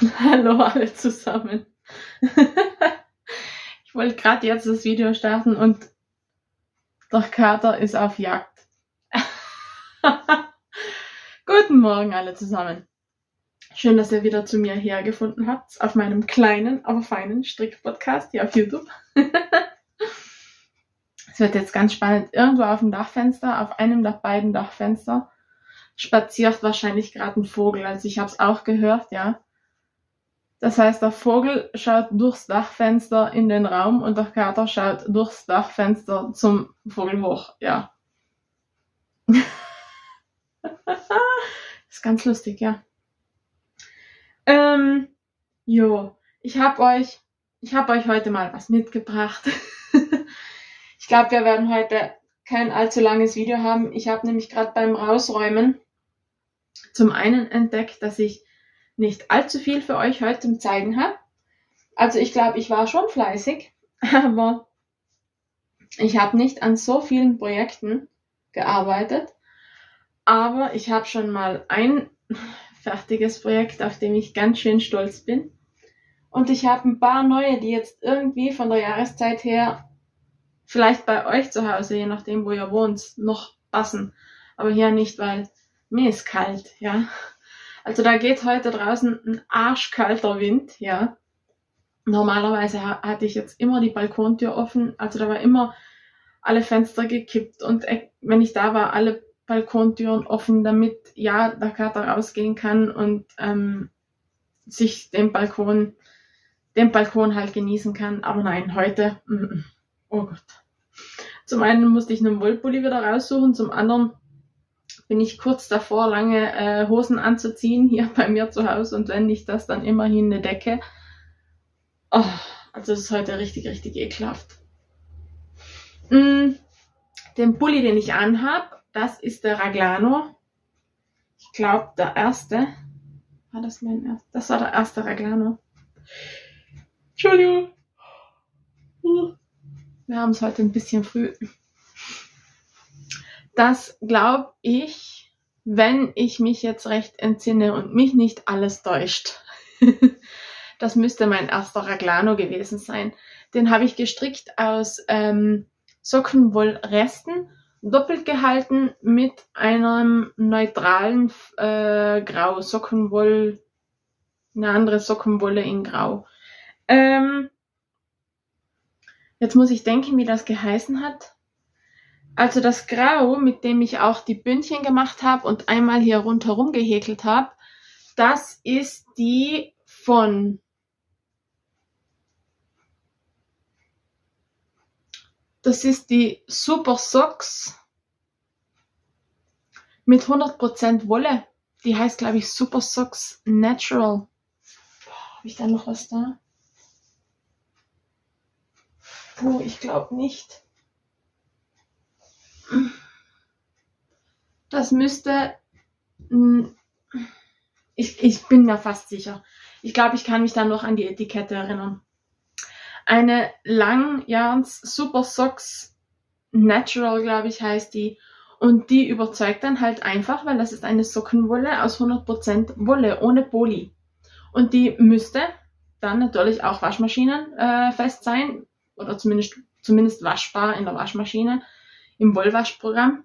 Hallo alle zusammen. ich wollte gerade jetzt das Video starten und der Kater ist auf Jagd. Guten Morgen alle zusammen. Schön, dass ihr wieder zu mir hergefunden habt auf meinem kleinen, aber feinen Strick-Podcast hier auf YouTube. es wird jetzt ganz spannend. Irgendwo auf dem Dachfenster, auf einem der beiden Dachfenster, spaziert wahrscheinlich gerade ein Vogel. Also ich habe es auch gehört, ja. Das heißt, der Vogel schaut durchs Dachfenster in den Raum und der Kater schaut durchs Dachfenster zum Vogel hoch. Ja. ist ganz lustig, ja. Ähm, jo, ich habe euch, ich habe euch heute mal was mitgebracht. ich glaube, wir werden heute kein allzu langes Video haben. Ich habe nämlich gerade beim Rausräumen zum einen entdeckt, dass ich nicht allzu viel für euch heute zum Zeigen habe. Also ich glaube, ich war schon fleißig, aber ich habe nicht an so vielen Projekten gearbeitet. Aber ich habe schon mal ein fertiges Projekt, auf dem ich ganz schön stolz bin. Und ich habe ein paar neue, die jetzt irgendwie von der Jahreszeit her vielleicht bei euch zu Hause, je nachdem, wo ihr wohnt, noch passen. Aber hier nicht, weil mir ist kalt, ja. Also da geht heute draußen ein arschkalter Wind, ja. Normalerweise hatte ich jetzt immer die Balkontür offen, also da war immer alle Fenster gekippt und wenn ich da war, alle Balkontüren offen, damit ja der Kater rausgehen kann und ähm, sich den Balkon, den Balkon halt genießen kann. Aber nein, heute, mm, oh Gott. Zum einen musste ich einen Wollpulli wieder raussuchen, zum anderen bin ich kurz davor, lange äh, Hosen anzuziehen hier bei mir zu Hause und wenn nicht das, dann immerhin eine Decke. Oh, also das ist heute richtig, richtig ekelhaft. Mm, den Pulli, den ich anhab, das ist der Raglano. Ich glaube, der erste. War das mein erster? Das war der erste Raglano. Entschuldigung. Wir haben es heute ein bisschen früh das glaube ich, wenn ich mich jetzt recht entsinne und mich nicht alles täuscht. das müsste mein erster Raglano gewesen sein. Den habe ich gestrickt aus ähm, Sockenwollresten, doppelt gehalten mit einem neutralen äh, Grau, Sockenwoll, eine andere Sockenwolle in Grau. Ähm, jetzt muss ich denken, wie das geheißen hat. Also das Grau, mit dem ich auch die Bündchen gemacht habe und einmal hier rundherum gehäkelt habe, das ist die von Das ist die Super Socks mit 100% Wolle. Die heißt, glaube ich, Super Socks Natural. Habe ich da noch was da? Oh, ich glaube nicht. Das müsste. Hm, ich, ich bin mir fast sicher. Ich glaube, ich kann mich da noch an die Etikette erinnern. Eine Langjahns Super Socks Natural, glaube ich, heißt die. Und die überzeugt dann halt einfach, weil das ist eine Sockenwolle aus 100% Wolle, ohne Poli. Und die müsste dann natürlich auch waschmaschinenfest äh, sein oder zumindest, zumindest waschbar in der Waschmaschine im Wollwaschprogramm,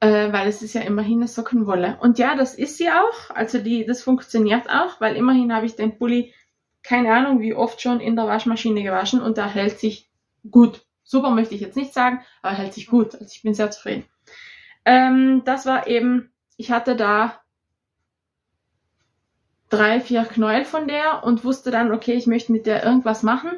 äh, weil es ist ja immerhin eine Sockenwolle. Und ja, das ist sie auch. Also die, das funktioniert auch, weil immerhin habe ich den Pulli, keine Ahnung, wie oft schon in der Waschmaschine gewaschen und der hält sich gut. Super möchte ich jetzt nicht sagen, aber hält sich gut. Also ich bin sehr zufrieden. Ähm, das war eben, ich hatte da drei, vier Knäuel von der und wusste dann, okay, ich möchte mit der irgendwas machen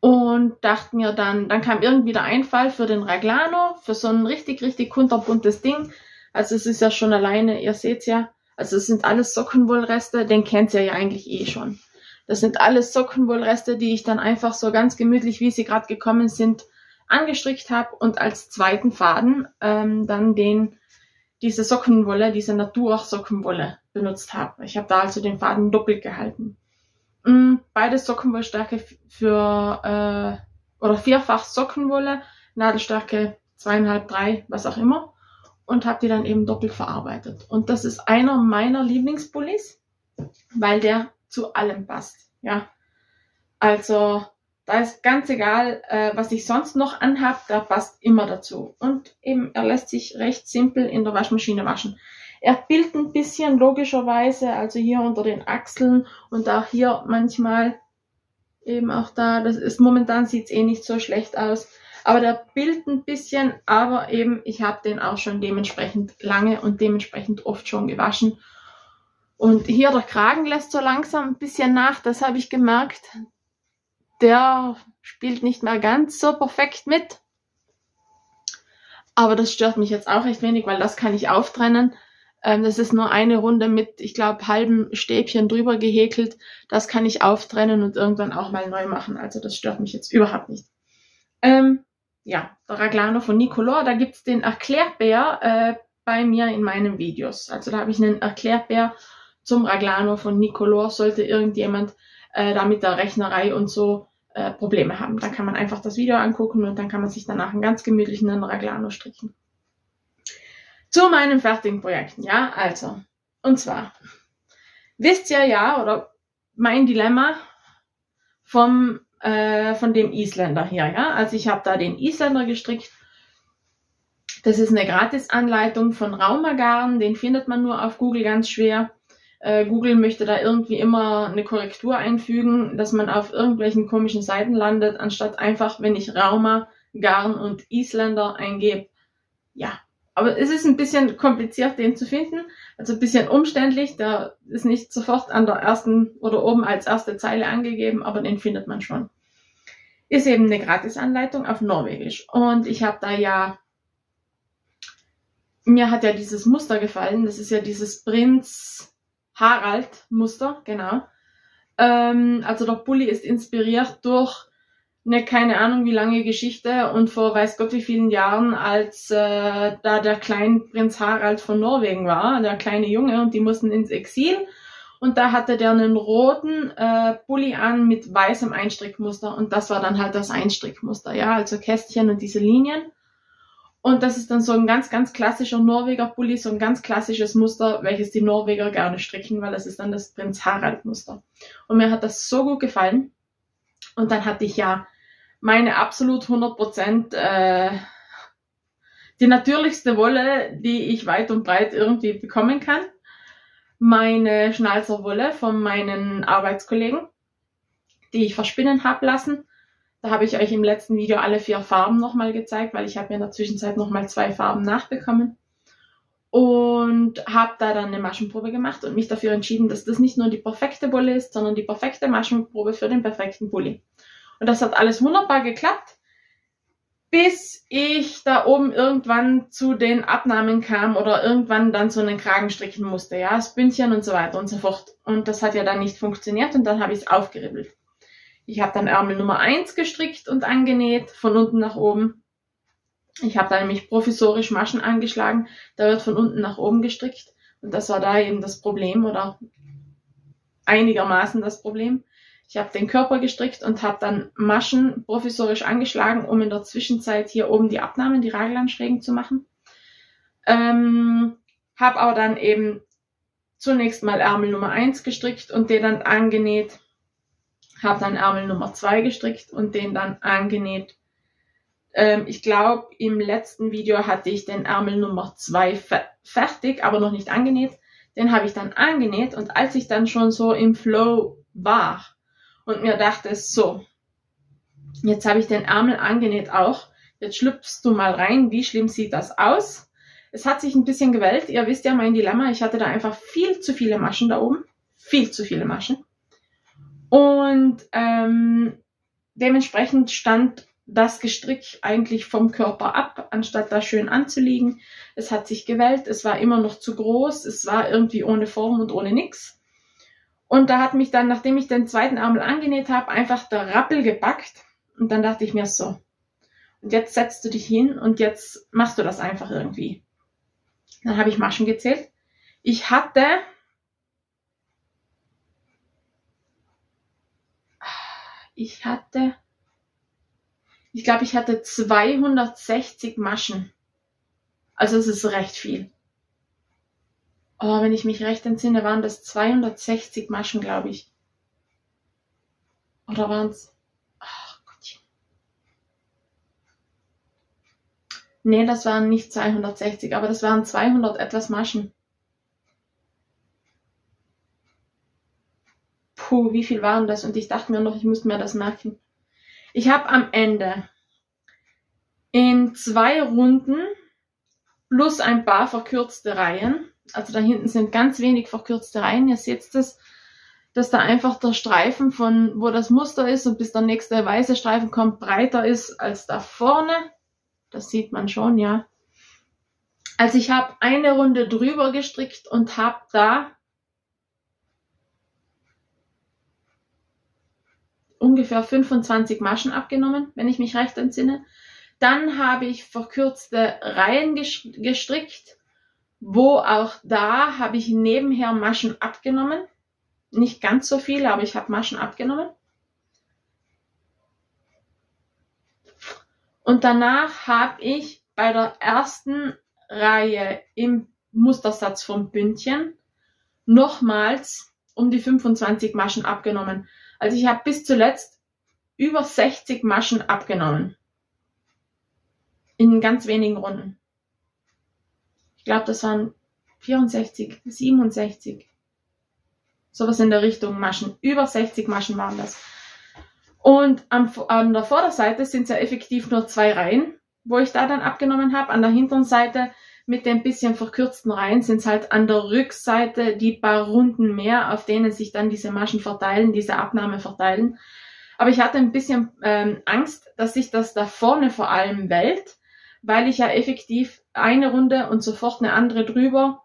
und dachte mir dann, dann kam irgendwie der Einfall für den Raglano, für so ein richtig, richtig kunterbuntes Ding. Also es ist ja schon alleine, ihr seht's ja, also es sind alles Sockenwollreste, den kennt ihr ja eigentlich eh schon. Das sind alles Sockenwollreste, die ich dann einfach so ganz gemütlich, wie sie gerade gekommen sind, angestrickt habe und als zweiten Faden ähm, dann den diese Sockenwolle, diese Natur-Sockenwolle benutzt habe. Ich habe da also den Faden doppelt gehalten. Mm, beide Sockenwollstärke für äh, oder vierfach Sockenwolle, Nadelstärke zweieinhalb, drei, was auch immer. und habe die dann eben doppelt verarbeitet. Und das ist einer meiner Lieblingspullis, weil der zu allem passt. Ja, also da ist ganz egal, äh, was ich sonst noch anhab, der passt immer dazu. Und eben, er lässt sich recht simpel in der Waschmaschine waschen. Er bildet ein bisschen logischerweise, also hier unter den Achseln und auch hier manchmal eben auch da. Das ist momentan sieht's eh nicht so schlecht aus. Aber der bildet ein bisschen, aber eben, ich habe den auch schon dementsprechend lange und dementsprechend oft schon gewaschen. Und hier der Kragen lässt so langsam ein bisschen nach, das habe ich gemerkt. Der spielt nicht mehr ganz so perfekt mit. Aber das stört mich jetzt auch recht wenig, weil das kann ich auftrennen. Ähm, das ist nur eine Runde mit, ich glaube, halben Stäbchen drüber gehäkelt. Das kann ich auftrennen und irgendwann auch mal neu machen. Also das stört mich jetzt überhaupt nicht. Ähm, ja, der Raglano von Nicolor, da gibt's den Erklärbär äh, bei mir in meinen Videos. Also da habe ich einen Erklärbär zum Raglano von Nicolor, sollte irgendjemand äh, da mit der Rechnerei und so äh, Probleme haben. Dann kann man einfach das Video angucken und dann kann man sich danach einen ganz gemütlichen Raglano stricken. Zu meinen fertigen Projekten, ja, also. Und zwar, wisst ihr ja, oder mein Dilemma vom äh, von dem Isländer hier. Ja? Also ich habe da den Isländer gestrickt. Das ist eine Gratisanleitung von Raumagarn. Den findet man nur auf Google ganz schwer. Äh, Google möchte da irgendwie immer eine Korrektur einfügen, dass man auf irgendwelchen komischen Seiten landet, anstatt einfach, wenn ich Rauma, Garn und Isländer eingebe. Ja, aber es ist ein bisschen kompliziert, den zu finden. Also ein bisschen umständlich. Der ist nicht sofort an der ersten oder oben als erste Zeile angegeben, aber den findet man schon. Ist eben eine Gratisanleitung auf Norwegisch. Und ich habe da ja, mir hat ja dieses Muster gefallen. Das ist ja dieses Prinz Harald Muster, genau. Ähm, also der Pulli ist inspiriert durch eine keine Ahnung wie lange Geschichte und vor weiß Gott wie vielen Jahren, als äh, da der kleine Prinz Harald von Norwegen war, der kleine Junge, und die mussten ins Exil. Und da hatte der einen roten äh, Pulli an mit weißem Einstrickmuster und das war dann halt das Einstrickmuster, ja, also Kästchen und diese Linien. Und das ist dann so ein ganz, ganz klassischer Norweger Pulli, so ein ganz klassisches Muster, welches die Norweger gerne stricken, weil das ist dann das Prinz Harald Muster. Und mir hat das so gut gefallen. Und dann hatte ich ja meine absolut 100% äh, die natürlichste Wolle, die ich weit und breit irgendwie bekommen kann. Meine Schnalzerwolle von meinen Arbeitskollegen, die ich verspinnen habe lassen. Da habe ich euch im letzten Video alle vier Farben nochmal gezeigt, weil ich habe mir in der Zwischenzeit nochmal zwei Farben nachbekommen. Und habe da dann eine Maschenprobe gemacht und mich dafür entschieden, dass das nicht nur die perfekte Wolle ist, sondern die perfekte Maschenprobe für den perfekten Bulli. Und das hat alles wunderbar geklappt, bis ich da oben irgendwann zu den Abnahmen kam oder irgendwann dann so einen Kragen stricken musste, ja, das Bündchen und so weiter und so fort. Und das hat ja dann nicht funktioniert und dann habe ich es aufgeribbelt. Ich habe dann Ärmel Nummer eins gestrickt und angenäht, von unten nach oben. Ich habe da nämlich provisorisch Maschen angeschlagen, da wird von unten nach oben gestrickt. Und das war da eben das Problem oder einigermaßen das Problem. Ich habe den Körper gestrickt und habe dann Maschen provisorisch angeschlagen, um in der Zwischenzeit hier oben die Abnahmen, die Raglanschrägen zu machen. Ähm, habe aber dann eben zunächst mal Ärmel Nummer 1 gestrickt und den dann angenäht. Habe dann Ärmel Nummer 2 gestrickt und den dann angenäht. Ähm, ich glaube, im letzten Video hatte ich den Ärmel Nummer 2 fe fertig, aber noch nicht angenäht. Den habe ich dann angenäht und als ich dann schon so im Flow war, und mir dachte, so, jetzt habe ich den Ärmel angenäht auch. Jetzt schlüpfst du mal rein, wie schlimm sieht das aus? Es hat sich ein bisschen gewellt. Ihr wisst ja mein Dilemma. Ich hatte da einfach viel zu viele Maschen da oben. Viel zu viele Maschen. Und ähm, dementsprechend stand das Gestrick eigentlich vom Körper ab, anstatt da schön anzuliegen. Es hat sich gewellt, es war immer noch zu groß, es war irgendwie ohne Form und ohne nix. Und da hat mich dann, nachdem ich den zweiten Ärmel angenäht habe, einfach der Rappel gepackt. Und dann dachte ich mir so, und jetzt setzt du dich hin und jetzt machst du das einfach irgendwie. Dann habe ich Maschen gezählt. Ich hatte ich hatte ich glaube, ich hatte 260 Maschen Also es ist recht viel. Oh, wenn ich mich recht entsinne, waren das 260 Maschen, glaube ich. Oder waren es? Ach Gottchen. Nee, das waren nicht 260, aber das waren 200 etwas Maschen. Puh, wie viel waren das? Und ich dachte mir noch, ich muss mir das merken. Ich habe am Ende in zwei Runden plus ein paar verkürzte Reihen also da hinten sind ganz wenig verkürzte Reihen. Ihr seht das, dass da einfach der Streifen von, wo das Muster ist und bis der nächste weiße Streifen kommt, breiter ist als da vorne. Das sieht man schon, ja. Also ich habe eine Runde drüber gestrickt und habe da ungefähr 25 Maschen abgenommen, wenn ich mich recht entsinne. Dann habe ich verkürzte Reihen gestrickt wo auch da habe ich nebenher Maschen abgenommen. Nicht ganz so viele, aber ich habe Maschen abgenommen. Und danach habe ich bei der ersten Reihe im Mustersatz vom Bündchen nochmals um die 25 Maschen abgenommen. Also ich habe bis zuletzt über 60 Maschen abgenommen. In ganz wenigen Runden ich glaube, das waren 64, 67. Sowas in der Richtung Maschen. Über 60 Maschen waren das. Und am, an der Vorderseite sind es ja effektiv nur zwei Reihen, wo ich da dann abgenommen habe. An der hinteren Seite mit den bisschen verkürzten Reihen sind es halt an der Rückseite die paar Runden mehr, auf denen sich dann diese Maschen verteilen, diese Abnahme verteilen. Aber ich hatte ein bisschen ähm, Angst, dass sich das da vorne vor allem wählt, weil ich ja effektiv eine Runde und sofort eine andere drüber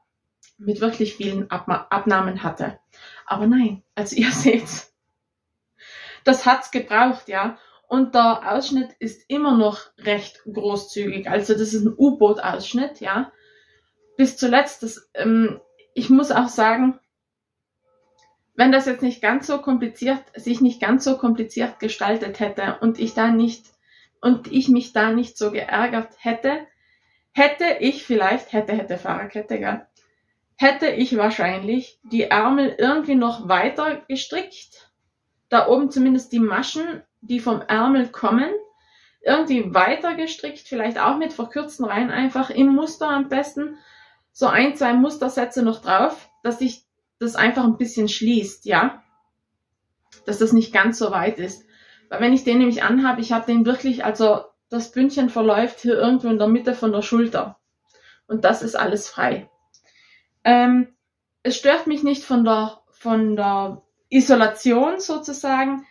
mit wirklich vielen Ab Abnahmen hatte. Aber nein, also ihr seht, das hat's gebraucht, ja. Und der Ausschnitt ist immer noch recht großzügig. Also das ist ein U-Boot-Ausschnitt, ja. Bis zuletzt, das, ähm, ich muss auch sagen, wenn das jetzt nicht ganz so kompliziert, sich nicht ganz so kompliziert gestaltet hätte und ich da nicht und ich mich da nicht so geärgert hätte, hätte ich vielleicht, hätte, hätte Fahrerkette, gell, hätte ich wahrscheinlich die Ärmel irgendwie noch weiter gestrickt, da oben zumindest die Maschen, die vom Ärmel kommen, irgendwie weiter gestrickt, vielleicht auch mit verkürzten Reihen einfach im Muster am besten, so ein, zwei Mustersätze noch drauf, dass sich das einfach ein bisschen schließt, ja, dass das nicht ganz so weit ist. Weil wenn ich den nämlich anhabe, ich habe den wirklich, also das Bündchen verläuft hier irgendwo in der Mitte von der Schulter. Und das ist alles frei. Ähm, es stört mich nicht von der, von der Isolation sozusagen.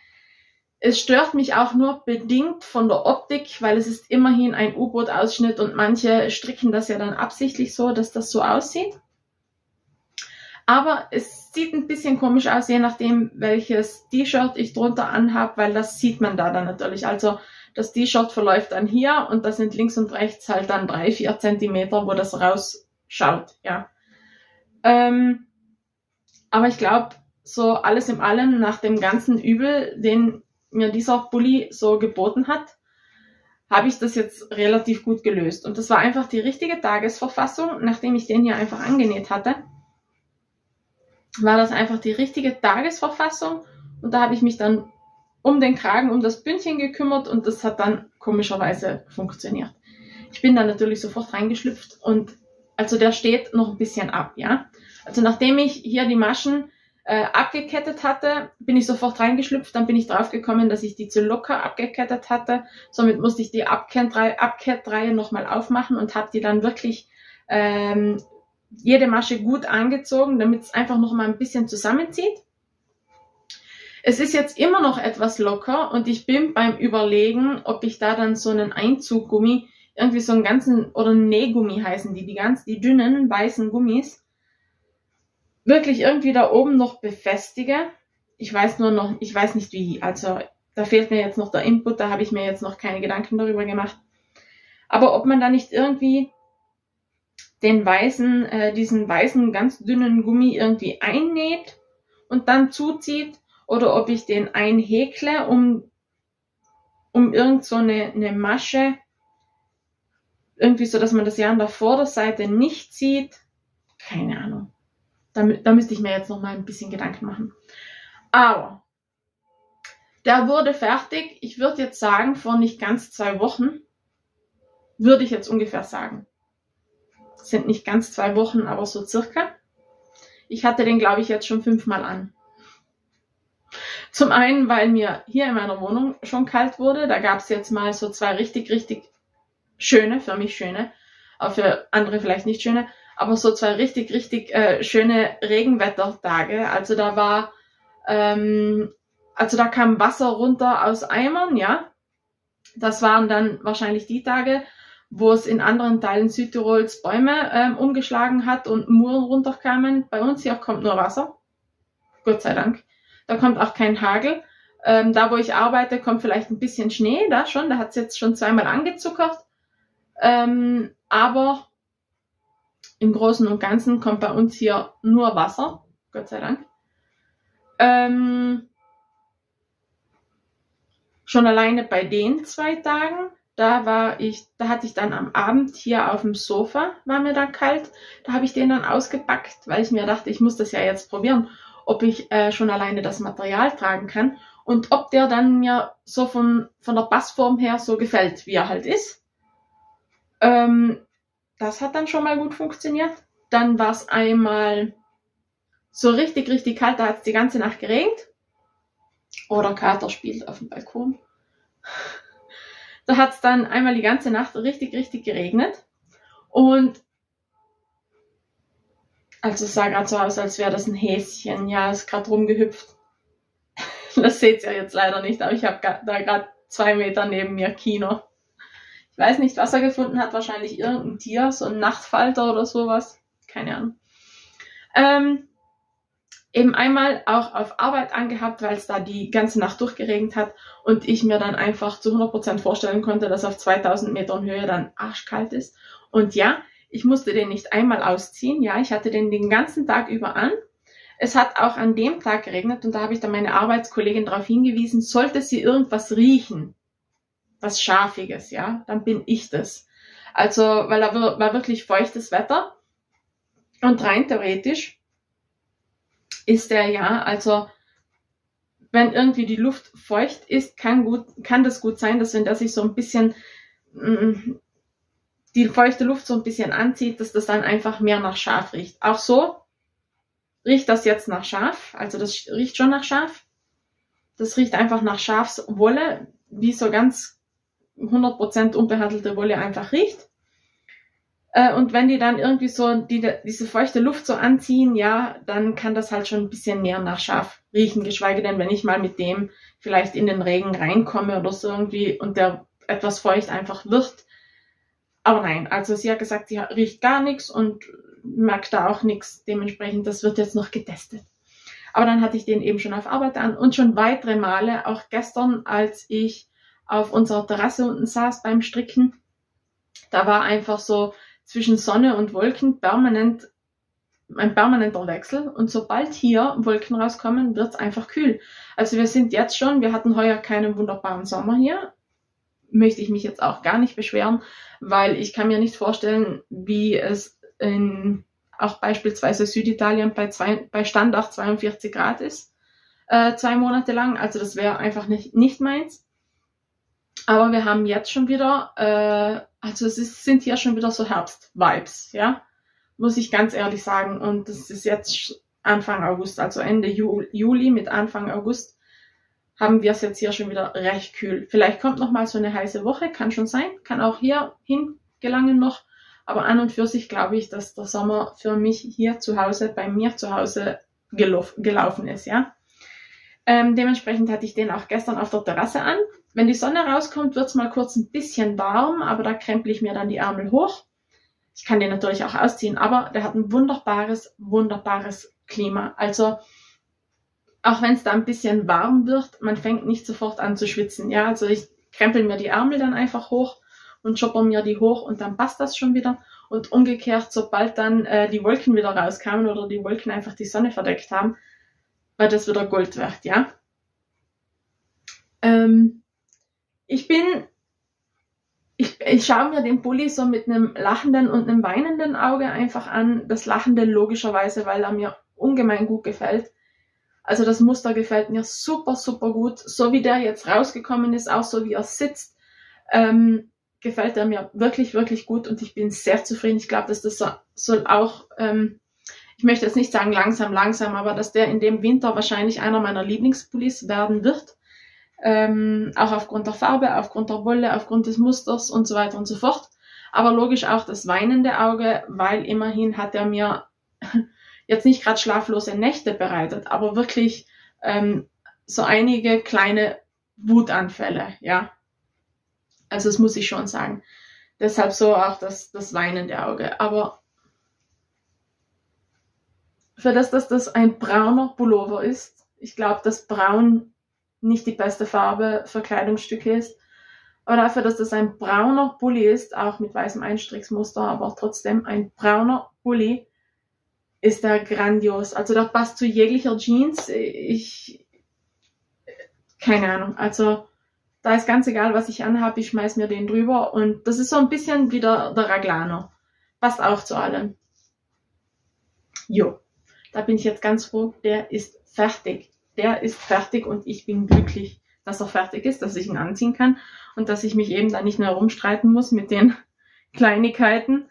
Es stört mich auch nur bedingt von der Optik, weil es ist immerhin ein U-Boot-Ausschnitt und manche stricken das ja dann absichtlich so, dass das so aussieht. Aber es sieht ein bisschen komisch aus, je nachdem, welches T-Shirt ich drunter anhab, weil das sieht man da dann natürlich. Also das T-Shirt verläuft dann hier und das sind links und rechts halt dann drei, vier Zentimeter, wo das rausschaut, ja. Ähm, aber ich glaube, so alles im allem nach dem ganzen Übel, den mir dieser Bulli so geboten hat, habe ich das jetzt relativ gut gelöst. Und das war einfach die richtige Tagesverfassung, nachdem ich den hier einfach angenäht hatte war das einfach die richtige Tagesverfassung und da habe ich mich dann um den Kragen, um das Bündchen gekümmert und das hat dann komischerweise funktioniert. Ich bin dann natürlich sofort reingeschlüpft und also der steht noch ein bisschen ab, ja. Also nachdem ich hier die Maschen äh, abgekettet hatte, bin ich sofort reingeschlüpft, dann bin ich draufgekommen, dass ich die zu locker abgekettet hatte. Somit musste ich die Abkettreihe nochmal aufmachen und habe die dann wirklich ähm, jede Masche gut angezogen, damit es einfach noch mal ein bisschen zusammenzieht. Es ist jetzt immer noch etwas locker und ich bin beim Überlegen, ob ich da dann so einen Einzuggummi, irgendwie so einen ganzen, oder Nähgummi heißen die, die ganz, die dünnen weißen Gummis, wirklich irgendwie da oben noch befestige. Ich weiß nur noch, ich weiß nicht wie, also da fehlt mir jetzt noch der Input, da habe ich mir jetzt noch keine Gedanken darüber gemacht. Aber ob man da nicht irgendwie den weißen, äh, diesen weißen, ganz dünnen Gummi irgendwie einnäht und dann zuzieht oder ob ich den einhäkle, um, um irgend so eine, eine Masche irgendwie so, dass man das ja an der Vorderseite nicht sieht. Keine Ahnung. Da, da müsste ich mir jetzt noch mal ein bisschen Gedanken machen. Aber der wurde fertig, ich würde jetzt sagen, vor nicht ganz zwei Wochen, würde ich jetzt ungefähr sagen. Sind nicht ganz zwei Wochen, aber so circa. Ich hatte den, glaube ich, jetzt schon fünfmal an. Zum einen, weil mir hier in meiner Wohnung schon kalt wurde. Da gab es jetzt mal so zwei richtig, richtig schöne, für mich schöne, aber für andere vielleicht nicht schöne, aber so zwei richtig, richtig äh, schöne Regenwettertage. Also da war ähm, also da kam Wasser runter aus Eimern, ja. Das waren dann wahrscheinlich die Tage, wo es in anderen Teilen Südtirols Bäume ähm, umgeschlagen hat und Muren runterkamen. Bei uns hier kommt nur Wasser. Gott sei Dank. Da kommt auch kein Hagel. Ähm, da, wo ich arbeite, kommt vielleicht ein bisschen Schnee, da schon. Da hat es jetzt schon zweimal angezuckert. Ähm, aber im Großen und Ganzen kommt bei uns hier nur Wasser. Gott sei Dank. Ähm, schon alleine bei den zwei Tagen, da war ich, da hatte ich dann am Abend hier auf dem Sofa, war mir da kalt, da habe ich den dann ausgepackt, weil ich mir dachte, ich muss das ja jetzt probieren, ob ich äh, schon alleine das Material tragen kann und ob der dann mir so von, von der Passform her so gefällt, wie er halt ist. Ähm, das hat dann schon mal gut funktioniert. Dann war es einmal so richtig, richtig kalt, da hat es die ganze Nacht geregnet. Oder Kater spielt auf dem Balkon. Da hat es dann einmal die ganze Nacht richtig, richtig geregnet. Und also es sah gerade so aus, als wäre das ein Häschen. Ja, ist gerade rumgehüpft. Das seht ihr jetzt leider nicht, aber ich habe da gerade zwei Meter neben mir Kino. Ich weiß nicht, was er gefunden hat. Wahrscheinlich irgendein Tier, so ein Nachtfalter oder sowas. Keine Ahnung. Ähm, eben einmal auch auf Arbeit angehabt, weil es da die ganze Nacht durchgeregnet hat und ich mir dann einfach zu 100% vorstellen konnte, dass auf 2000 Metern Höhe dann arschkalt ist. Und ja, ich musste den nicht einmal ausziehen. Ja, ich hatte den den ganzen Tag über an. Es hat auch an dem Tag geregnet und da habe ich dann meine Arbeitskollegin darauf hingewiesen, sollte sie irgendwas riechen, was Schafiges, ja, dann bin ich das. Also, weil da war wirklich feuchtes Wetter und rein theoretisch ist der ja, also wenn irgendwie die Luft feucht ist, kann gut, kann das gut sein, dass wenn der sich so ein bisschen mm, die feuchte Luft so ein bisschen anzieht, dass das dann einfach mehr nach Schaf riecht. Auch so riecht das jetzt nach Schaf, also das riecht schon nach Schaf. Das riecht einfach nach Schafswolle, wie so ganz 100% unbehandelte Wolle einfach riecht. Äh, und wenn die dann irgendwie so die, diese feuchte Luft so anziehen, ja, dann kann das halt schon ein bisschen mehr nach Schaf riechen, geschweige denn, wenn ich mal mit dem vielleicht in den Regen reinkomme oder so irgendwie und der etwas feucht einfach wird. Aber nein, also sie hat gesagt, sie riecht gar nichts und merkt da auch nichts. Dementsprechend, das wird jetzt noch getestet. Aber dann hatte ich den eben schon auf Arbeit an und schon weitere Male, auch gestern, als ich auf unserer Terrasse unten saß beim Stricken. Da war einfach so zwischen Sonne und Wolken permanent ein permanenter Wechsel und sobald hier Wolken rauskommen, wird es einfach kühl. Also wir sind jetzt schon, wir hatten heuer keinen wunderbaren Sommer hier. Möchte ich mich jetzt auch gar nicht beschweren, weil ich kann mir nicht vorstellen, wie es in auch beispielsweise Süditalien bei, zwei, bei Standard 42 Grad ist, äh, zwei Monate lang. Also das wäre einfach nicht, nicht meins. Aber wir haben jetzt schon wieder, äh, also es ist, sind hier schon wieder so Herbst-Vibes, ja, muss ich ganz ehrlich sagen. Und es ist jetzt Anfang August, also Ende Juli mit Anfang August haben wir es jetzt hier schon wieder recht kühl. Vielleicht kommt noch mal so eine heiße Woche, kann schon sein, kann auch hier hingelangen noch. Aber an und für sich glaube ich, dass der Sommer für mich hier zu Hause, bei mir zu Hause gelauf, gelaufen ist, ja. Ähm, dementsprechend hatte ich den auch gestern auf der Terrasse an. Wenn die Sonne rauskommt, wird es mal kurz ein bisschen warm, aber da kremple ich mir dann die Ärmel hoch. Ich kann den natürlich auch ausziehen, aber der hat ein wunderbares, wunderbares Klima. Also auch wenn es da ein bisschen warm wird, man fängt nicht sofort an zu schwitzen. Ja, also ich krempel mir die Ärmel dann einfach hoch und chopper mir die hoch und dann passt das schon wieder. Und umgekehrt, sobald dann äh, die Wolken wieder rauskamen oder die Wolken einfach die Sonne verdeckt haben, war das wieder Gold wert, ja. Ähm, ich bin ich, ich schaue mir den Bulli so mit einem lachenden und einem weinenden Auge einfach an. Das lachende logischerweise, weil er mir ungemein gut gefällt. Also das Muster gefällt mir super, super gut. So wie der jetzt rausgekommen ist, auch so wie er sitzt, ähm, gefällt er mir wirklich, wirklich gut und ich bin sehr zufrieden. Ich glaube, dass das so, soll auch, ähm, ich möchte jetzt nicht sagen langsam, langsam, aber dass der in dem Winter wahrscheinlich einer meiner Lieblingspullis werden wird. Ähm, auch aufgrund der Farbe, aufgrund der Wolle, aufgrund des Musters und so weiter und so fort. Aber logisch auch das weinende Auge, weil immerhin hat er mir jetzt nicht gerade schlaflose Nächte bereitet, aber wirklich ähm, so einige kleine Wutanfälle, ja. Also das muss ich schon sagen. Deshalb so auch das, das weinende Auge. Aber für das, dass das ein brauner Pullover ist, ich glaube, dass braun nicht die beste Farbe für Kleidungsstücke ist. Aber dafür, dass das ein brauner Pulli ist, auch mit weißem Einstrichsmuster, aber trotzdem ein brauner Pulli, ist der grandios. Also der passt zu jeglicher Jeans. Ich, keine Ahnung. Also da ist ganz egal, was ich anhabe, ich schmeiß mir den drüber und das ist so ein bisschen wie der, der Raglano. Passt auch zu allem. Jo, da bin ich jetzt ganz froh, der ist fertig der ist fertig und ich bin glücklich, dass er fertig ist, dass ich ihn anziehen kann und dass ich mich eben da nicht mehr rumstreiten muss mit den Kleinigkeiten.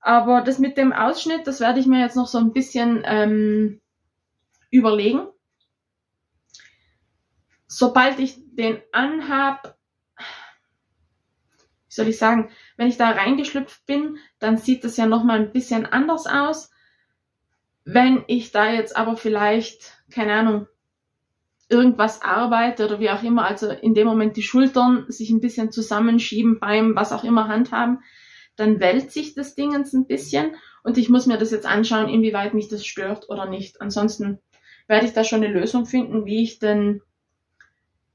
Aber das mit dem Ausschnitt, das werde ich mir jetzt noch so ein bisschen ähm, überlegen. Sobald ich den anhab, wie soll ich sagen, wenn ich da reingeschlüpft bin, dann sieht das ja nochmal ein bisschen anders aus. Wenn ich da jetzt aber vielleicht, keine Ahnung, irgendwas arbeite oder wie auch immer, also in dem Moment die Schultern sich ein bisschen zusammenschieben beim was auch immer handhaben, dann wälzt sich das Dingens ein bisschen und ich muss mir das jetzt anschauen, inwieweit mich das stört oder nicht. Ansonsten werde ich da schon eine Lösung finden, wie ich denn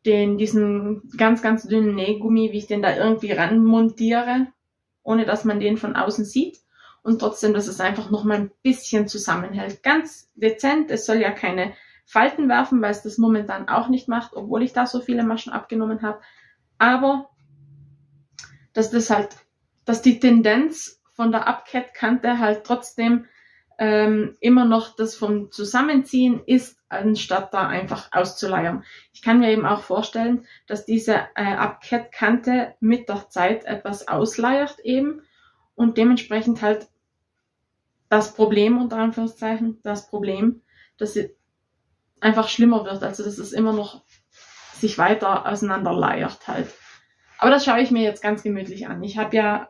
den, diesen ganz, ganz dünnen Nähgummi, wie ich den da irgendwie ranmontiere, ohne dass man den von außen sieht und trotzdem, dass es einfach noch mal ein bisschen zusammenhält. Ganz dezent, es soll ja keine Falten werfen, weil es das momentan auch nicht macht, obwohl ich da so viele Maschen abgenommen habe. Aber dass das halt, dass die Tendenz von der Abkettkante halt trotzdem ähm, immer noch das vom Zusammenziehen ist, anstatt da einfach auszuleiern. Ich kann mir eben auch vorstellen, dass diese äh, Abkettkante mit der Zeit etwas ausleiert eben und dementsprechend halt das Problem unter Anführungszeichen, das Problem, dass sie einfach schlimmer wird. Also dass es immer noch sich weiter auseinanderleiert halt. Aber das schaue ich mir jetzt ganz gemütlich an. Ich habe ja,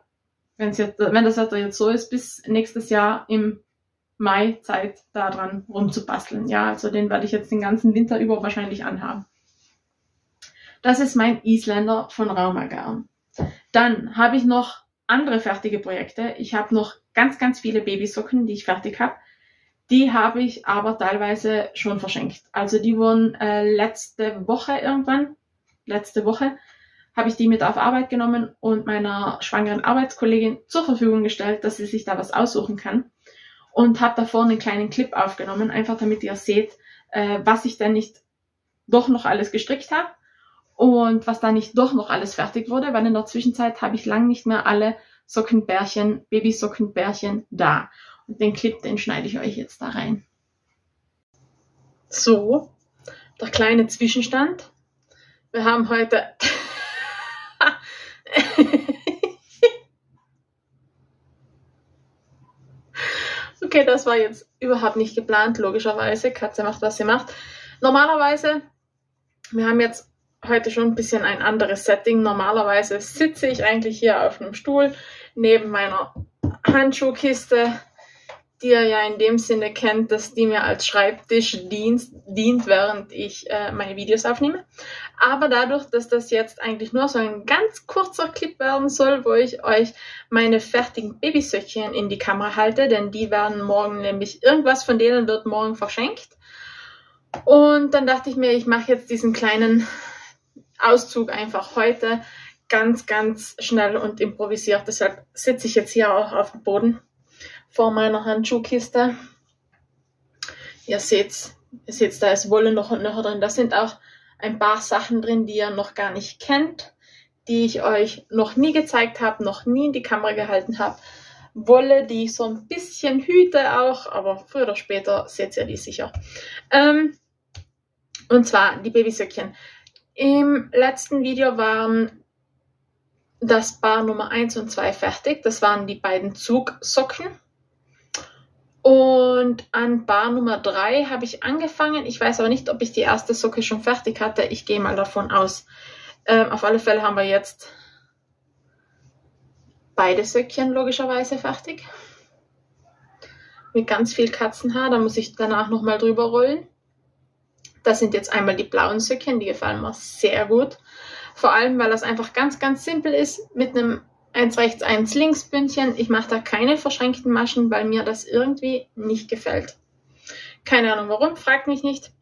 wenn's jetzt, wenn das Wetter jetzt so ist, bis nächstes Jahr im Mai Zeit daran rumzubasteln. Ja, also den werde ich jetzt den ganzen Winter über wahrscheinlich anhaben. Das ist mein Isländer von Raumagarn. Dann habe ich noch andere fertige Projekte. Ich habe noch ganz, ganz viele Babysocken, die ich fertig habe. Die habe ich aber teilweise schon verschenkt. Also die wurden äh, letzte Woche irgendwann, letzte Woche, habe ich die mit auf Arbeit genommen und meiner schwangeren Arbeitskollegin zur Verfügung gestellt, dass sie sich da was aussuchen kann. Und habe davor einen kleinen Clip aufgenommen, einfach damit ihr seht, äh, was ich denn nicht doch noch alles gestrickt habe und was da nicht doch noch alles fertig wurde, weil in der Zwischenzeit habe ich lang nicht mehr alle Sockenbärchen, Babysockenbärchen da. Den Clip, den schneide ich euch jetzt da rein. So, der kleine Zwischenstand. Wir haben heute Okay, das war jetzt überhaupt nicht geplant, logischerweise. Katze macht, was sie macht. Normalerweise, wir haben jetzt heute schon ein bisschen ein anderes Setting. Normalerweise sitze ich eigentlich hier auf einem Stuhl neben meiner Handschuhkiste die ihr ja in dem Sinne kennt, dass die mir als Schreibtisch dient, dient während ich äh, meine Videos aufnehme. Aber dadurch, dass das jetzt eigentlich nur so ein ganz kurzer Clip werden soll, wo ich euch meine fertigen Babysöckchen in die Kamera halte, denn die werden morgen nämlich, irgendwas von denen wird morgen verschenkt. Und dann dachte ich mir, ich mache jetzt diesen kleinen Auszug einfach heute ganz, ganz schnell und improvisiert. Deshalb sitze ich jetzt hier auch auf dem Boden vor meiner Handschuhkiste. Ihr seht, ihr seht, da ist Wolle noch und noch drin. Da sind auch ein paar Sachen drin, die ihr noch gar nicht kennt, die ich euch noch nie gezeigt habe, noch nie in die Kamera gehalten habe. Wolle, die ich so ein bisschen hüte auch, aber früher oder später seht ihr die sicher. Ähm, und zwar die Babysöckchen. Im letzten Video waren das Paar Nummer 1 und 2 fertig. Das waren die beiden Zugsocken. Und an Bar Nummer 3 habe ich angefangen. Ich weiß aber nicht, ob ich die erste Socke schon fertig hatte. Ich gehe mal davon aus. Ähm, auf alle Fälle haben wir jetzt beide Söckchen logischerweise fertig. Mit ganz viel Katzenhaar. Da muss ich danach nochmal drüber rollen. Das sind jetzt einmal die blauen Söckchen. Die gefallen mir sehr gut. Vor allem, weil das einfach ganz, ganz simpel ist mit einem eins rechts, eins links Bündchen. Ich mache da keine verschränkten Maschen, weil mir das irgendwie nicht gefällt. Keine Ahnung warum, fragt mich nicht.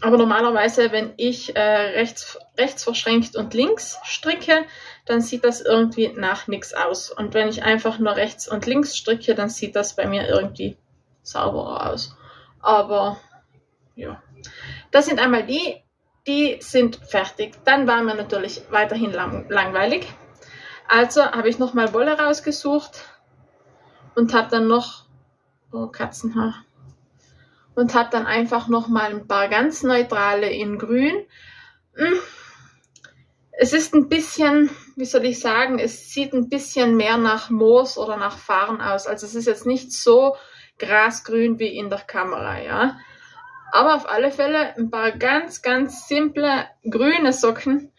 Aber normalerweise, wenn ich äh, rechts, rechts verschränkt und links stricke, dann sieht das irgendwie nach nichts aus. Und wenn ich einfach nur rechts und links stricke, dann sieht das bei mir irgendwie sauberer aus. Aber ja, das sind einmal die, die sind fertig. Dann war mir natürlich weiterhin lang, langweilig. Also habe ich nochmal Wolle rausgesucht und habe dann noch, oh Katzenhaar, und habe dann einfach nochmal ein paar ganz neutrale in grün. Hm. Es ist ein bisschen, wie soll ich sagen, es sieht ein bisschen mehr nach Moos oder nach Farn aus. Also es ist jetzt nicht so grasgrün wie in der Kamera, ja. Aber auf alle Fälle ein paar ganz, ganz simple grüne Socken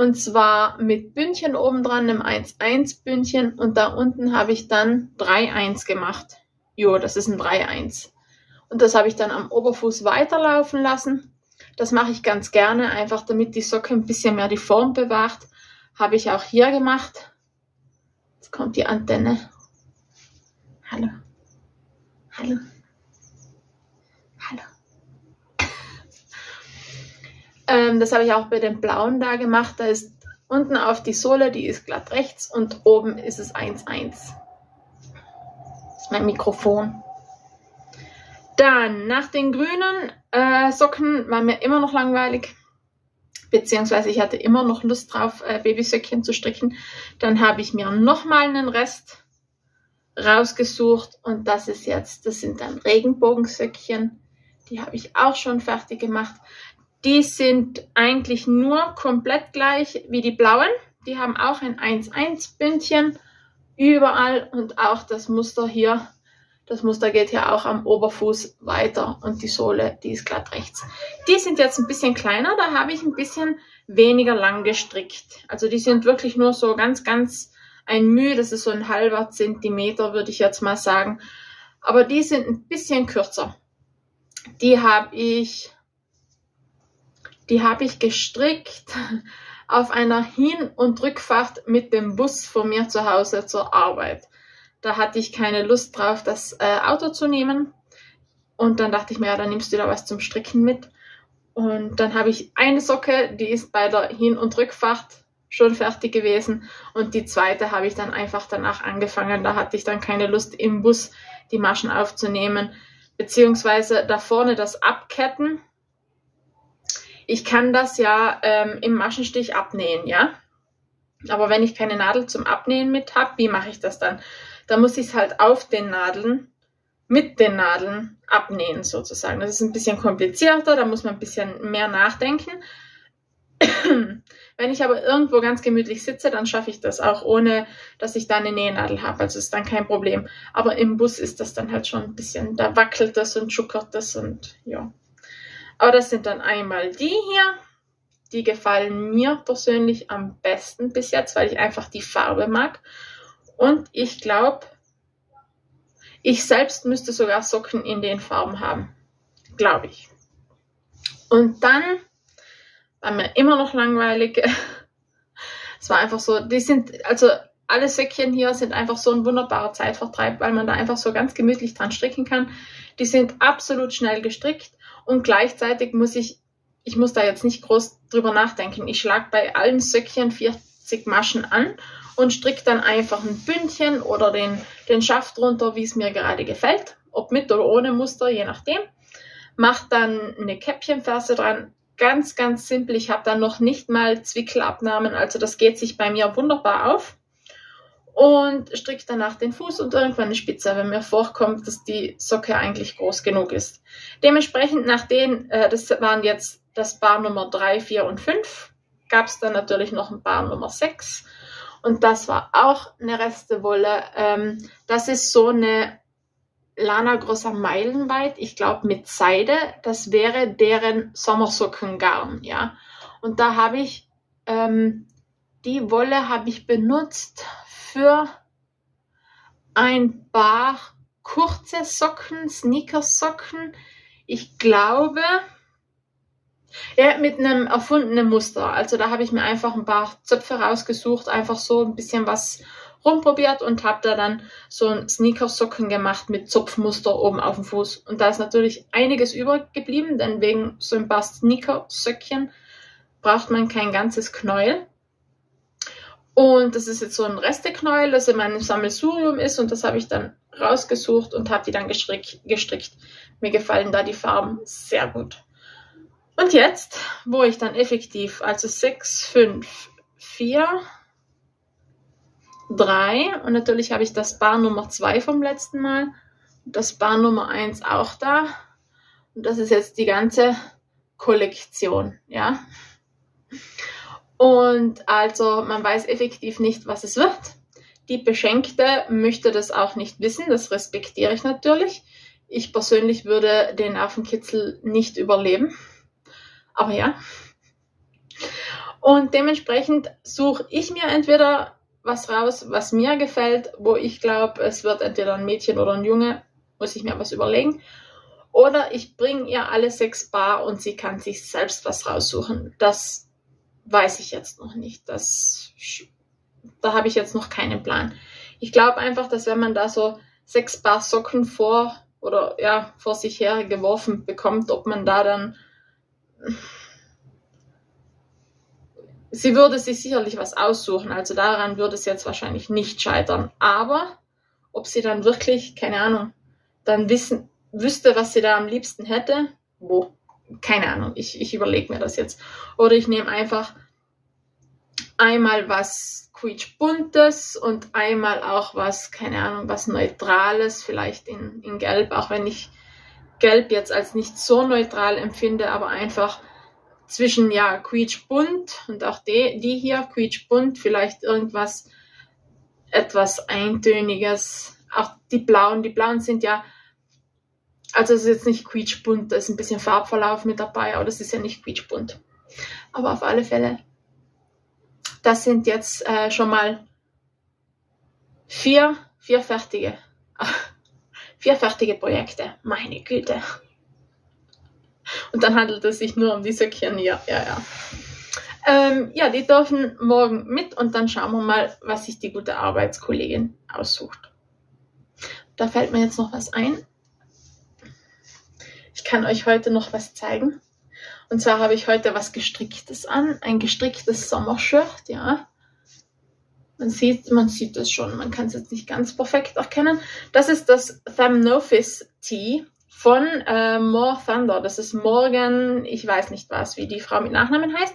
und zwar mit Bündchen oben dran, einem 1-1 Bündchen. Und da unten habe ich dann 3-1 gemacht. Jo, das ist ein 3-1. Und das habe ich dann am Oberfuß weiterlaufen lassen. Das mache ich ganz gerne, einfach damit die Socke ein bisschen mehr die Form bewahrt. Habe ich auch hier gemacht. Jetzt kommt die Antenne. Hallo. Hallo. Hallo. Ähm, das habe ich auch bei den blauen da gemacht. Da ist unten auf die Sohle, die ist glatt rechts und oben ist es 1,1. Das ist mein Mikrofon. Dann, nach den grünen äh, Socken war mir immer noch langweilig. Beziehungsweise ich hatte immer noch Lust drauf, äh, Babysöckchen zu stricken. Dann habe ich mir nochmal einen Rest rausgesucht und das ist jetzt, das sind dann Regenbogensöckchen. Die habe ich auch schon fertig gemacht. Die sind eigentlich nur komplett gleich wie die blauen. Die haben auch ein 1-1 Bündchen überall und auch das Muster hier. Das Muster geht hier auch am Oberfuß weiter und die Sohle, die ist glatt rechts. Die sind jetzt ein bisschen kleiner, da habe ich ein bisschen weniger lang gestrickt. Also die sind wirklich nur so ganz, ganz ein Mühe, das ist so ein halber Zentimeter, würde ich jetzt mal sagen. Aber die sind ein bisschen kürzer. Die habe ich die habe ich gestrickt auf einer Hin- und Rückfahrt mit dem Bus von mir zu Hause zur Arbeit. Da hatte ich keine Lust drauf, das äh, Auto zu nehmen. Und dann dachte ich mir, ja, dann nimmst du da was zum Stricken mit. Und dann habe ich eine Socke, die ist bei der Hin- und Rückfahrt schon fertig gewesen. Und die zweite habe ich dann einfach danach angefangen. Da hatte ich dann keine Lust, im Bus die Maschen aufzunehmen. Beziehungsweise da vorne das Abketten ich kann das ja ähm, im Maschenstich abnähen, ja. Aber wenn ich keine Nadel zum Abnähen mit habe, wie mache ich das dann? Da muss ich es halt auf den Nadeln, mit den Nadeln abnähen sozusagen. Das ist ein bisschen komplizierter, da muss man ein bisschen mehr nachdenken. Wenn ich aber irgendwo ganz gemütlich sitze, dann schaffe ich das auch, ohne dass ich da eine Nähnadel habe. Also ist dann kein Problem. Aber im Bus ist das dann halt schon ein bisschen, da wackelt das und schuckert das und ja. Aber das sind dann einmal die hier. Die gefallen mir persönlich am besten bis jetzt, weil ich einfach die Farbe mag. Und ich glaube, ich selbst müsste sogar Socken in den Farben haben. Glaube ich. Und dann war mir immer noch langweilig. es war einfach so, die sind, also alle Söckchen hier sind einfach so ein wunderbarer Zeitvertreib, weil man da einfach so ganz gemütlich dran stricken kann. Die sind absolut schnell gestrickt und gleichzeitig muss ich, ich muss da jetzt nicht groß drüber nachdenken. Ich schlage bei allen Söckchen 40 Maschen an und stricke dann einfach ein Bündchen oder den, den Schaft runter, wie es mir gerade gefällt. Ob mit oder ohne Muster, je nachdem. Mache dann eine Käppchenferse dran, ganz, ganz simpel. Ich habe da noch nicht mal Zwickelabnahmen, also das geht sich bei mir wunderbar auf. Und stricke danach den Fuß und irgendwann eine Spitze, wenn mir vorkommt, dass die Socke eigentlich groß genug ist. Dementsprechend nach denen, äh, das waren jetzt das Bar Nummer 3, 4 und 5, gab es dann natürlich noch ein Bar Nummer 6. Und das war auch eine Restewolle. Ähm, das ist so eine Lana Grossa meilenweit, ich glaube mit Seide. Das wäre deren Sommersockengarn, ja. Und da habe ich, ähm, die Wolle habe ich benutzt für ein paar kurze Socken, Sneakersocken. Ich glaube, ja, mit einem erfundenen Muster. Also da habe ich mir einfach ein paar Zöpfe rausgesucht, einfach so ein bisschen was rumprobiert und habe da dann so ein Sneakersocken gemacht mit Zopfmuster oben auf dem Fuß. Und da ist natürlich einiges übergeblieben, denn wegen so ein paar Sneakersöckchen braucht man kein ganzes Knäuel. Und das ist jetzt so ein Resteknäuel, das in meinem Sammelsurium ist und das habe ich dann rausgesucht und habe die dann gestrick, gestrickt. Mir gefallen da die Farben sehr gut. Und jetzt, wo ich dann effektiv, also 6, 5, 4, 3 und natürlich habe ich das Bar Nummer 2 vom letzten Mal das Bar Nummer 1 auch da. Und das ist jetzt die ganze Kollektion, ja. Und also man weiß effektiv nicht, was es wird. Die Beschenkte möchte das auch nicht wissen, das respektiere ich natürlich. Ich persönlich würde den Affenkitzel nicht überleben. Aber ja. Und dementsprechend suche ich mir entweder was raus, was mir gefällt, wo ich glaube, es wird entweder ein Mädchen oder ein Junge, muss ich mir was überlegen. Oder ich bringe ihr alle sechs Bar und sie kann sich selbst was raussuchen. Das weiß ich jetzt noch nicht. Das, da habe ich jetzt noch keinen Plan. Ich glaube einfach, dass wenn man da so sechs Paar Socken vor oder ja vor sich her geworfen bekommt, ob man da dann sie würde sich sicherlich was aussuchen. Also daran würde es jetzt wahrscheinlich nicht scheitern. Aber ob sie dann wirklich, keine Ahnung, dann wissen, wüsste, was sie da am liebsten hätte, wo, keine Ahnung, ich, ich überlege mir das jetzt. Oder ich nehme einfach einmal was quietschbuntes und einmal auch was, keine Ahnung, was neutrales, vielleicht in, in Gelb, auch wenn ich Gelb jetzt als nicht so neutral empfinde, aber einfach zwischen ja quietschbunt und auch die, die hier quietschbunt, vielleicht irgendwas etwas eintöniges. Auch die blauen, die blauen sind ja also es ist jetzt nicht quietschbunt, da ist ein bisschen Farbverlauf mit dabei, aber das ist ja nicht quietschbunt. Aber auf alle Fälle, das sind jetzt äh, schon mal vier, vier fertige, vier fertige Projekte. Meine Güte. Und dann handelt es sich nur um die Söckchen hier. Ja, ja. Ähm, ja, die dürfen morgen mit und dann schauen wir mal, was sich die gute Arbeitskollegin aussucht. Da fällt mir jetzt noch was ein. Ich kann euch heute noch was zeigen. Und zwar habe ich heute was gestricktes an, ein gestricktes Sommershirt, ja. Man sieht, man sieht es schon, man kann es jetzt nicht ganz perfekt erkennen. Das ist das Thamnophis Tee von äh, More Thunder. Das ist Morgan, ich weiß nicht was, wie die Frau mit Nachnamen heißt.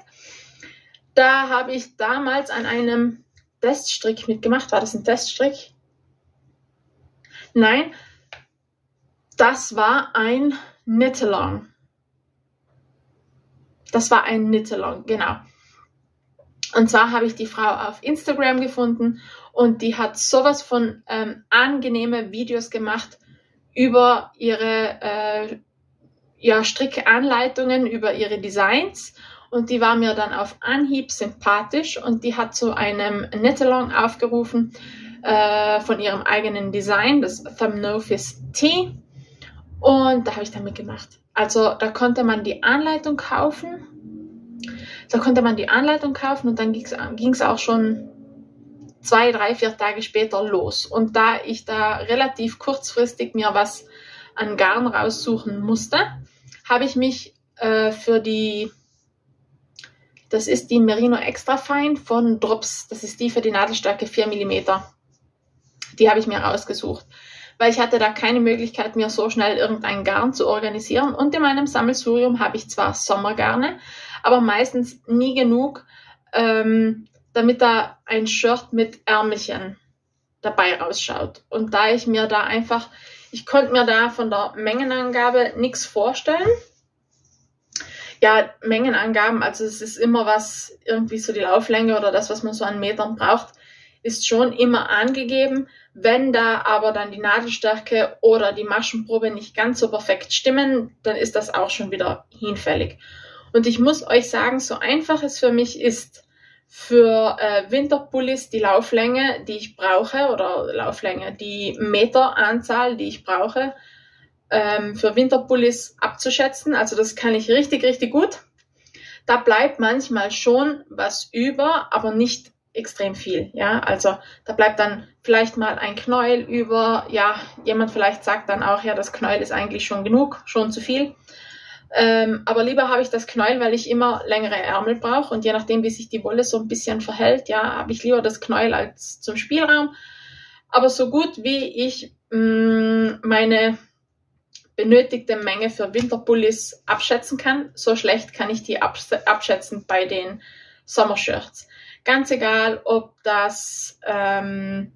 Da habe ich damals an einem Teststrick mitgemacht. War das ein Teststrick? Nein, das war ein Knit-Along. Das war ein Knit-Along, genau. Und zwar habe ich die Frau auf Instagram gefunden und die hat sowas von ähm, angenehme Videos gemacht über ihre äh, ja, Strickanleitungen, über ihre Designs. Und die war mir dann auf Anhieb sympathisch und die hat zu einem Knit-Along aufgerufen äh, von ihrem eigenen Design, das Thamnophis T. Und da habe ich dann mitgemacht. Also da konnte man die Anleitung kaufen. Da konnte man die Anleitung kaufen und dann ging es auch schon zwei, drei, vier Tage später los. Und da ich da relativ kurzfristig mir was an Garn raussuchen musste, habe ich mich äh, für die, das ist die Merino Extra Fine von Drops, das ist die für die Nadelstärke 4 mm. Die habe ich mir rausgesucht weil ich hatte da keine Möglichkeit, mir so schnell irgendein Garn zu organisieren. Und in meinem Sammelsurium habe ich zwar Sommergarne, aber meistens nie genug, ähm, damit da ein Shirt mit Ärmelchen dabei rausschaut. Und da ich mir da einfach, ich konnte mir da von der Mengenangabe nichts vorstellen. Ja, Mengenangaben, also es ist immer was, irgendwie so die Lauflänge oder das, was man so an Metern braucht, ist schon immer angegeben. Wenn da aber dann die Nadelstärke oder die Maschenprobe nicht ganz so perfekt stimmen, dann ist das auch schon wieder hinfällig. Und ich muss euch sagen, so einfach es für mich ist, für äh, Winterpullis die Lauflänge, die ich brauche, oder Lauflänge, die Meteranzahl, die ich brauche, ähm, für Winterpullis abzuschätzen. Also das kann ich richtig, richtig gut. Da bleibt manchmal schon was über, aber nicht extrem viel. Ja, also da bleibt dann vielleicht mal ein Knäuel über. Ja, jemand vielleicht sagt dann auch, ja, das Knäuel ist eigentlich schon genug, schon zu viel. Ähm, aber lieber habe ich das Knäuel, weil ich immer längere Ärmel brauche und je nachdem, wie sich die Wolle so ein bisschen verhält, ja, habe ich lieber das Knäuel als zum Spielraum. Aber so gut wie ich mh, mm, meine benötigte Menge für Winterpullis abschätzen kann, so schlecht kann ich die abschätzen bei den Sommershirts. Ganz egal, ob das ähm,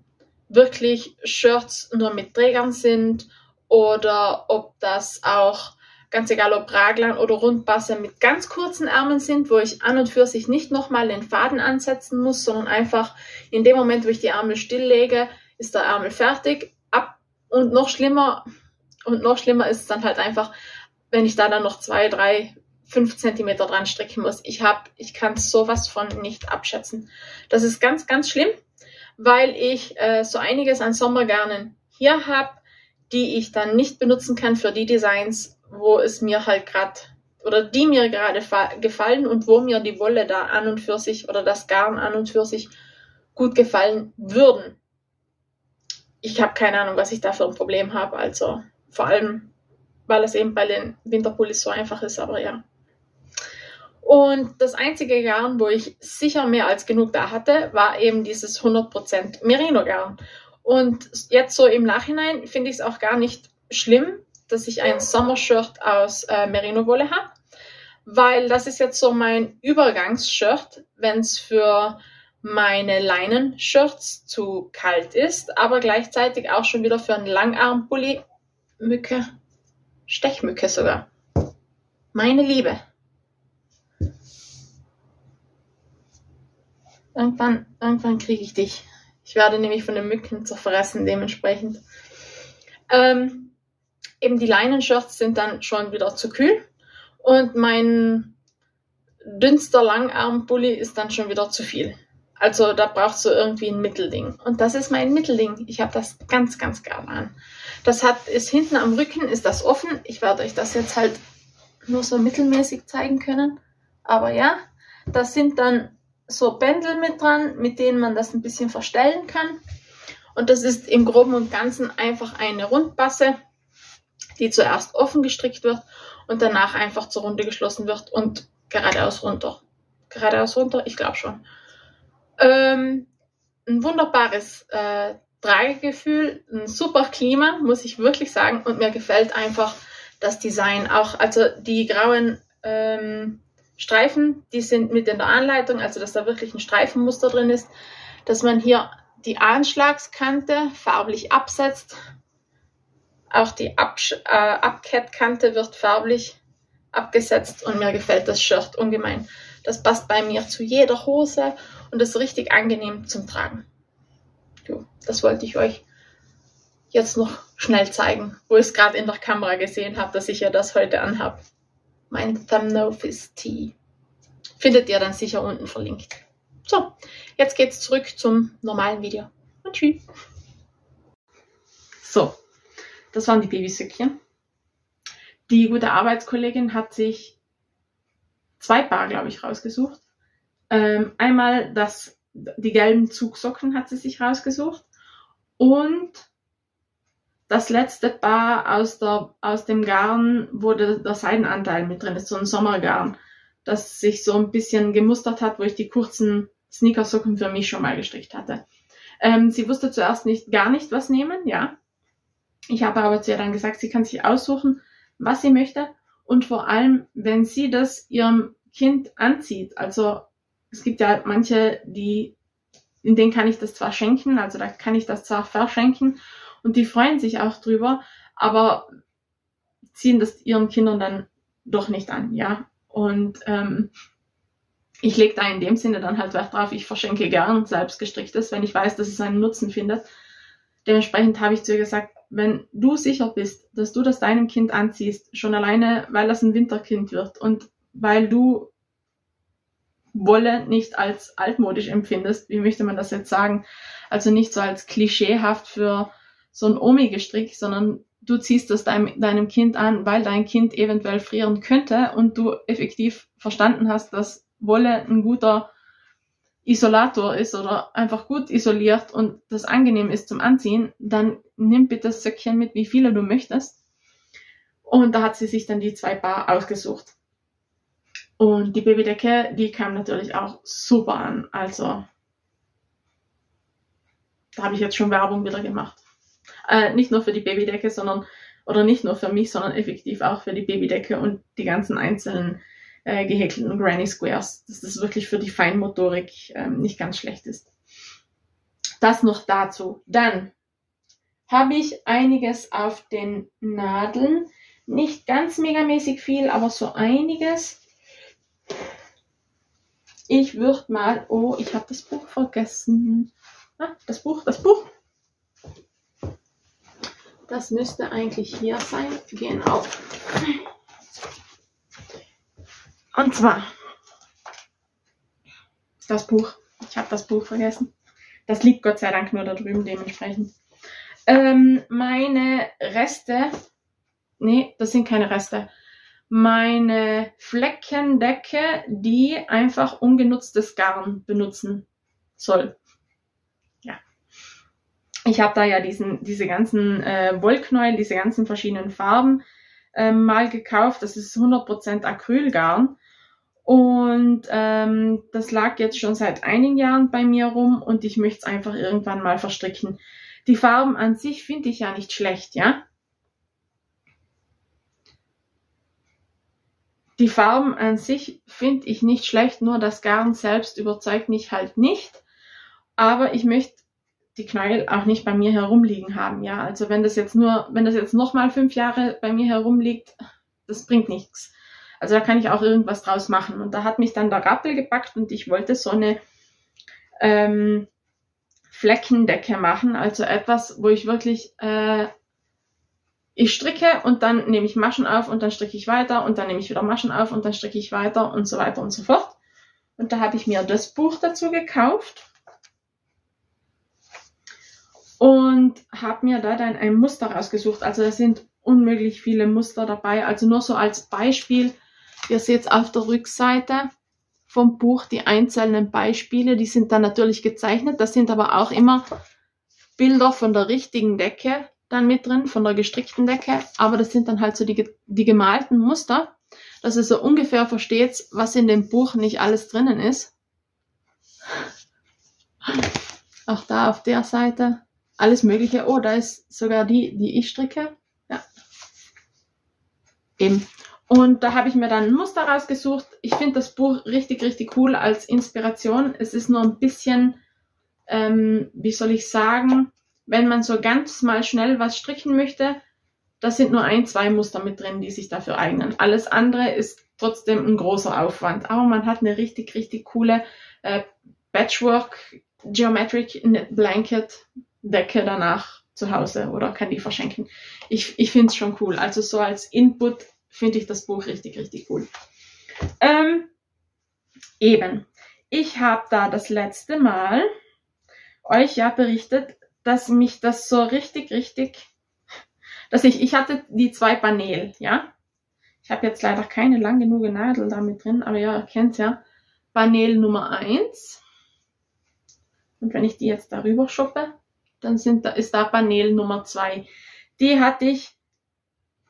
wirklich Shirts nur mit Trägern sind oder ob das auch Ganz egal, ob Raglan oder Rundbasse mit ganz kurzen Ärmeln sind, wo ich an und für sich nicht nochmal den Faden ansetzen muss, sondern einfach in dem Moment, wo ich die Ärmel stilllege, ist der Ärmel fertig. Ab und noch schlimmer, und noch schlimmer ist es dann halt einfach, wenn ich da dann noch zwei, drei, fünf Zentimeter dran stricken muss. Ich hab, ich kann sowas von nicht abschätzen. Das ist ganz, ganz schlimm, weil ich äh, so einiges an Sommergarnen hier habe, die ich dann nicht benutzen kann für die Designs, wo es mir halt gerade oder die mir gerade gefallen und wo mir die Wolle da an und für sich oder das Garn an und für sich gut gefallen würden. Ich habe keine Ahnung, was ich da für ein Problem habe. Also vor allem, weil es eben bei den Winterpullis so einfach ist, aber ja. Und das einzige Garn, wo ich sicher mehr als genug da hatte, war eben dieses 100% Merino-Garn. Und jetzt so im Nachhinein finde ich es auch gar nicht schlimm, dass ich ein Sommershirt aus äh, Merino-Wolle habe, weil das ist jetzt so mein Übergangsshirt, wenn es für meine Leinen-Shirts zu kalt ist, aber gleichzeitig auch schon wieder für einen Langarmpulli Mücke, Stechmücke sogar. Meine Liebe. Irgendwann, irgendwann kriege ich dich. Ich werde nämlich von den Mücken zerfressen dementsprechend. Ähm, eben die Leinenshirts sind dann schon wieder zu kühl und mein dünnster Langarmpulli ist dann schon wieder zu viel. Also da braucht so irgendwie ein Mittelding. Und das ist mein Mittelding. Ich habe das ganz, ganz gerne an. Das hat, ist hinten am Rücken, ist das offen. Ich werde euch das jetzt halt nur so mittelmäßig zeigen können. Aber ja, da sind dann so Bändel mit dran, mit denen man das ein bisschen verstellen kann. Und das ist im Groben und Ganzen einfach eine Rundbasse die zuerst offen gestrickt wird und danach einfach zur Runde geschlossen wird und geradeaus runter. Geradeaus runter, ich glaube schon. Ähm, ein wunderbares äh, Tragegefühl, ein super Klima, muss ich wirklich sagen. Und mir gefällt einfach das Design auch. Also die grauen ähm, Streifen, die sind mit in der Anleitung, also dass da wirklich ein Streifenmuster drin ist, dass man hier die Anschlagskante farblich absetzt auch die Absch äh, Abkettkante wird farblich abgesetzt und mir gefällt das Shirt ungemein. Das passt bei mir zu jeder Hose und ist richtig angenehm zum Tragen. Jo, das wollte ich euch jetzt noch schnell zeigen, wo ich es gerade in der Kamera gesehen habe, dass ich ja das heute anhabe. Mein Thumbnofis Tee. Findet ihr dann sicher unten verlinkt. So, jetzt geht's zurück zum normalen Video. Und tschüss. So, das waren die Babysöckchen. Die gute Arbeitskollegin hat sich zwei Paar, glaube ich, rausgesucht. Ähm, einmal das, die gelben Zugsocken hat sie sich rausgesucht und das letzte Paar aus, der, aus dem Garn, wo der, Seidenanteil mit drin ist, so ein Sommergarn, das sich so ein bisschen gemustert hat, wo ich die kurzen Sneakersocken für mich schon mal gestrickt hatte. Ähm, sie wusste zuerst nicht gar nicht was nehmen, ja. Ich habe aber zu ihr dann gesagt, sie kann sich aussuchen, was sie möchte und vor allem, wenn sie das ihrem Kind anzieht. Also es gibt ja manche, die, in denen kann ich das zwar schenken, also da kann ich das zwar verschenken und die freuen sich auch drüber, aber ziehen das ihren Kindern dann doch nicht an, ja. Und ähm, ich lege da in dem Sinne dann halt Wert drauf, ich verschenke gern selbstgestricktes, wenn ich weiß, dass es einen Nutzen findet. Dementsprechend habe ich zu ihr gesagt, wenn du sicher bist, dass du das deinem Kind anziehst, schon alleine, weil das ein Winterkind wird und weil du Wolle nicht als altmodisch empfindest, wie möchte man das jetzt sagen? Also nicht so als klischeehaft für so ein Omi-Gestrick, sondern du ziehst das deinem, deinem Kind an, weil dein Kind eventuell frieren könnte und du effektiv verstanden hast, dass Wolle ein guter Isolator ist oder einfach gut isoliert und das angenehm ist zum Anziehen, dann nimm bitte das Söckchen mit, wie viele du möchtest. Und da hat sie sich dann die zwei Bar ausgesucht. Und die Babydecke, die kam natürlich auch super an. Also, da habe ich jetzt schon Werbung wieder gemacht. Äh, nicht nur für die Babydecke, sondern, oder nicht nur für mich, sondern effektiv auch für die Babydecke und die ganzen einzelnen äh, gehäkelten Granny Squares, dass das wirklich für die Feinmotorik ähm, nicht ganz schlecht ist. Das noch dazu. Dann habe ich einiges auf den Nadeln. Nicht ganz megamäßig viel, aber so einiges. Ich würde mal, oh, ich habe das Buch vergessen. Ah, das Buch, das Buch. Das müsste eigentlich hier sein. Genau. Und zwar das Buch. Ich habe das Buch vergessen. Das liegt Gott sei Dank nur da drüben dementsprechend. Ähm, meine Reste, nee, das sind keine Reste. Meine Fleckendecke, die einfach ungenutztes Garn benutzen soll. Ich habe da ja diesen, diese ganzen äh, Wollknäuel, diese ganzen verschiedenen Farben ähm, mal gekauft. Das ist 100% Acrylgarn. Und ähm, das lag jetzt schon seit einigen Jahren bei mir rum und ich möchte es einfach irgendwann mal verstricken. Die Farben an sich finde ich ja nicht schlecht, ja. Die Farben an sich finde ich nicht schlecht, nur das Garn selbst überzeugt mich halt nicht. Aber ich möchte die Knäuel auch nicht bei mir herumliegen haben, ja. Also wenn das jetzt nur, wenn das jetzt nochmal fünf Jahre bei mir herumliegt, das bringt nichts. Also da kann ich auch irgendwas draus machen. Und da hat mich dann der Rappel gepackt und ich wollte so eine ähm, Fleckendecke machen. Also etwas, wo ich wirklich, äh, ich stricke und dann nehme ich Maschen auf und dann stricke ich weiter und dann nehme ich wieder Maschen auf und dann stricke ich weiter und so weiter und so fort. Und da habe ich mir das Buch dazu gekauft und habe mir da dann ein Muster rausgesucht. Also da sind unmöglich viele Muster dabei. Also nur so als Beispiel Ihr seht auf der Rückseite vom Buch die einzelnen Beispiele, die sind dann natürlich gezeichnet. Das sind aber auch immer Bilder von der richtigen Decke dann mit drin, von der gestrickten Decke. Aber das sind dann halt so die, die gemalten Muster, dass ihr so ungefähr versteht, was in dem Buch nicht alles drinnen ist. Auch da auf der Seite alles Mögliche. Oh, da ist sogar die, die ich stricke. Ja. Eben. Und da habe ich mir dann ein Muster rausgesucht. Ich finde das Buch richtig, richtig cool als Inspiration. Es ist nur ein bisschen, ähm, wie soll ich sagen, wenn man so ganz mal schnell was stricken möchte, da sind nur ein, zwei Muster mit drin, die sich dafür eignen. Alles andere ist trotzdem ein großer Aufwand. Aber man hat eine richtig, richtig coole äh, Patchwork Geometric Blanket Decke danach zu Hause oder kann die verschenken. Ich, ich finde es schon cool. Also so als Input finde ich das Buch richtig, richtig cool. Ähm, eben, ich habe da das letzte Mal euch ja berichtet, dass mich das so richtig, richtig, dass ich, ich hatte die zwei Paneele, ja. Ich habe jetzt leider keine lang genug Nadel damit drin, aber ja, ihr kennt ja. Panel Nummer eins Und wenn ich die jetzt darüber schuppe, dann sind da, ist da Panel Nummer zwei. Die hatte ich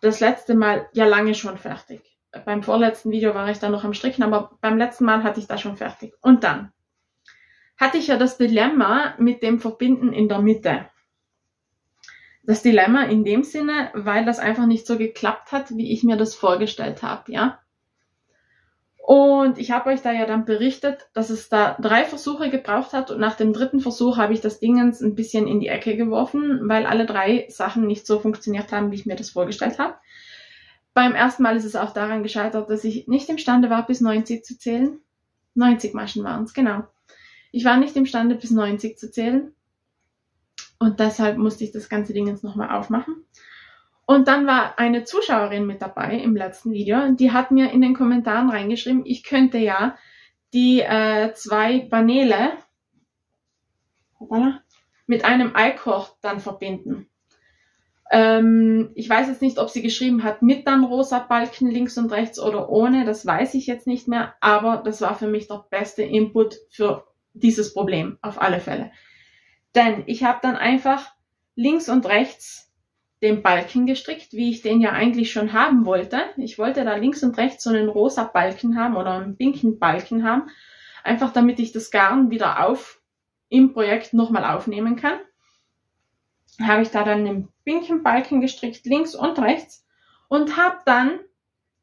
das letzte Mal ja lange schon fertig. Beim vorletzten Video war ich da noch am Stricken, aber beim letzten Mal hatte ich das schon fertig. Und dann hatte ich ja das Dilemma mit dem Verbinden in der Mitte. das Dilemma in dem Sinne, weil das einfach nicht so geklappt hat, wie ich mir das vorgestellt habe, ja. Und ich habe euch da ja dann berichtet, dass es da drei Versuche gebraucht hat und nach dem dritten Versuch habe ich das Dingens ein bisschen in die Ecke geworfen, weil alle drei Sachen nicht so funktioniert haben, wie ich mir das vorgestellt habe. Beim ersten Mal ist es auch daran gescheitert, dass ich nicht imstande war, bis 90 zu zählen. 90 Maschen waren es, genau. Ich war nicht imstande, bis 90 zu zählen. Und deshalb musste ich das ganze Ding jetzt nochmal aufmachen. Und dann war eine Zuschauerin mit dabei im letzten Video, die hat mir in den Kommentaren reingeschrieben, ich könnte ja die äh, zwei Paneele mit einem iCord dann verbinden. Ähm, ich weiß jetzt nicht, ob sie geschrieben hat mit dann rosa Balken links und rechts oder ohne, das weiß ich jetzt nicht mehr, aber das war für mich der beste Input für dieses Problem, auf alle Fälle. Denn ich habe dann einfach links und rechts den Balken gestrickt, wie ich den ja eigentlich schon haben wollte. Ich wollte da links und rechts so einen rosa Balken haben oder einen pinken Balken haben, einfach damit ich das Garn wieder auf im Projekt nochmal aufnehmen kann. Habe ich da dann einen pinken Balken gestrickt, links und rechts, und habe dann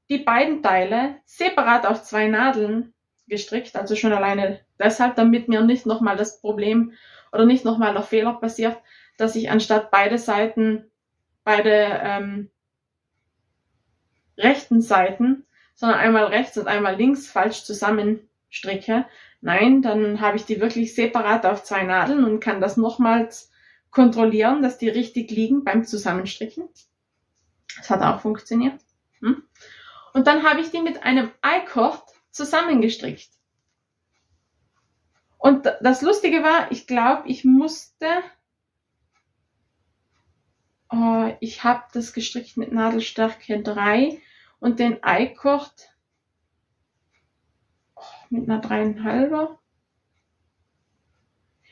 die beiden Teile separat auf zwei Nadeln gestrickt, also schon alleine deshalb, damit mir nicht nochmal das Problem oder nicht nochmal der Fehler passiert, dass ich anstatt beide Seiten beide ähm, rechten Seiten, sondern einmal rechts und einmal links falsch zusammenstricke. Nein, dann habe ich die wirklich separat auf zwei Nadeln und kann das nochmals kontrollieren, dass die richtig liegen beim Zusammenstricken. Das hat auch funktioniert. Hm? Und dann habe ich die mit einem I-Cord zusammengestrickt. Und das Lustige war, ich glaube, ich musste Oh, ich habe das gestrickt mit Nadelstärke 3 und den Eichord oh, mit einer dreieinhalber.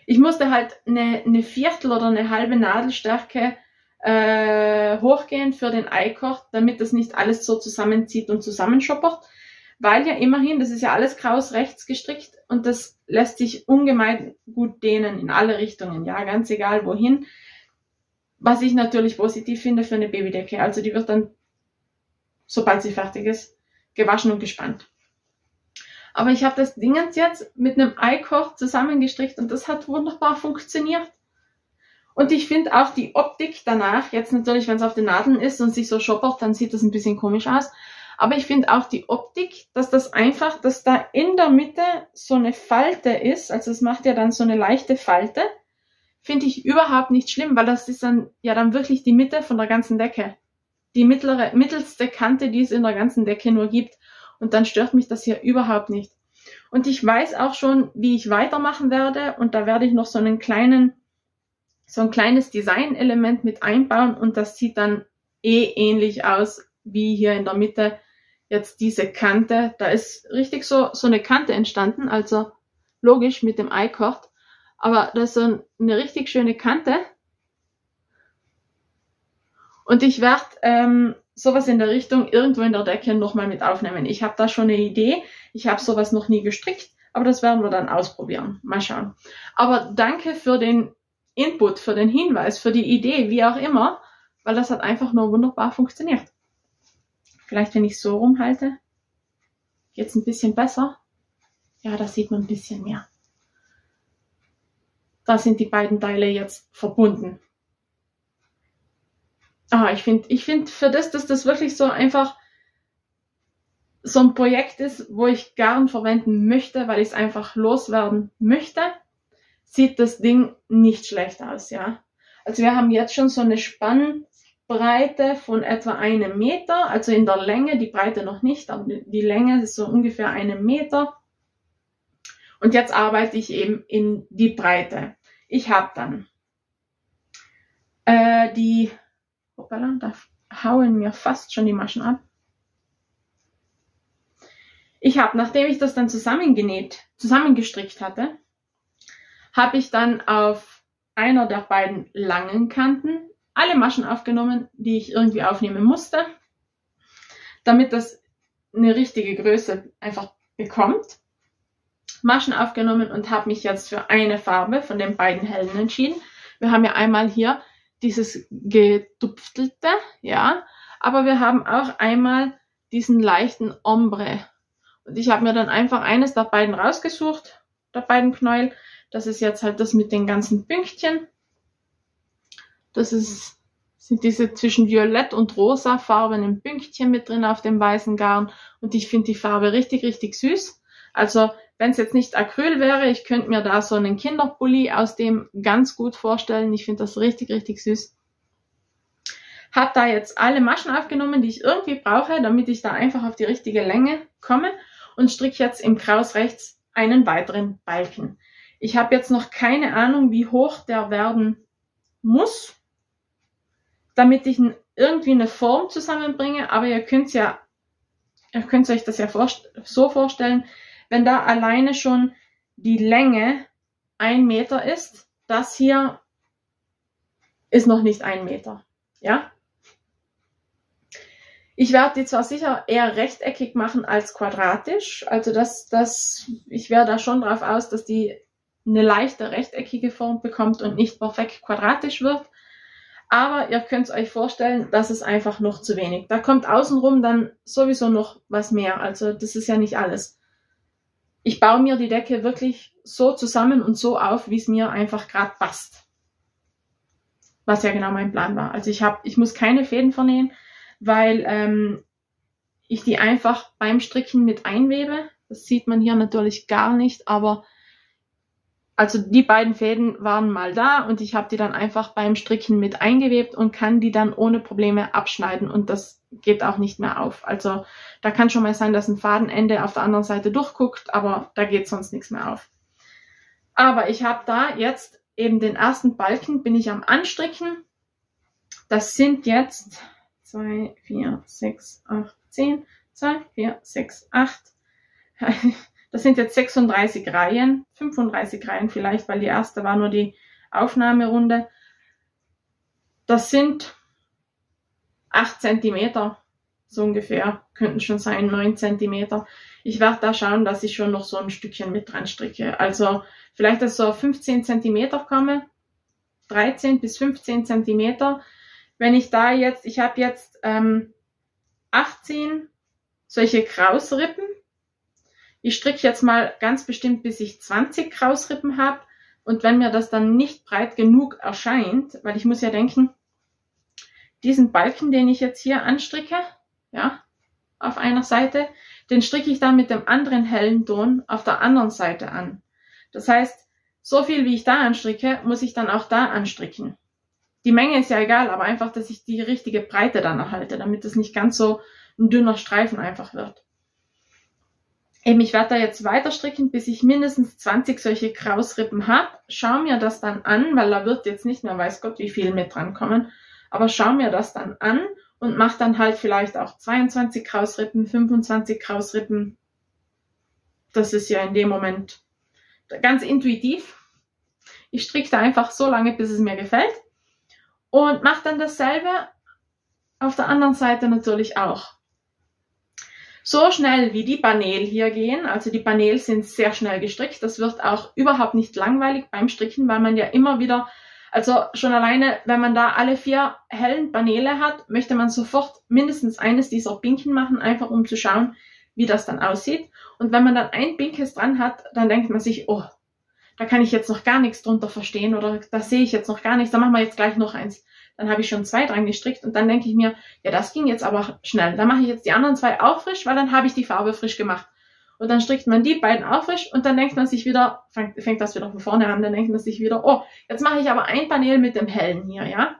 Ich musste halt eine, eine Viertel oder eine halbe Nadelstärke äh, hochgehen für den Eichord, damit das nicht alles so zusammenzieht und zusammenschoppert. Weil ja immerhin, das ist ja alles kraus rechts gestrickt und das lässt sich ungemein gut dehnen in alle Richtungen, ja, ganz egal wohin. Was ich natürlich positiv finde für eine Babydecke. Also die wird dann, sobald sie fertig ist, gewaschen und gespannt. Aber ich habe das Ding jetzt mit einem Eichord zusammengestrickt und das hat wunderbar funktioniert. Und ich finde auch die Optik danach, jetzt natürlich, wenn es auf den Nadeln ist und sich so schoppert, dann sieht das ein bisschen komisch aus. Aber ich finde auch die Optik, dass das einfach, dass da in der Mitte so eine Falte ist, also es macht ja dann so eine leichte Falte finde ich überhaupt nicht schlimm, weil das ist dann ja dann wirklich die Mitte von der ganzen Decke. Die mittlere, mittelste Kante, die es in der ganzen Decke nur gibt. Und dann stört mich das hier überhaupt nicht. Und ich weiß auch schon, wie ich weitermachen werde. Und da werde ich noch so einen kleinen, so ein kleines Designelement mit einbauen. Und das sieht dann eh ähnlich aus wie hier in der Mitte jetzt diese Kante. Da ist richtig so, so eine Kante entstanden. Also logisch mit dem I-Cord. Aber das ist so eine richtig schöne Kante. Und ich werde ähm, sowas in der Richtung irgendwo in der Decke nochmal mit aufnehmen. Ich habe da schon eine Idee. Ich habe sowas noch nie gestrickt, aber das werden wir dann ausprobieren. Mal schauen. Aber danke für den Input, für den Hinweis, für die Idee, wie auch immer, weil das hat einfach nur wunderbar funktioniert. Vielleicht, wenn ich so rumhalte, geht's ein bisschen besser. Ja, da sieht man ein bisschen mehr da sind die beiden Teile jetzt verbunden. Ah, ich finde, ich finde für das, dass das wirklich so einfach so ein Projekt ist, wo ich Garn verwenden möchte, weil ich es einfach loswerden möchte, sieht das Ding nicht schlecht aus, ja. Also wir haben jetzt schon so eine Spannbreite von etwa einem Meter, also in der Länge, die Breite noch nicht, aber die Länge ist so ungefähr einen Meter. Und jetzt arbeite ich eben in die Breite. Ich habe dann äh, die, hoppala, da hauen mir fast schon die Maschen ab. Ich habe, nachdem ich das dann zusammengenäht, zusammengestrickt hatte, habe ich dann auf einer der beiden langen Kanten alle Maschen aufgenommen, die ich irgendwie aufnehmen musste, damit das eine richtige Größe einfach bekommt. Maschen aufgenommen und habe mich jetzt für eine Farbe von den beiden hellen entschieden. Wir haben ja einmal hier dieses gedupftelte, ja, aber wir haben auch einmal diesen leichten Ombre. Und ich habe mir dann einfach eines der beiden rausgesucht, der beiden Knäuel. Das ist jetzt halt das mit den ganzen Pünktchen. Das ist, sind diese zwischen Violett und Rosa farbenen Pünktchen mit drin auf dem weißen Garn. Und ich finde die Farbe richtig, richtig süß. Also, wenn es jetzt nicht Acryl wäre, ich könnte mir da so einen Kinderpulli aus dem ganz gut vorstellen. Ich finde das richtig, richtig süß. Hab da jetzt alle Maschen aufgenommen, die ich irgendwie brauche, damit ich da einfach auf die richtige Länge komme und stricke jetzt im Kraus rechts einen weiteren Balken. Ich habe jetzt noch keine Ahnung, wie hoch der werden muss damit ich irgendwie eine Form zusammenbringe, aber ihr könnt ja, ihr könnt euch das ja vorst so vorstellen, wenn da alleine schon die Länge ein Meter ist, das hier ist noch nicht ein Meter, ja? Ich werde die zwar sicher eher rechteckig machen als quadratisch, also das, das, ich wäre da schon drauf aus, dass die eine leichte rechteckige Form bekommt und nicht perfekt quadratisch wird. Aber ihr könnt euch vorstellen, das ist einfach noch zu wenig. Da kommt außenrum dann sowieso noch was mehr. Also das ist ja nicht alles. Ich baue mir die Decke wirklich so zusammen und so auf, wie es mir einfach gerade passt. Was ja genau mein Plan war. Also ich habe, ich muss keine Fäden vernähen, weil ähm, ich die einfach beim Stricken mit einwebe. Das sieht man hier natürlich gar nicht, aber also die beiden Fäden waren mal da und ich habe die dann einfach beim Stricken mit eingewebt und kann die dann ohne Probleme abschneiden und das geht auch nicht mehr auf. Also da kann schon mal sein, dass ein Fadenende auf der anderen Seite durchguckt, aber da geht sonst nichts mehr auf. Aber ich habe da jetzt eben den ersten Balken, bin ich am Anstricken. Das sind jetzt 2, 4, 6, 8, 10, 2, 4, 6, 8. Das sind jetzt 36 Reihen, 35 Reihen vielleicht, weil die erste war nur die Aufnahmerunde. Das sind 8 Zentimeter, so ungefähr, könnten schon sein, 9 Zentimeter. Ich werde da schauen, dass ich schon noch so ein Stückchen mit dran stricke. Also vielleicht, dass so 15 Zentimeter komme, 13 bis 15 Zentimeter. Wenn ich da jetzt, ich habe jetzt ähm, 18 solche Krausrippen ich stricke jetzt mal ganz bestimmt, bis ich 20 Krausrippen habe. Und wenn mir das dann nicht breit genug erscheint, weil ich muss ja denken, diesen Balken, den ich jetzt hier anstricke, ja, auf einer Seite, den stricke ich dann mit dem anderen hellen Ton auf der anderen Seite an. Das heißt, so viel wie ich da anstricke, muss ich dann auch da anstricken. Die Menge ist ja egal, aber einfach, dass ich die richtige Breite dann erhalte, damit es nicht ganz so ein dünner Streifen einfach wird. Eben, ich werde da jetzt weiter stricken, bis ich mindestens 20 solche Krausrippen habe. Schau mir das dann an, weil da wird jetzt nicht mehr weiß Gott wie viel mit dran kommen. Aber schau mir das dann an und mach dann halt vielleicht auch 22 Krausrippen, 25 Krausrippen. Das ist ja in dem Moment ganz intuitiv. Ich stricke da einfach so lange, bis es mir gefällt. Und mache dann dasselbe auf der anderen Seite natürlich auch. So schnell wie die Panel hier gehen, also die Panel sind sehr schnell gestrickt, das wird auch überhaupt nicht langweilig beim Stricken, weil man ja immer wieder, also schon alleine, wenn man da alle vier hellen Paneele hat, möchte man sofort mindestens eines dieser Pinken machen, einfach um zu schauen, wie das dann aussieht. Und wenn man dann ein Pinkes dran hat, dann denkt man sich, oh, da kann ich jetzt noch gar nichts drunter verstehen oder da sehe ich jetzt noch gar nichts, da machen wir jetzt gleich noch eins. Dann habe ich schon zwei dran gestrickt und dann denke ich mir, ja, das ging jetzt aber schnell. Dann mache ich jetzt die anderen zwei auch frisch, weil dann habe ich die Farbe frisch gemacht. Und dann strickt man die beiden auch frisch und dann denkt man sich wieder, fängt, fängt das wieder von vorne an, dann denkt man sich wieder, oh, jetzt mache ich aber ein Panel mit dem hellen hier, ja.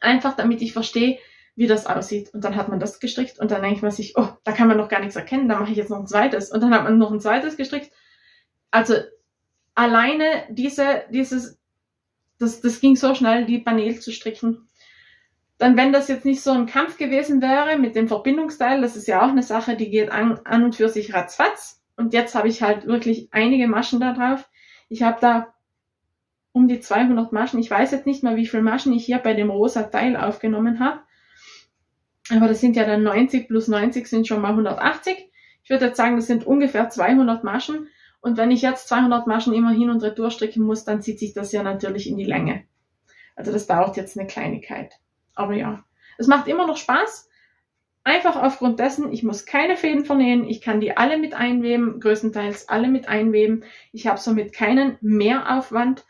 Einfach damit ich verstehe, wie das aussieht. Und dann hat man das gestrickt und dann denkt man sich, oh, da kann man noch gar nichts erkennen, da mache ich jetzt noch ein zweites. Und dann hat man noch ein zweites gestrickt. Also alleine diese, dieses das, das ging so schnell, die Panel zu stricken. Dann, wenn das jetzt nicht so ein Kampf gewesen wäre mit dem Verbindungsteil, das ist ja auch eine Sache, die geht an, an und für sich ratzfatz. Und jetzt habe ich halt wirklich einige Maschen da drauf. Ich habe da um die 200 Maschen. Ich weiß jetzt nicht mal, wie viele Maschen ich hier bei dem rosa Teil aufgenommen habe. Aber das sind ja dann 90 plus 90 sind schon mal 180. Ich würde jetzt sagen, das sind ungefähr 200 Maschen. Und wenn ich jetzt 200 Maschen immer hin und retour stricken muss, dann zieht sich das ja natürlich in die Länge. Also das dauert jetzt eine Kleinigkeit. Aber ja, es macht immer noch Spaß. Einfach aufgrund dessen, ich muss keine Fäden vernähen, ich kann die alle mit einweben, größtenteils alle mit einweben. Ich habe somit keinen Mehraufwand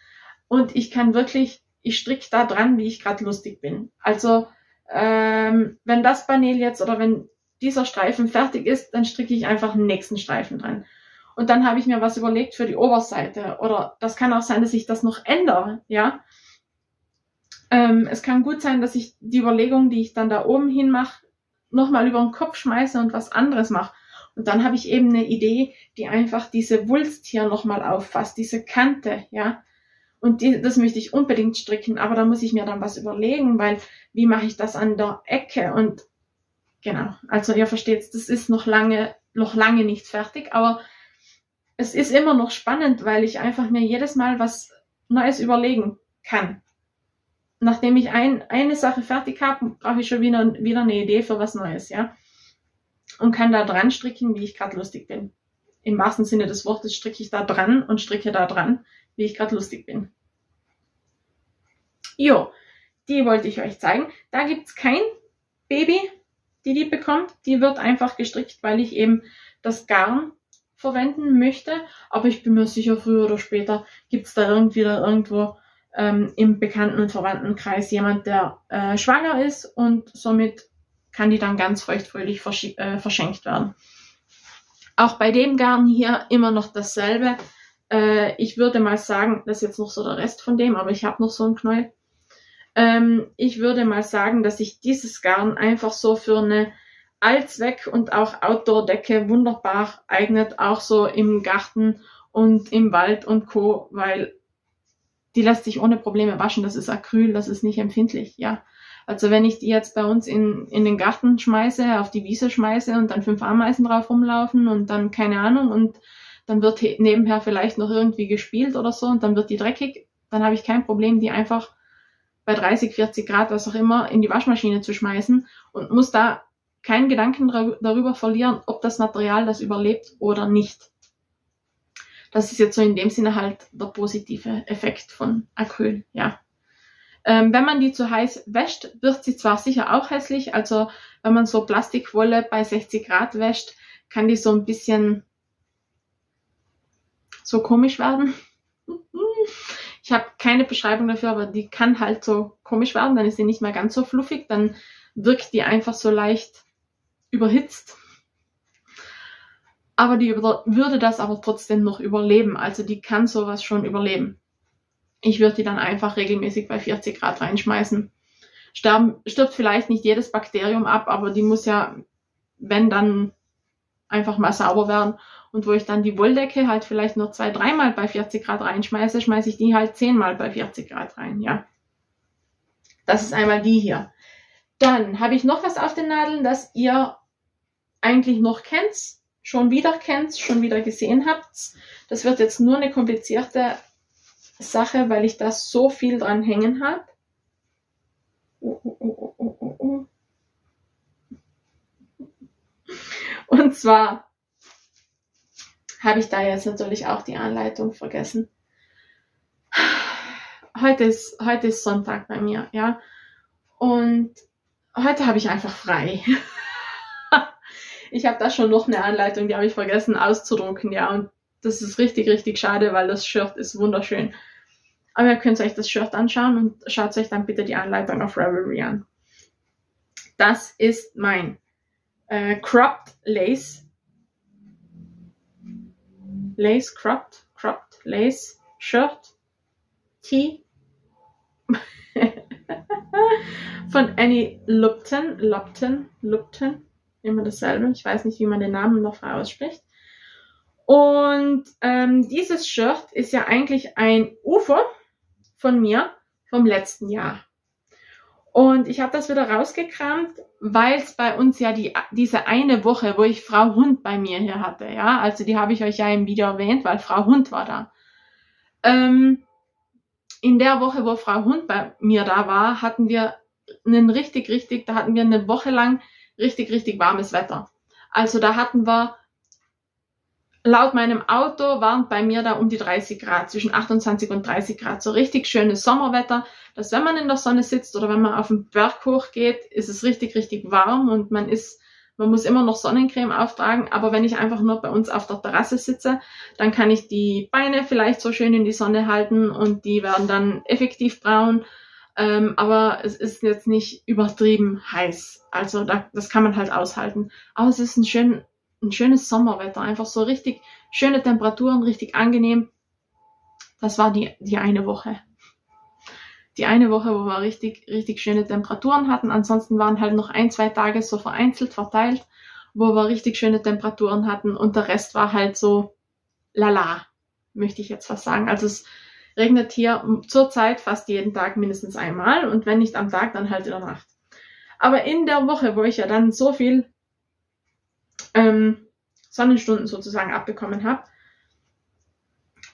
und ich kann wirklich, ich stricke da dran, wie ich gerade lustig bin. Also ähm, wenn das Panel jetzt oder wenn dieser Streifen fertig ist, dann stricke ich einfach den nächsten Streifen dran. Und dann habe ich mir was überlegt für die Oberseite. Oder das kann auch sein, dass ich das noch ändere, ja. Ähm, es kann gut sein, dass ich die Überlegung, die ich dann da oben hin mache, nochmal über den Kopf schmeiße und was anderes mache. Und dann habe ich eben eine Idee, die einfach diese Wulst hier nochmal auffasst, diese Kante, ja. Und die, das möchte ich unbedingt stricken, aber da muss ich mir dann was überlegen, weil wie mache ich das an der Ecke? Und genau, also ihr versteht, das ist noch lange, noch lange nicht fertig, aber es ist immer noch spannend, weil ich einfach mir jedes Mal was Neues überlegen kann. Nachdem ich ein, eine Sache fertig habe, brauche ich schon wieder, wieder eine Idee für was Neues, ja. Und kann da dran stricken, wie ich gerade lustig bin. Im wahrsten Sinne des Wortes stricke ich da dran und stricke da dran, wie ich gerade lustig bin. Jo, die wollte ich euch zeigen. Da gibt's kein Baby, die die bekommt. Die wird einfach gestrickt, weil ich eben das Garn verwenden möchte. Aber ich bin mir sicher, früher oder später gibt's da irgendwie da irgendwo ähm, im Bekannten- und Verwandtenkreis jemand, der äh, schwanger ist und somit kann die dann ganz feuchtfröhlich äh, verschenkt werden. Auch bei dem Garn hier immer noch dasselbe. Äh, ich würde mal sagen, das ist jetzt noch so der Rest von dem, aber ich habe noch so einen Knäuel. Ähm, ich würde mal sagen, dass sich dieses Garn einfach so für eine Allzweck- und auch Outdoor-Decke wunderbar eignet, auch so im Garten und im Wald und Co., weil die lässt sich ohne Probleme waschen. Das ist Acryl, das ist nicht empfindlich, ja. Also wenn ich die jetzt bei uns in, in den Garten schmeiße, auf die Wiese schmeiße und dann fünf Ameisen drauf rumlaufen und dann keine Ahnung und dann wird nebenher vielleicht noch irgendwie gespielt oder so und dann wird die dreckig, dann habe ich kein Problem, die einfach bei 30, 40 Grad, was auch immer, in die Waschmaschine zu schmeißen und muss da keinen Gedanken darüber verlieren, ob das Material das überlebt oder nicht. Das ist jetzt so in dem Sinne halt der positive Effekt von Acryl, ja. Ähm, wenn man die zu heiß wäscht, wird sie zwar sicher auch hässlich, also wenn man so Plastikwolle bei 60 Grad wäscht, kann die so ein bisschen so komisch werden. Ich habe keine Beschreibung dafür, aber die kann halt so komisch werden. Dann ist sie nicht mehr ganz so fluffig. Dann wirkt die einfach so leicht überhitzt. Aber die würde das aber trotzdem noch überleben. Also die kann sowas schon überleben. Ich würde die dann einfach regelmäßig bei 40 Grad reinschmeißen. Sterben, stirbt vielleicht nicht jedes Bakterium ab, aber die muss ja, wenn dann einfach mal sauber werden. Und wo ich dann die Wolldecke halt vielleicht nur zwei, dreimal bei 40 Grad reinschmeiße, schmeiße ich die halt zehnmal bei 40 Grad rein, ja. Das ist einmal die hier. Dann habe ich noch was auf den Nadeln, das ihr eigentlich noch kennt, schon wieder kennt, schon wieder gesehen habt. Das wird jetzt nur eine komplizierte Sache, weil ich da so viel dran hängen habe. Oh, oh, oh. Und zwar habe ich da jetzt natürlich auch die Anleitung vergessen. Heute ist, heute ist Sonntag bei mir, ja. Und heute habe ich einfach frei. Ich habe da schon noch eine Anleitung, die habe ich vergessen auszudrucken, ja. Und das ist richtig, richtig schade, weil das Shirt ist wunderschön. Aber ihr könnt euch das Shirt anschauen und schaut euch dann bitte die Anleitung auf Ravelry an. Das ist mein äh, Cropped Lace. Lace, Cropped, Cropped Lace Shirt. Tee. Von Annie Lupton. Lupton, Lupton. Immer dasselbe. Ich weiß nicht, wie man den Namen noch ausspricht. Und ähm, dieses Shirt ist ja eigentlich ein Ufer von mir vom letzten Jahr. Und ich habe das wieder rausgekramt, weil es bei uns ja die, diese eine Woche, wo ich Frau Hund bei mir hier hatte, ja, also die habe ich euch ja im Video erwähnt, weil Frau Hund war da. Ähm, in der Woche, wo Frau Hund bei mir da war, hatten wir einen richtig, richtig, da hatten wir eine Woche lang richtig, richtig warmes Wetter. Also da hatten wir laut meinem Auto waren bei mir da um die 30 Grad, zwischen 28 und 30 Grad. So richtig schönes Sommerwetter, dass wenn man in der Sonne sitzt oder wenn man auf den Berg hochgeht, ist es richtig, richtig warm und man ist, man muss immer noch Sonnencreme auftragen. Aber wenn ich einfach nur bei uns auf der Terrasse sitze, dann kann ich die Beine vielleicht so schön in die Sonne halten und die werden dann effektiv braun. Ähm, aber es ist jetzt nicht übertrieben heiß. Also da, das kann man halt aushalten. Aber es ist ein schön, ein schönes Sommerwetter, einfach so richtig schöne Temperaturen, richtig angenehm. Das war die, die eine Woche. Die eine Woche, wo wir richtig, richtig schöne Temperaturen hatten. Ansonsten waren halt noch ein, zwei Tage so vereinzelt verteilt, wo wir richtig schöne Temperaturen hatten und der Rest war halt so lala, möchte ich jetzt fast sagen. Also es regnet hier zurzeit fast jeden Tag mindestens einmal und wenn nicht am Tag, dann halt in der Nacht. Aber in der Woche, wo ich ja dann so viel ähm, Sonnenstunden sozusagen abbekommen habe.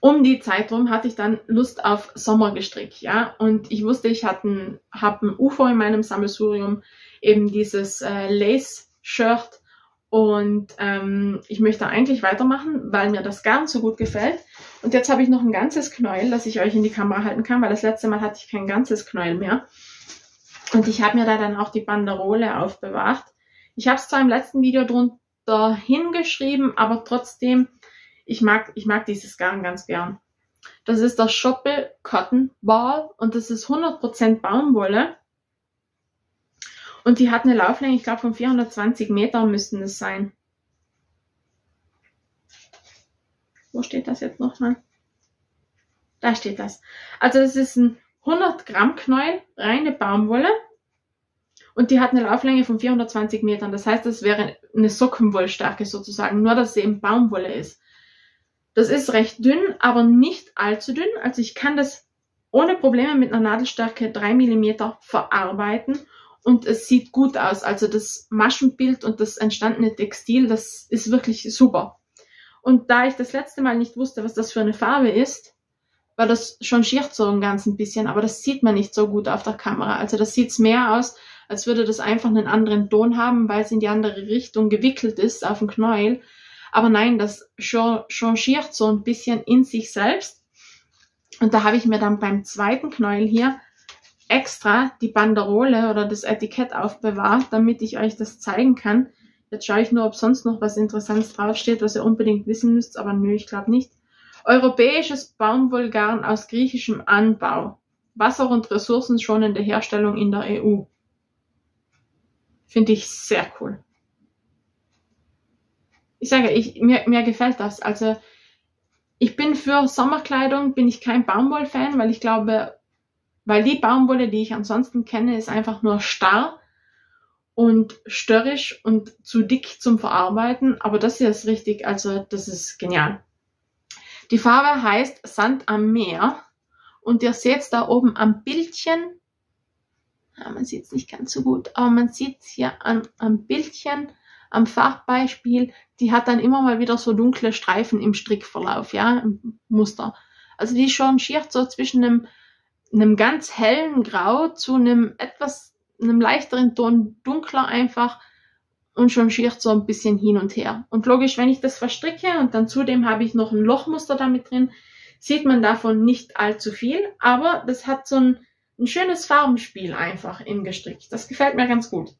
Um die Zeit rum hatte ich dann Lust auf Sommergestrick, ja. Und ich wusste, ich habe ein, UFO in meinem Sammelsurium, eben dieses äh, Lace-Shirt. Und ähm, ich möchte eigentlich weitermachen, weil mir das gar nicht so gut gefällt. Und jetzt habe ich noch ein ganzes Knäuel, das ich euch in die Kamera halten kann, weil das letzte Mal hatte ich kein ganzes Knäuel mehr. Und ich habe mir da dann auch die Banderole aufbewahrt. Ich habe es zwar im letzten Video drunter hingeschrieben, aber trotzdem, ich mag, ich mag dieses Garn ganz gern. Das ist der Schoppel Cotton Ball und das ist 100% Baumwolle. Und die hat eine Lauflänge, ich glaube von 420 Meter müssten es sein. Wo steht das jetzt nochmal? Da steht das. Also das ist ein 100 Gramm Knäuel, reine Baumwolle und die hat eine Lauflänge von 420 Metern. Das heißt, das wäre eine Sockenwollstärke sozusagen, nur dass sie eben Baumwolle ist. Das ist recht dünn, aber nicht allzu dünn. Also ich kann das ohne Probleme mit einer Nadelstärke 3 mm verarbeiten und es sieht gut aus. Also das Maschenbild und das entstandene Textil, das ist wirklich super. Und da ich das letzte Mal nicht wusste, was das für eine Farbe ist, war das schon schier so ein ganz bisschen, aber das sieht man nicht so gut auf der Kamera. Also das sieht's mehr aus, als würde das einfach einen anderen Ton haben, weil es in die andere Richtung gewickelt ist auf dem Knäuel. Aber nein, das changiert so ein bisschen in sich selbst. Und da habe ich mir dann beim zweiten Knäuel hier extra die Banderole oder das Etikett aufbewahrt, damit ich euch das zeigen kann. Jetzt schaue ich nur, ob sonst noch was Interessantes draufsteht, was ihr unbedingt wissen müsst, aber nö, ich glaube nicht. Europäisches Baumwollgarn aus griechischem Anbau. Wasser- und ressourcenschonende Herstellung in der EU. Finde ich sehr cool. Ich sage, ich, mir, mir gefällt das. Also ich bin für Sommerkleidung, bin ich kein Baumwollfan, weil ich glaube, weil die Baumwolle, die ich ansonsten kenne, ist einfach nur starr und störrisch und zu dick zum Verarbeiten. Aber das hier ist richtig, also das ist genial. Die Farbe heißt Sand am Meer und ihr seht da oben am Bildchen, ja, man sieht es nicht ganz so gut, aber man sieht es hier am, am Bildchen, am Farbeispiel, die hat dann immer mal wieder so dunkle Streifen im Strickverlauf, ja, im Muster. Also die changiert so zwischen einem, einem ganz hellen Grau zu einem etwas, einem leichteren Ton dunkler einfach und changiert so ein bisschen hin und her. Und logisch, wenn ich das verstricke und dann zudem habe ich noch ein Lochmuster damit drin, sieht man davon nicht allzu viel, aber das hat so ein ein schönes Farbenspiel einfach im Gestrick. Das gefällt mir ganz gut.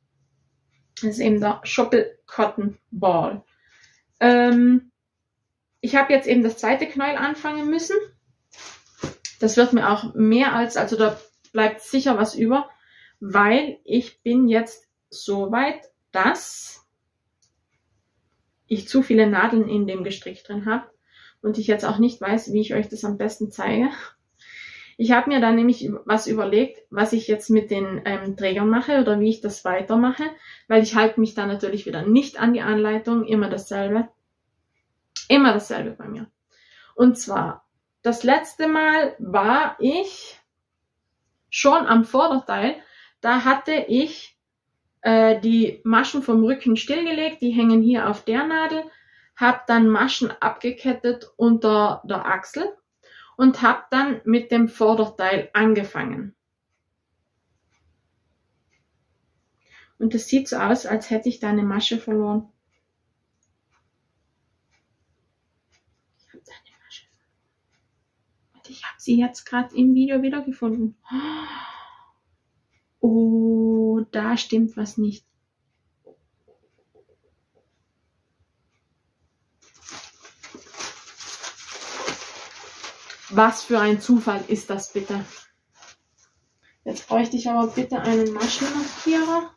Das ist eben der Schoppel Cotton Ball. Ähm, ich habe jetzt eben das zweite Knäuel anfangen müssen. Das wird mir auch mehr als, also da bleibt sicher was über, weil ich bin jetzt so weit, dass ich zu viele Nadeln in dem Gestrick drin habe und ich jetzt auch nicht weiß, wie ich euch das am besten zeige. Ich habe mir dann nämlich was überlegt, was ich jetzt mit den ähm, Trägern mache oder wie ich das weitermache, weil ich halte mich dann natürlich wieder nicht an die Anleitung, immer dasselbe. Immer dasselbe bei mir. Und zwar, das letzte Mal war ich schon am Vorderteil, da hatte ich äh, die Maschen vom Rücken stillgelegt, die hängen hier auf der Nadel, habe dann Maschen abgekettet unter der Achsel und habe dann mit dem Vorderteil angefangen. Und es sieht so aus, als hätte ich da eine Masche verloren. Sie jetzt gerade im Video wiedergefunden. Oh, da stimmt was nicht. Was für ein Zufall ist das bitte? Jetzt bräuchte ich aber bitte einen Maschenmarkierer.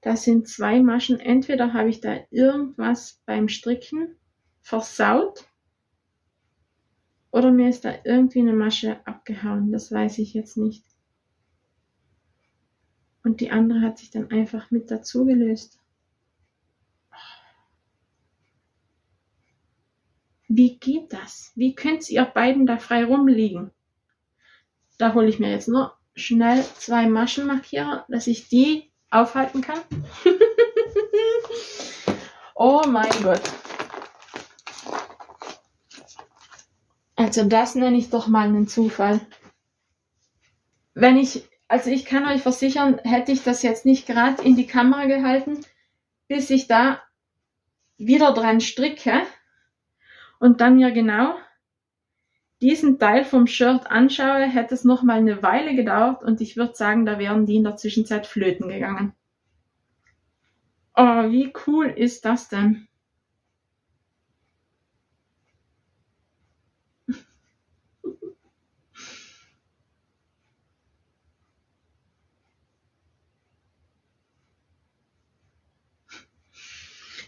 Das sind zwei Maschen. Entweder habe ich da irgendwas beim Stricken versaut oder mir ist da irgendwie eine Masche abgehauen. Das weiß ich jetzt nicht. Und die andere hat sich dann einfach mit dazu gelöst. Wie geht das? Wie könnt ihr beiden da frei rumliegen? Da hole ich mir jetzt nur schnell zwei Maschenmarkierer, dass ich die aufhalten kann. oh mein Gott. Also das nenne ich doch mal einen Zufall. Wenn ich, also ich kann euch versichern, hätte ich das jetzt nicht gerade in die Kamera gehalten, bis ich da wieder dran stricke und dann mir genau diesen Teil vom Shirt anschaue, hätte es noch mal eine Weile gedauert und ich würde sagen, da wären die in der Zwischenzeit flöten gegangen. Oh, wie cool ist das denn?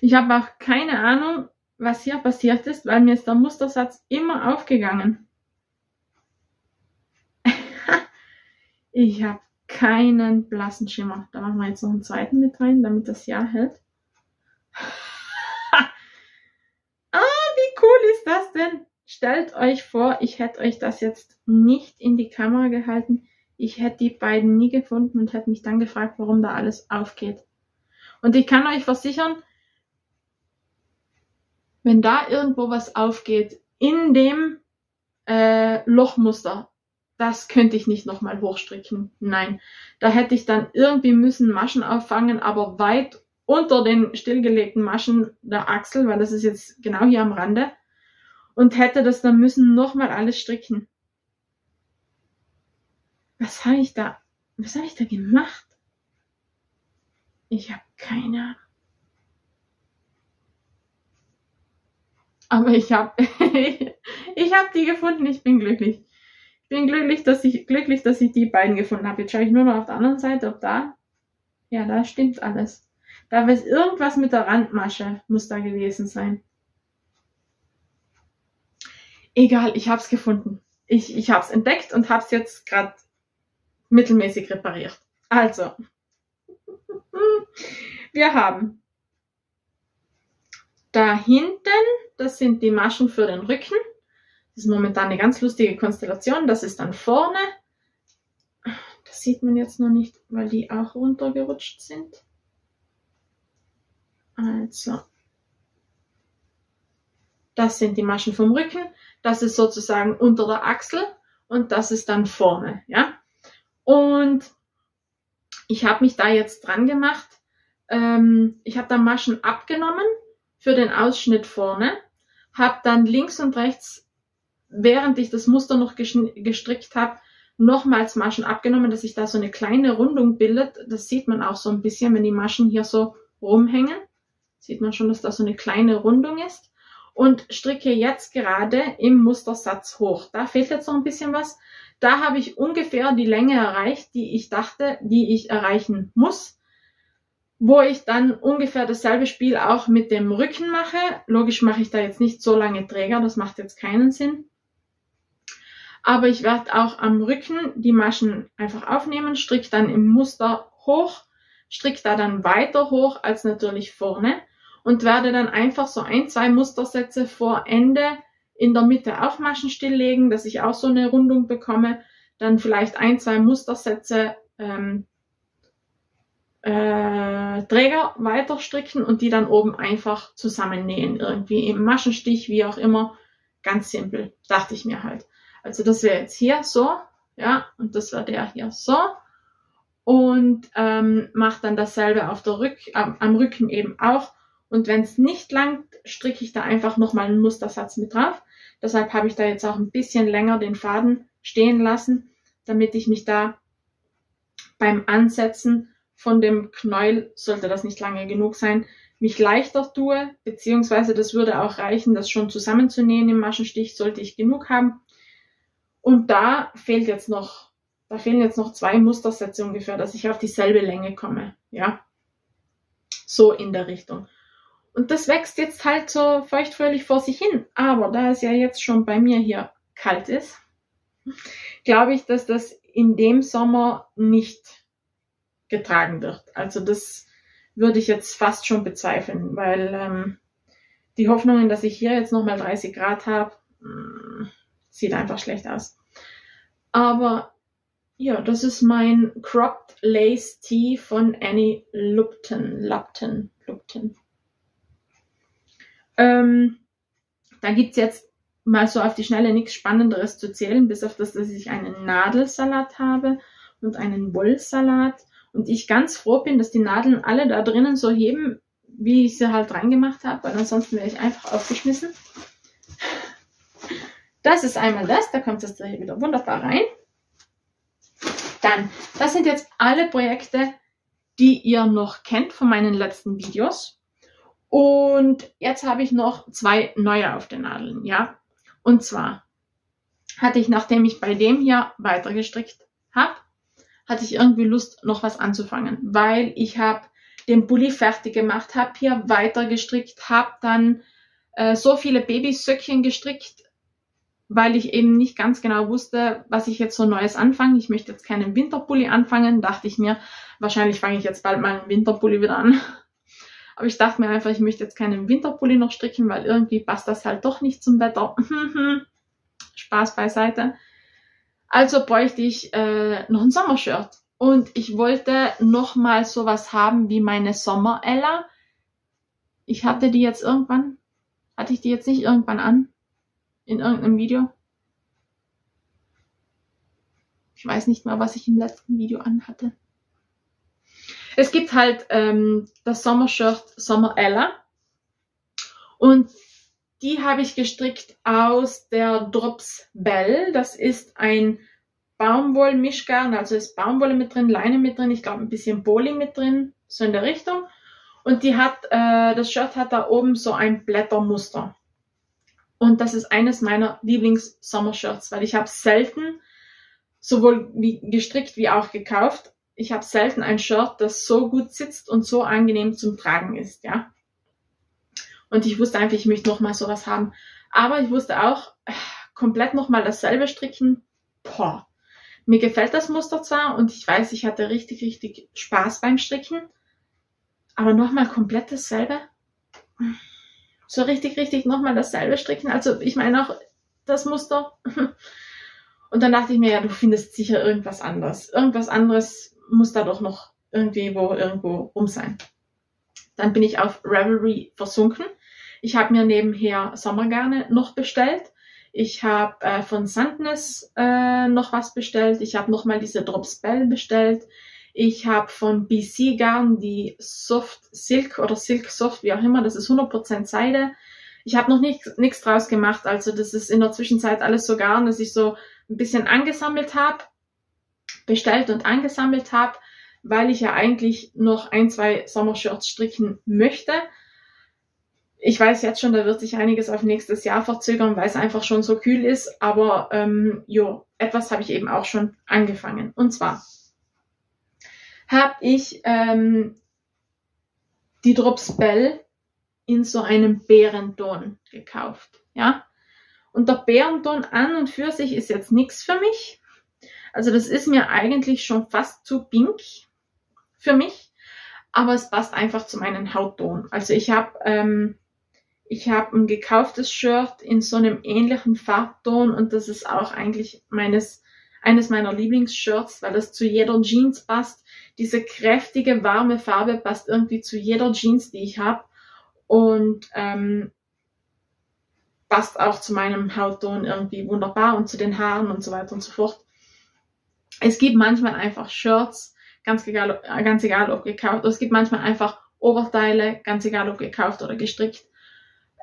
Ich habe auch keine Ahnung, was hier passiert ist, weil mir ist der Mustersatz immer aufgegangen. ich habe keinen blassen Schimmer. Da machen wir jetzt noch einen zweiten mit rein, damit das ja hält. ah, wie cool ist das denn? Stellt euch vor, ich hätte euch das jetzt nicht in die Kamera gehalten. Ich hätte die beiden nie gefunden und hätte mich dann gefragt, warum da alles aufgeht. Und ich kann euch versichern, wenn da irgendwo was aufgeht in dem äh, Lochmuster, das könnte ich nicht nochmal hochstricken. Nein, da hätte ich dann irgendwie müssen Maschen auffangen, aber weit unter den stillgelegten Maschen der Achsel, weil das ist jetzt genau hier am Rande, und hätte das dann müssen nochmal alles stricken. Was habe ich da, was habe ich da gemacht? Ich habe keine Ahnung. Aber ich habe ich hab die gefunden. Ich bin glücklich. Ich bin glücklich, dass ich glücklich, dass ich die beiden gefunden habe. Jetzt schaue ich nur noch auf der anderen Seite, ob da. Ja, da stimmt alles. Da ist irgendwas mit der Randmasche muss da gewesen sein. Egal, ich habe es gefunden. Ich, ich habe es entdeckt und habe es jetzt gerade mittelmäßig repariert. Also, wir haben da hinten das sind die Maschen für den Rücken. Das ist momentan eine ganz lustige Konstellation. Das ist dann vorne. Das sieht man jetzt noch nicht, weil die auch runtergerutscht sind. Also, das sind die Maschen vom Rücken. Das ist sozusagen unter der Achsel und das ist dann vorne, ja. Und ich habe mich da jetzt dran gemacht. Ähm, ich habe da Maschen abgenommen für den Ausschnitt vorne habe dann links und rechts, während ich das Muster noch gestrickt habe, nochmals Maschen abgenommen, dass sich da so eine kleine Rundung bildet. Das sieht man auch so ein bisschen, wenn die Maschen hier so rumhängen. Sieht man schon, dass da so eine kleine Rundung ist. Und stricke jetzt gerade im Mustersatz hoch. Da fehlt jetzt noch ein bisschen was. Da habe ich ungefähr die Länge erreicht, die ich dachte, die ich erreichen muss wo ich dann ungefähr dasselbe Spiel auch mit dem Rücken mache. Logisch mache ich da jetzt nicht so lange Träger, das macht jetzt keinen Sinn. Aber ich werde auch am Rücken die Maschen einfach aufnehmen, stricke dann im Muster hoch, stricke da dann weiter hoch als natürlich vorne und werde dann einfach so ein, zwei Mustersätze vor Ende in der Mitte auf Maschen stilllegen, dass ich auch so eine Rundung bekomme. Dann vielleicht ein, zwei Mustersätze ähm, äh, Träger weiter stricken und die dann oben einfach zusammennähen. Irgendwie im Maschenstich, wie auch immer. Ganz simpel, dachte ich mir halt. Also das wäre jetzt hier so, ja, und das wäre der hier so. Und ähm, mache dann dasselbe auf der Rück, am, am Rücken eben auch. Und wenn es nicht langt, stricke ich da einfach nochmal einen Mustersatz mit drauf. Deshalb habe ich da jetzt auch ein bisschen länger den Faden stehen lassen, damit ich mich da beim Ansetzen von dem Knäuel, sollte das nicht lange genug sein, mich leichter tue, beziehungsweise das würde auch reichen, das schon zusammenzunähen im Maschenstich, sollte ich genug haben. Und da fehlt jetzt noch, da fehlen jetzt noch zwei Mustersätze ungefähr, dass ich auf dieselbe Länge komme, ja. So in der Richtung. Und das wächst jetzt halt so feuchtfröhlich vor sich hin. Aber da es ja jetzt schon bei mir hier kalt ist, glaube ich, dass das in dem Sommer nicht getragen wird. Also das würde ich jetzt fast schon bezweifeln, weil ähm, die Hoffnungen, dass ich hier jetzt nochmal 30 Grad habe, mm, sieht einfach schlecht aus. Aber ja, das ist mein Cropped Lace Tee von Annie Lupton. Lupton. Lupton. Ähm, da gibt's jetzt mal so auf die Schnelle nichts Spannenderes zu zählen, bis auf das, dass ich einen Nadelsalat habe und einen Wollsalat und ich ganz froh bin, dass die Nadeln alle da drinnen so heben, wie ich sie halt reingemacht habe, weil ansonsten wäre ich einfach aufgeschmissen. Das ist einmal das, da kommt das hier wieder wunderbar rein. Dann, das sind jetzt alle Projekte, die ihr noch kennt von meinen letzten Videos. Und jetzt habe ich noch zwei neue auf den Nadeln, ja. Und zwar hatte ich, nachdem ich bei dem hier weiter gestrickt habe, hatte ich irgendwie Lust, noch was anzufangen, weil ich habe den Bulli fertig gemacht, habe hier weiter gestrickt, habe dann äh, so viele Babysöckchen gestrickt, weil ich eben nicht ganz genau wusste, was ich jetzt so Neues anfange. Ich möchte jetzt keinen Winterpulli anfangen, dachte ich mir. Wahrscheinlich fange ich jetzt bald mal einen Winterpulli wieder an. Aber ich dachte mir einfach, ich möchte jetzt keinen Winterpulli noch stricken, weil irgendwie passt das halt doch nicht zum Wetter. Spaß beiseite. Also bräuchte ich äh, noch ein Sommershirt. Und ich wollte noch mal sowas haben wie meine Sommer-Ella. Ich hatte die jetzt irgendwann, hatte ich die jetzt nicht irgendwann an? In irgendeinem Video? Ich weiß nicht mal, was ich im letzten Video anhatte. Es gibt halt ähm, das Sommershirt Sommer Ella. Und die habe ich gestrickt aus der Drops Bell. Das ist ein Baumwollmischgarn, also ist Baumwolle mit drin, Leine mit drin, ich glaube ein bisschen Boli mit drin, so in der Richtung. Und die hat, äh, das Shirt hat da oben so ein Blättermuster. Und das ist eines meiner Lieblings-Sommershirts, weil ich habe selten sowohl wie gestrickt wie auch gekauft. Ich habe selten ein Shirt, das so gut sitzt und so angenehm zum Tragen ist, ja. Und ich wusste einfach, ich möchte nochmal sowas haben. Aber ich wusste auch, komplett nochmal dasselbe stricken, boah. Mir gefällt das Muster zwar und ich weiß, ich hatte richtig, richtig Spaß beim Stricken. Aber nochmal komplett dasselbe. So richtig, richtig nochmal dasselbe stricken. Also ich meine auch das Muster. Und dann dachte ich mir, ja, du findest sicher irgendwas anderes. Irgendwas anderes muss da doch noch irgendwie wo irgendwo rum sein. Dann bin ich auf Ravelry versunken. Ich habe mir nebenher Sommergarne noch bestellt. Ich habe äh, von Sandness äh, noch was bestellt. Ich habe nochmal diese Drops Bell bestellt. Ich habe von BC Garn die Soft Silk oder Silk Soft, wie auch immer. Das ist 100% Seide. Ich habe noch nichts draus gemacht. Also das ist in der Zwischenzeit alles so Garn, dass ich so ein bisschen angesammelt habe, bestellt und angesammelt habe weil ich ja eigentlich noch ein, zwei Sommershirts stricken möchte. Ich weiß jetzt schon, da wird sich einiges auf nächstes Jahr verzögern, weil es einfach schon so kühl ist. Aber ähm, jo, etwas habe ich eben auch schon angefangen. Und zwar habe ich ähm, die Drops Bell in so einem Bärenton gekauft. Ja, und der Bärenton an und für sich ist jetzt nichts für mich. Also das ist mir eigentlich schon fast zu pink für mich, aber es passt einfach zu meinem Hautton. Also ich habe ähm, ich habe ein gekauftes Shirt in so einem ähnlichen Farbton und das ist auch eigentlich meines eines meiner Lieblingsshirts, weil das zu jeder Jeans passt. Diese kräftige, warme Farbe passt irgendwie zu jeder Jeans, die ich habe. Und ähm, passt auch zu meinem Hautton irgendwie wunderbar und zu den Haaren und so weiter und so fort. Es gibt manchmal einfach Shirts, ganz egal, ganz egal ob gekauft. Es gibt manchmal einfach Oberteile, ganz egal ob gekauft oder gestrickt.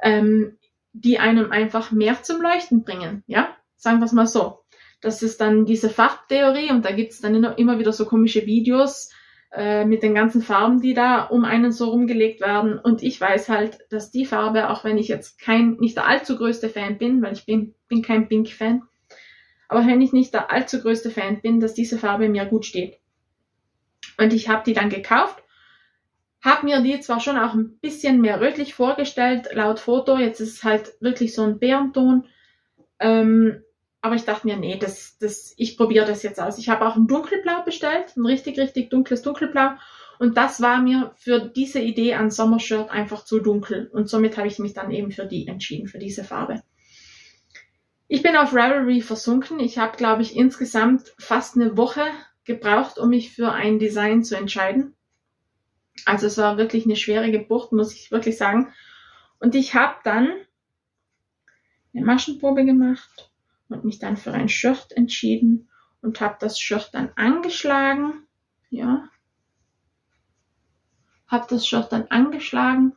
Ähm, die einem einfach mehr zum Leuchten bringen. Ja, sagen wir es mal so. Das ist dann diese Farbtheorie und da gibt's dann immer wieder so komische Videos äh, mit den ganzen Farben, die da um einen so rumgelegt werden. Und ich weiß halt, dass die Farbe, auch wenn ich jetzt kein, nicht der allzu größte Fan bin, weil ich bin, bin kein Pink-Fan, aber wenn ich nicht der allzu größte Fan bin, dass diese Farbe mir gut steht. Und ich habe die dann gekauft hab mir die zwar schon auch ein bisschen mehr rötlich vorgestellt, laut Foto. Jetzt ist es halt wirklich so ein Bärenton. Ähm, aber ich dachte mir, nee, das, das, ich probiere das jetzt aus. Ich habe auch ein dunkelblau bestellt, ein richtig, richtig dunkles dunkelblau. Und das war mir für diese Idee an Sommershirt einfach zu dunkel. Und somit habe ich mich dann eben für die entschieden, für diese Farbe. Ich bin auf Ravelry versunken. Ich habe, glaube ich, insgesamt fast eine Woche gebraucht, um mich für ein Design zu entscheiden. Also es war wirklich eine schwere Geburt, muss ich wirklich sagen. Und ich habe dann eine Maschenprobe gemacht und mich dann für ein Shirt entschieden und habe das Shirt dann angeschlagen. Ja. Habe das Shirt dann angeschlagen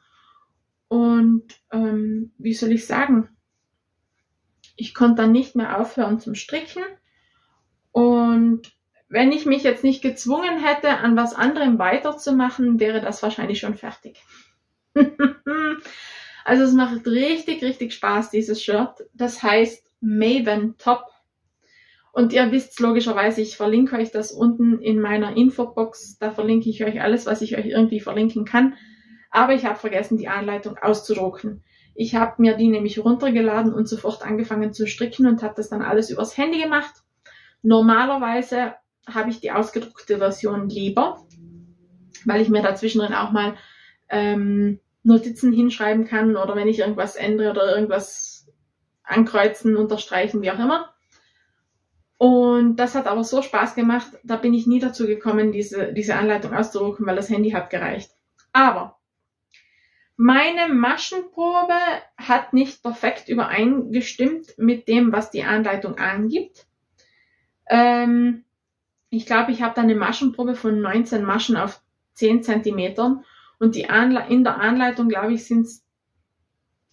und ähm, wie soll ich sagen? Ich konnte dann nicht mehr aufhören zum Stricken und wenn ich mich jetzt nicht gezwungen hätte, an was anderem weiterzumachen, wäre das wahrscheinlich schon fertig. also es macht richtig, richtig Spaß, dieses Shirt. Das heißt Maven Top. Und ihr wisst logischerweise, ich verlinke euch das unten in meiner Infobox. Da verlinke ich euch alles, was ich euch irgendwie verlinken kann. Aber ich habe vergessen, die Anleitung auszudrucken. Ich habe mir die nämlich runtergeladen und sofort angefangen zu stricken und habe das dann alles übers Handy gemacht. Normalerweise habe ich die ausgedruckte Version lieber, weil ich mir dazwischen auch mal ähm, Notizen hinschreiben kann oder wenn ich irgendwas ändere oder irgendwas ankreuzen, unterstreichen, wie auch immer. Und das hat aber so Spaß gemacht, da bin ich nie dazu gekommen, diese, diese Anleitung auszudrucken, weil das Handy hat gereicht. Aber meine Maschenprobe hat nicht perfekt übereingestimmt mit dem, was die Anleitung angibt. Ähm, ich glaube, ich habe da eine Maschenprobe von 19 Maschen auf 10 Zentimetern und die Anle in der Anleitung, glaube ich, sind es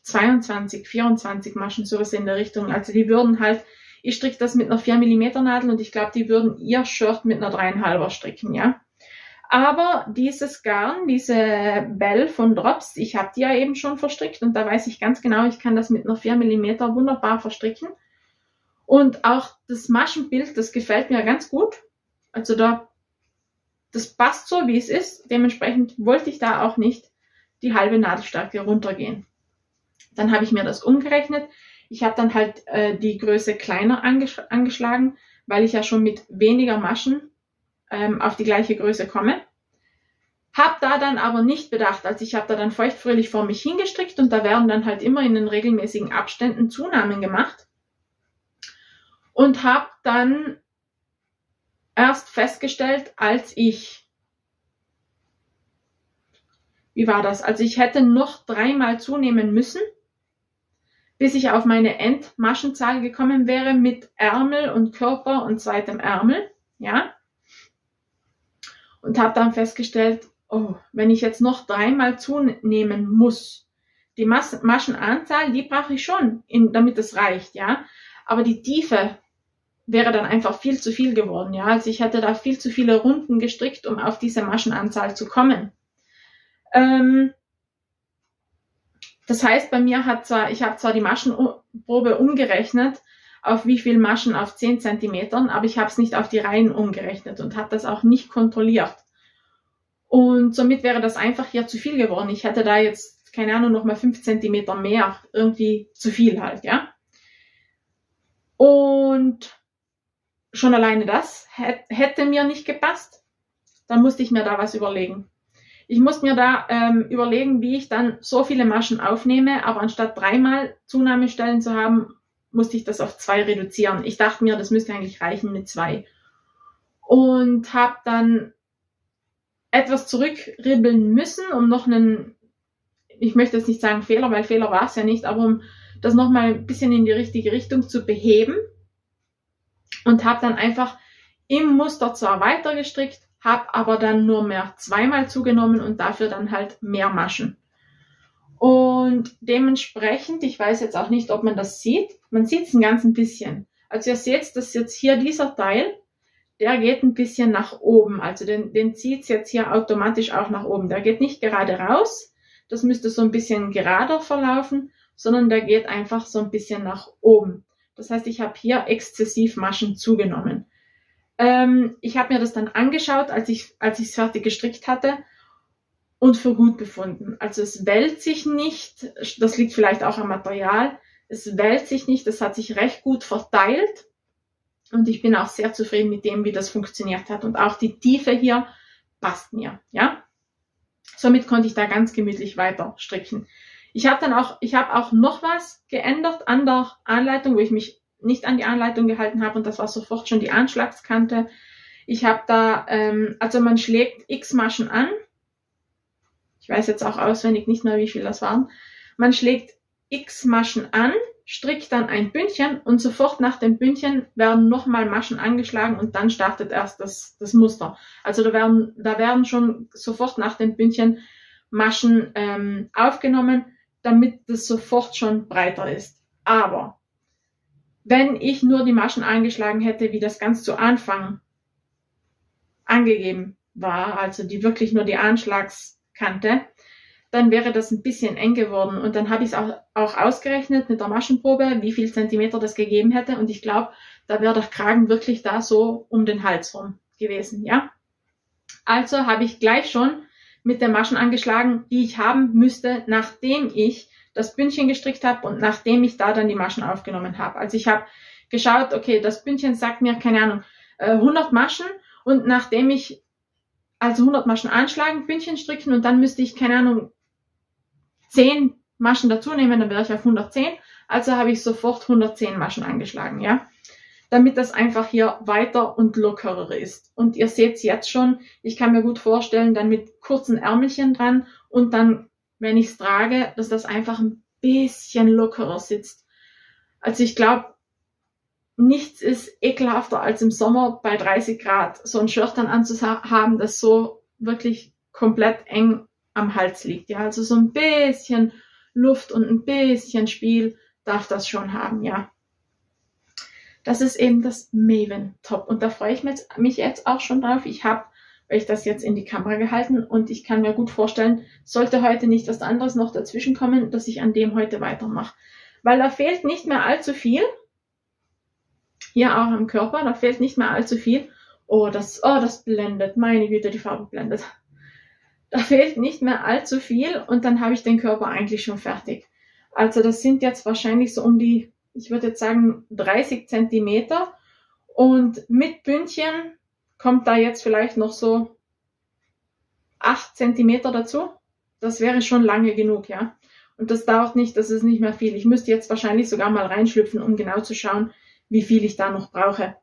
22, 24 Maschen, sowas in der Richtung. Also die würden halt, ich stricke das mit einer 4 mm Nadel und ich glaube, die würden ihr Shirt mit einer 3,5er stricken, ja. Aber dieses Garn, diese Bell von Drops, ich habe die ja eben schon verstrickt und da weiß ich ganz genau, ich kann das mit einer 4 mm wunderbar verstricken. Und auch das Maschenbild, das gefällt mir ganz gut. Also da, das passt so, wie es ist. Dementsprechend wollte ich da auch nicht die halbe Nadelstärke runtergehen. Dann habe ich mir das umgerechnet. Ich habe dann halt äh, die Größe kleiner angesch angeschlagen, weil ich ja schon mit weniger Maschen ähm, auf die gleiche Größe komme. Hab da dann aber nicht bedacht, also ich habe da dann feuchtfröhlich vor mich hingestrickt und da werden dann halt immer in den regelmäßigen Abständen Zunahmen gemacht und habe dann erst festgestellt, als ich, wie war das? Also ich hätte noch dreimal zunehmen müssen, bis ich auf meine Endmaschenzahl gekommen wäre mit Ärmel und Körper und zweitem Ärmel, ja. Und habe dann festgestellt, oh, wenn ich jetzt noch dreimal zunehmen muss, die Mas Maschenanzahl, die brauche ich schon, in, damit es reicht, ja. Aber die Tiefe wäre dann einfach viel zu viel geworden. Ja, also ich hätte da viel zu viele Runden gestrickt, um auf diese Maschenanzahl zu kommen. Ähm, das heißt, bei mir hat zwar, ich habe zwar die Maschenprobe umgerechnet, auf wie viel Maschen auf 10 Zentimetern, aber ich habe es nicht auf die Reihen umgerechnet und habe das auch nicht kontrolliert. Und somit wäre das einfach hier zu viel geworden. Ich hätte da jetzt, keine Ahnung, nochmal 5 Zentimeter mehr, irgendwie zu viel halt, ja. Und schon alleine das hätte mir nicht gepasst. Dann musste ich mir da was überlegen. Ich musste mir da ähm, überlegen, wie ich dann so viele Maschen aufnehme, aber anstatt dreimal Zunahmestellen zu haben, musste ich das auf zwei reduzieren. Ich dachte mir, das müsste eigentlich reichen mit zwei. Und habe dann etwas zurückribbeln müssen, um noch einen, ich möchte jetzt nicht sagen Fehler, weil Fehler war es ja nicht, aber um das nochmal ein bisschen in die richtige Richtung zu beheben und habe dann einfach im Muster zwar weiter gestrickt, habe aber dann nur mehr zweimal zugenommen und dafür dann halt mehr Maschen. Und dementsprechend, ich weiß jetzt auch nicht, ob man das sieht, man sieht es ein ganz ein bisschen. Also ihr seht, dass jetzt hier dieser Teil, der geht ein bisschen nach oben. Also den, den zieht es jetzt hier automatisch auch nach oben. Der geht nicht gerade raus, das müsste so ein bisschen gerader verlaufen, sondern der geht einfach so ein bisschen nach oben. Das heißt, ich habe hier exzessiv Maschen zugenommen. Ähm, ich habe mir das dann angeschaut, als ich als ich fertig gestrickt hatte und für gut befunden. Also es wellt sich nicht, das liegt vielleicht auch am Material, es wellt sich nicht, das hat sich recht gut verteilt und ich bin auch sehr zufrieden mit dem, wie das funktioniert hat und auch die Tiefe hier passt mir, ja. Somit konnte ich da ganz gemütlich weiter stricken. Ich habe dann auch, ich habe auch noch was geändert an der Anleitung, wo ich mich nicht an die Anleitung gehalten habe und das war sofort schon die Anschlagskante. Ich habe da, ähm, also man schlägt x Maschen an. Ich weiß jetzt auch auswendig nicht mehr, wie viel das waren. Man schlägt x Maschen an, strickt dann ein Bündchen und sofort nach dem Bündchen werden nochmal Maschen angeschlagen und dann startet erst das, das Muster. Also da werden, da werden schon sofort nach dem Bündchen Maschen ähm, aufgenommen damit das sofort schon breiter ist. Aber wenn ich nur die Maschen eingeschlagen hätte, wie das ganz zu Anfang angegeben war, also die wirklich nur die Anschlagskante, dann wäre das ein bisschen eng geworden. Und dann habe ich es auch, auch ausgerechnet mit der Maschenprobe, wie viel Zentimeter das gegeben hätte. Und ich glaube, da wäre der Kragen wirklich da so um den Hals rum gewesen, ja. Also habe ich gleich schon mit den Maschen angeschlagen, die ich haben müsste, nachdem ich das Bündchen gestrickt habe und nachdem ich da dann die Maschen aufgenommen habe. Also ich habe geschaut, okay, das Bündchen sagt mir, keine Ahnung, 100 äh, Maschen und nachdem ich also 100 Maschen anschlagen, Bündchen stricken und dann müsste ich, keine Ahnung, 10 Maschen dazu nehmen, dann wäre ich auf 110. Also habe ich sofort 110 Maschen angeschlagen, ja damit das einfach hier weiter und lockerer ist. Und ihr seht jetzt schon, ich kann mir gut vorstellen, dann mit kurzen Ärmelchen dran und dann, wenn ich es trage, dass das einfach ein bisschen lockerer sitzt. Also ich glaube, nichts ist ekelhafter als im Sommer bei 30 Grad so ein Shirt dann anzuhaben, das so wirklich komplett eng am Hals liegt. Ja, also so ein bisschen Luft und ein bisschen Spiel darf das schon haben, ja. Das ist eben das Maven Top. Und da freue ich mich jetzt auch schon drauf. Ich habe euch das jetzt in die Kamera gehalten und ich kann mir gut vorstellen, sollte heute nicht was anderes noch dazwischen kommen, dass ich an dem heute weitermache. Weil da fehlt nicht mehr allzu viel. Hier auch am Körper, da fehlt nicht mehr allzu viel. Oh, das, oh, das blendet. Meine Güte, die Farbe blendet. Da fehlt nicht mehr allzu viel und dann habe ich den Körper eigentlich schon fertig. Also das sind jetzt wahrscheinlich so um die ich würde jetzt sagen 30 Zentimeter. Und mit Bündchen kommt da jetzt vielleicht noch so 8 Zentimeter dazu. Das wäre schon lange genug, ja. Und das dauert nicht, das ist nicht mehr viel. Ich müsste jetzt wahrscheinlich sogar mal reinschlüpfen, um genau zu schauen, wie viel ich da noch brauche.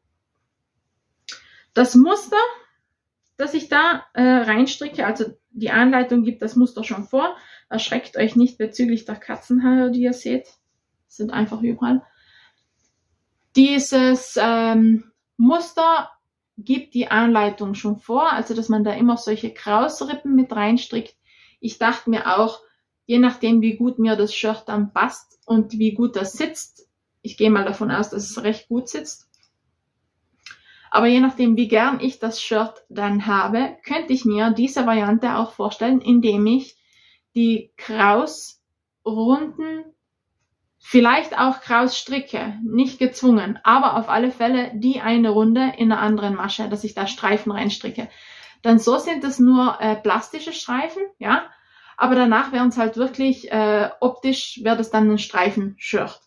Das Muster, das ich da äh, reinstricke, also die Anleitung gibt das Muster schon vor. Erschreckt euch nicht bezüglich der Katzenhaare, die ihr seht sind einfach überall. Dieses ähm, Muster gibt die Anleitung schon vor, also dass man da immer solche Krausrippen mit reinstrickt. Ich dachte mir auch, je nachdem, wie gut mir das Shirt dann passt und wie gut das sitzt, ich gehe mal davon aus, dass es recht gut sitzt, aber je nachdem, wie gern ich das Shirt dann habe, könnte ich mir diese Variante auch vorstellen, indem ich die Krausrunden Vielleicht auch Kraus Stricke, nicht gezwungen, aber auf alle Fälle die eine Runde in einer anderen Masche, dass ich da Streifen reinstricke. Dann so sind es nur äh, plastische Streifen, ja, aber danach wären es halt wirklich äh, optisch wäre das dann ein Streifenshirt.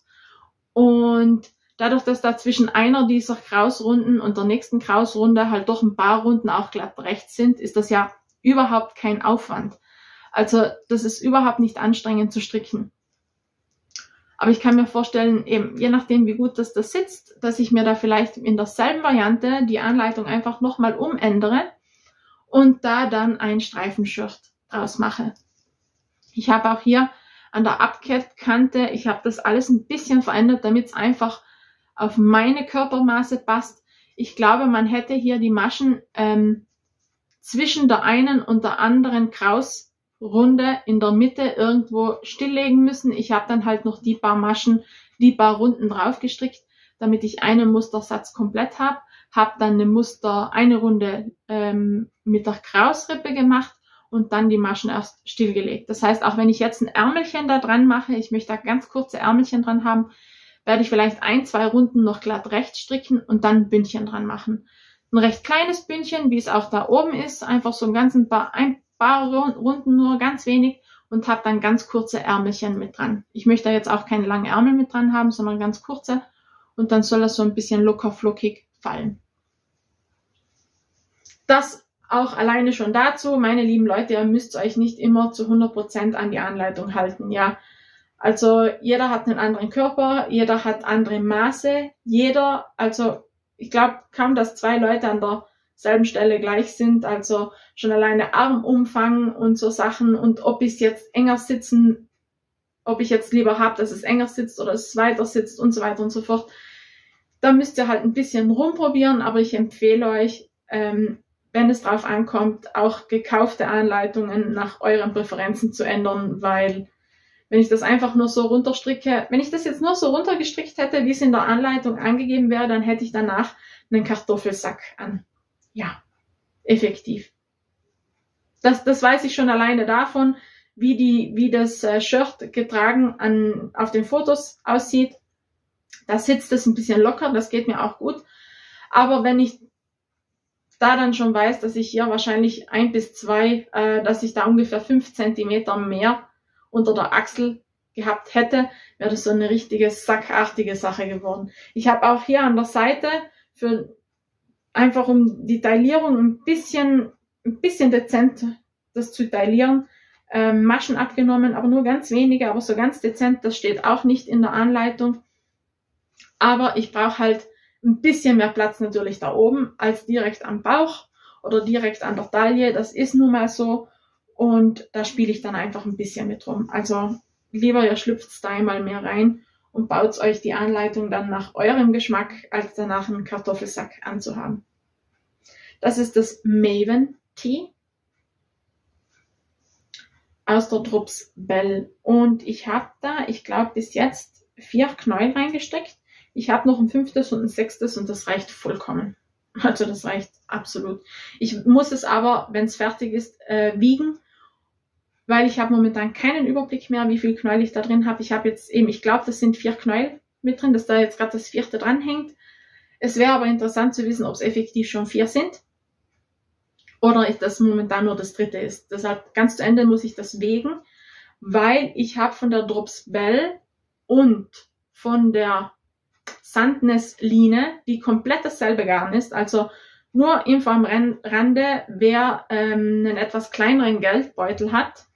Und dadurch, dass da zwischen einer dieser Krausrunden und der nächsten Krausrunde halt doch ein paar Runden auch glatt rechts sind, ist das ja überhaupt kein Aufwand. Also das ist überhaupt nicht anstrengend zu stricken. Aber ich kann mir vorstellen, eben je nachdem, wie gut das da sitzt, dass ich mir da vielleicht in derselben Variante die Anleitung einfach nochmal umändere und da dann ein Streifenshirt draus mache. Ich habe auch hier an der Abkettkante, ich habe das alles ein bisschen verändert, damit es einfach auf meine Körpermaße passt. Ich glaube, man hätte hier die Maschen ähm, zwischen der einen und der anderen Kraus Runde in der Mitte irgendwo stilllegen müssen. Ich habe dann halt noch die paar Maschen, die paar Runden drauf gestrickt, damit ich einen Mustersatz komplett habe. Habe dann eine Muster, eine Runde ähm, mit der Krausrippe gemacht und dann die Maschen erst stillgelegt. Das heißt, auch wenn ich jetzt ein Ärmelchen da dran mache, ich möchte da ganz kurze Ärmelchen dran haben, werde ich vielleicht ein, zwei Runden noch glatt rechts stricken und dann ein Bündchen dran machen. Ein recht kleines Bündchen, wie es auch da oben ist, einfach so ein ganzen paar, ein paar Runden nur, ganz wenig und habe dann ganz kurze Ärmelchen mit dran. Ich möchte jetzt auch keine langen Ärmel mit dran haben, sondern ganz kurze und dann soll das so ein bisschen locker flockig fallen. Das auch alleine schon dazu, meine lieben Leute, ihr müsst euch nicht immer zu 100% an die Anleitung halten, ja. Also jeder hat einen anderen Körper, jeder hat andere Maße, jeder, also ich glaube kaum, dass zwei Leute an derselben Stelle gleich sind, also schon alleine Armumfang und so Sachen und ob ich jetzt enger sitzen, ob ich jetzt lieber habe, dass es enger sitzt oder es weiter sitzt und so weiter und so fort. Da müsst ihr halt ein bisschen rumprobieren, aber ich empfehle euch, ähm, wenn es drauf ankommt, auch gekaufte Anleitungen nach euren Präferenzen zu ändern, weil wenn ich das einfach nur so runterstricke, wenn ich das jetzt nur so runtergestrickt hätte, wie es in der Anleitung angegeben wäre, dann hätte ich danach einen Kartoffelsack an. Ja, effektiv. Das, das weiß ich schon alleine davon, wie die, wie das äh, Shirt getragen an, auf den Fotos aussieht. Da sitzt es ein bisschen locker, das geht mir auch gut. Aber wenn ich da dann schon weiß, dass ich hier wahrscheinlich ein bis zwei, äh, dass ich da ungefähr fünf Zentimeter mehr unter der Achsel gehabt hätte, wäre das so eine richtige sackartige Sache geworden. Ich habe auch hier an der Seite für einfach um die Taillierung ein bisschen, ein bisschen dezent das zu taillieren, ähm, Maschen abgenommen, aber nur ganz wenige, aber so ganz dezent, das steht auch nicht in der Anleitung. Aber ich brauche halt ein bisschen mehr Platz natürlich da oben als direkt am Bauch oder direkt an der Taille. Das ist nun mal so. Und da spiele ich dann einfach ein bisschen mit rum. Also lieber ihr schlüpft da einmal mehr rein und baut euch die Anleitung dann nach eurem Geschmack, als danach einen Kartoffelsack anzuhaben. Das ist das Maven Tea aus der Trups Bell. Und ich habe da, ich glaube, bis jetzt vier Knäuel reingesteckt. Ich habe noch ein fünftes und ein sechstes und das reicht vollkommen. Also das reicht absolut. Ich muss es aber, wenn es fertig ist, äh, wiegen weil ich habe momentan keinen Überblick mehr, wie viel Knäuel ich da drin habe. Ich habe jetzt eben, ich glaube, das sind vier Knäuel mit drin, dass da jetzt gerade das vierte dranhängt. Es wäre aber interessant zu wissen, ob es effektiv schon vier sind oder ich das momentan nur das dritte ist. Deshalb ganz zu Ende muss ich das wägen, weil ich habe von der Drops Bell und von der Sandness Line, die komplett dasselbe Garn ist, also nur Info am Rande, wer ähm, einen etwas kleineren Geldbeutel hat,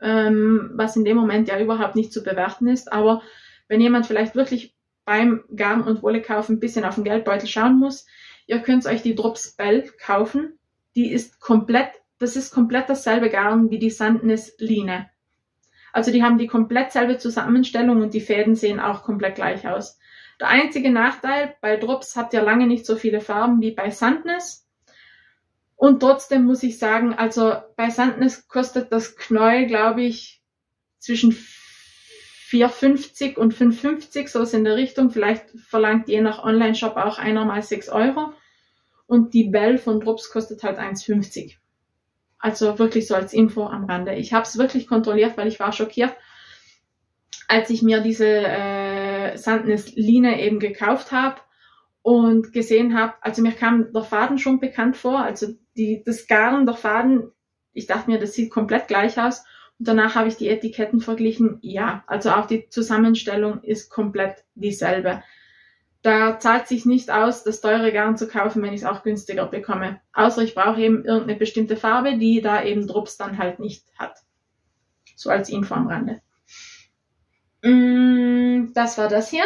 ähm, was in dem Moment ja überhaupt nicht zu bewerten ist. Aber wenn jemand vielleicht wirklich beim Garn und Wolle kaufen ein bisschen auf den Geldbeutel schauen muss, ihr könnt euch die Drops Bell kaufen. Die ist komplett, das ist komplett dasselbe Garn wie die Sandness Line. Also die haben die komplett selbe Zusammenstellung und die Fäden sehen auch komplett gleich aus. Der einzige Nachteil, bei Drops habt ihr lange nicht so viele Farben wie bei Sandness. Und trotzdem muss ich sagen, also bei Sandness kostet das Knäuel, glaube ich, zwischen 4,50 und 5,50, so ist in der Richtung. Vielleicht verlangt je nach Online-Shop auch einer mal 6 Euro. Und die Bell von Drops kostet halt 1,50. Also wirklich so als Info am Rande. Ich habe es wirklich kontrolliert, weil ich war schockiert, als ich mir diese äh, Sandness Line eben gekauft habe und gesehen habe, also mir kam der Faden schon bekannt vor, also die, das Garn, der Faden, ich dachte mir, das sieht komplett gleich aus. Und danach habe ich die Etiketten verglichen. Ja, also auch die Zusammenstellung ist komplett dieselbe. Da zahlt sich nicht aus, das teure Garn zu kaufen, wenn ich es auch günstiger bekomme. Außer ich brauche eben irgendeine bestimmte Farbe, die da eben Drops dann halt nicht hat. So als Info am Rande. Mm, das war das hier.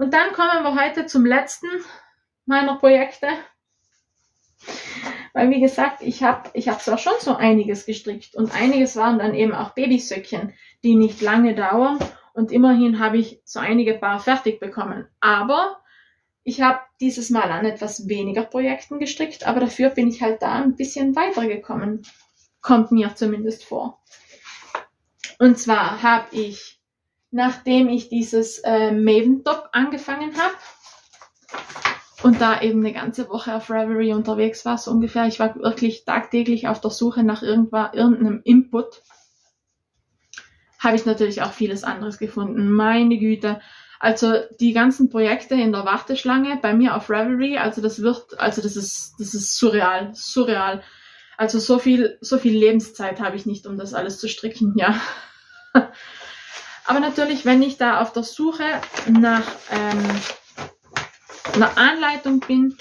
Und dann kommen wir heute zum letzten meiner Projekte. Weil, wie gesagt, ich habe ich hab zwar schon so einiges gestrickt und einiges waren dann eben auch Babysöckchen, die nicht lange dauern und immerhin habe ich so einige Paar fertig bekommen. Aber ich habe dieses Mal an etwas weniger Projekten gestrickt, aber dafür bin ich halt da ein bisschen weitergekommen. Kommt mir zumindest vor. Und zwar habe ich, nachdem ich dieses äh, Maven Top angefangen habe und da eben eine ganze Woche auf Reverie unterwegs war, so ungefähr, ich war wirklich tagtäglich auf der Suche nach irgendeinem Input, habe ich natürlich auch vieles anderes gefunden. Meine Güte. Also die ganzen Projekte in der Warteschlange bei mir auf Reverie, also das wird, also das ist, das ist surreal, surreal. Also so viel, so viel Lebenszeit habe ich nicht, um das alles zu stricken, ja. Aber natürlich, wenn ich da auf der Suche nach ähm, einer Anleitung bin,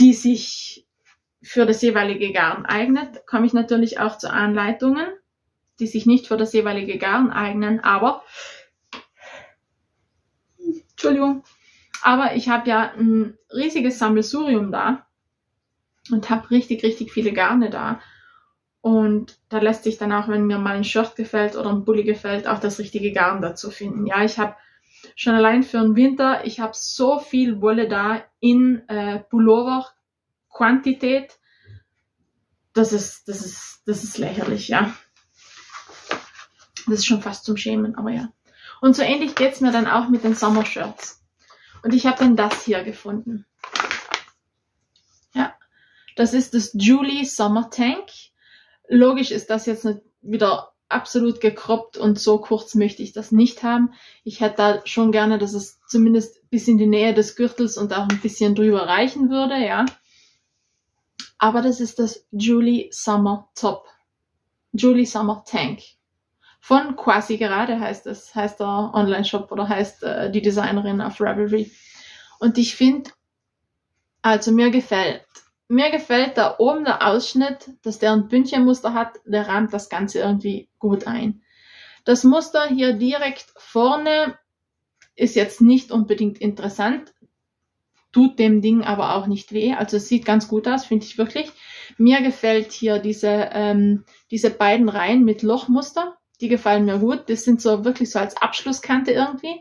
die sich für das jeweilige Garn eignet, komme ich natürlich auch zu Anleitungen, die sich nicht für das jeweilige Garn eignen, aber Entschuldigung, aber ich habe ja ein riesiges Sammelsurium da und habe richtig, richtig viele Garne da. Und da lässt sich dann auch, wenn mir mal ein Shirt gefällt oder ein Bulli gefällt, auch das richtige Garn dazu finden. Ja, ich habe schon allein für den Winter, ich habe so viel Wolle da in äh, Pullover Quantität. Das ist, das ist, das ist lächerlich, ja. Das ist schon fast zum Schämen, aber ja. Und so ähnlich geht's mir dann auch mit den Sommershirts. Und ich habe dann das hier gefunden. Ja, das ist das Julie Summer Tank. Logisch ist das jetzt nicht wieder absolut gekroppt und so kurz möchte ich das nicht haben. Ich hätte da schon gerne, dass es zumindest bis in die Nähe des Gürtels und auch ein bisschen drüber reichen würde, ja. Aber das ist das Julie Summer Top. Julie Summer Tank von Quasi gerade heißt es, heißt der Online-Shop oder heißt äh, die Designerin auf Ravelry. Und ich finde, also mir gefällt, mir gefällt da oben der Ausschnitt, dass der ein Bündchenmuster hat, der rahmt das Ganze irgendwie gut ein. Das Muster hier direkt vorne ist jetzt nicht unbedingt interessant, tut dem Ding aber auch nicht weh. Also es sieht ganz gut aus, finde ich wirklich. Mir gefällt hier diese, ähm, diese beiden Reihen mit Lochmuster. Die gefallen mir gut. Das sind so wirklich so als Abschlusskante irgendwie.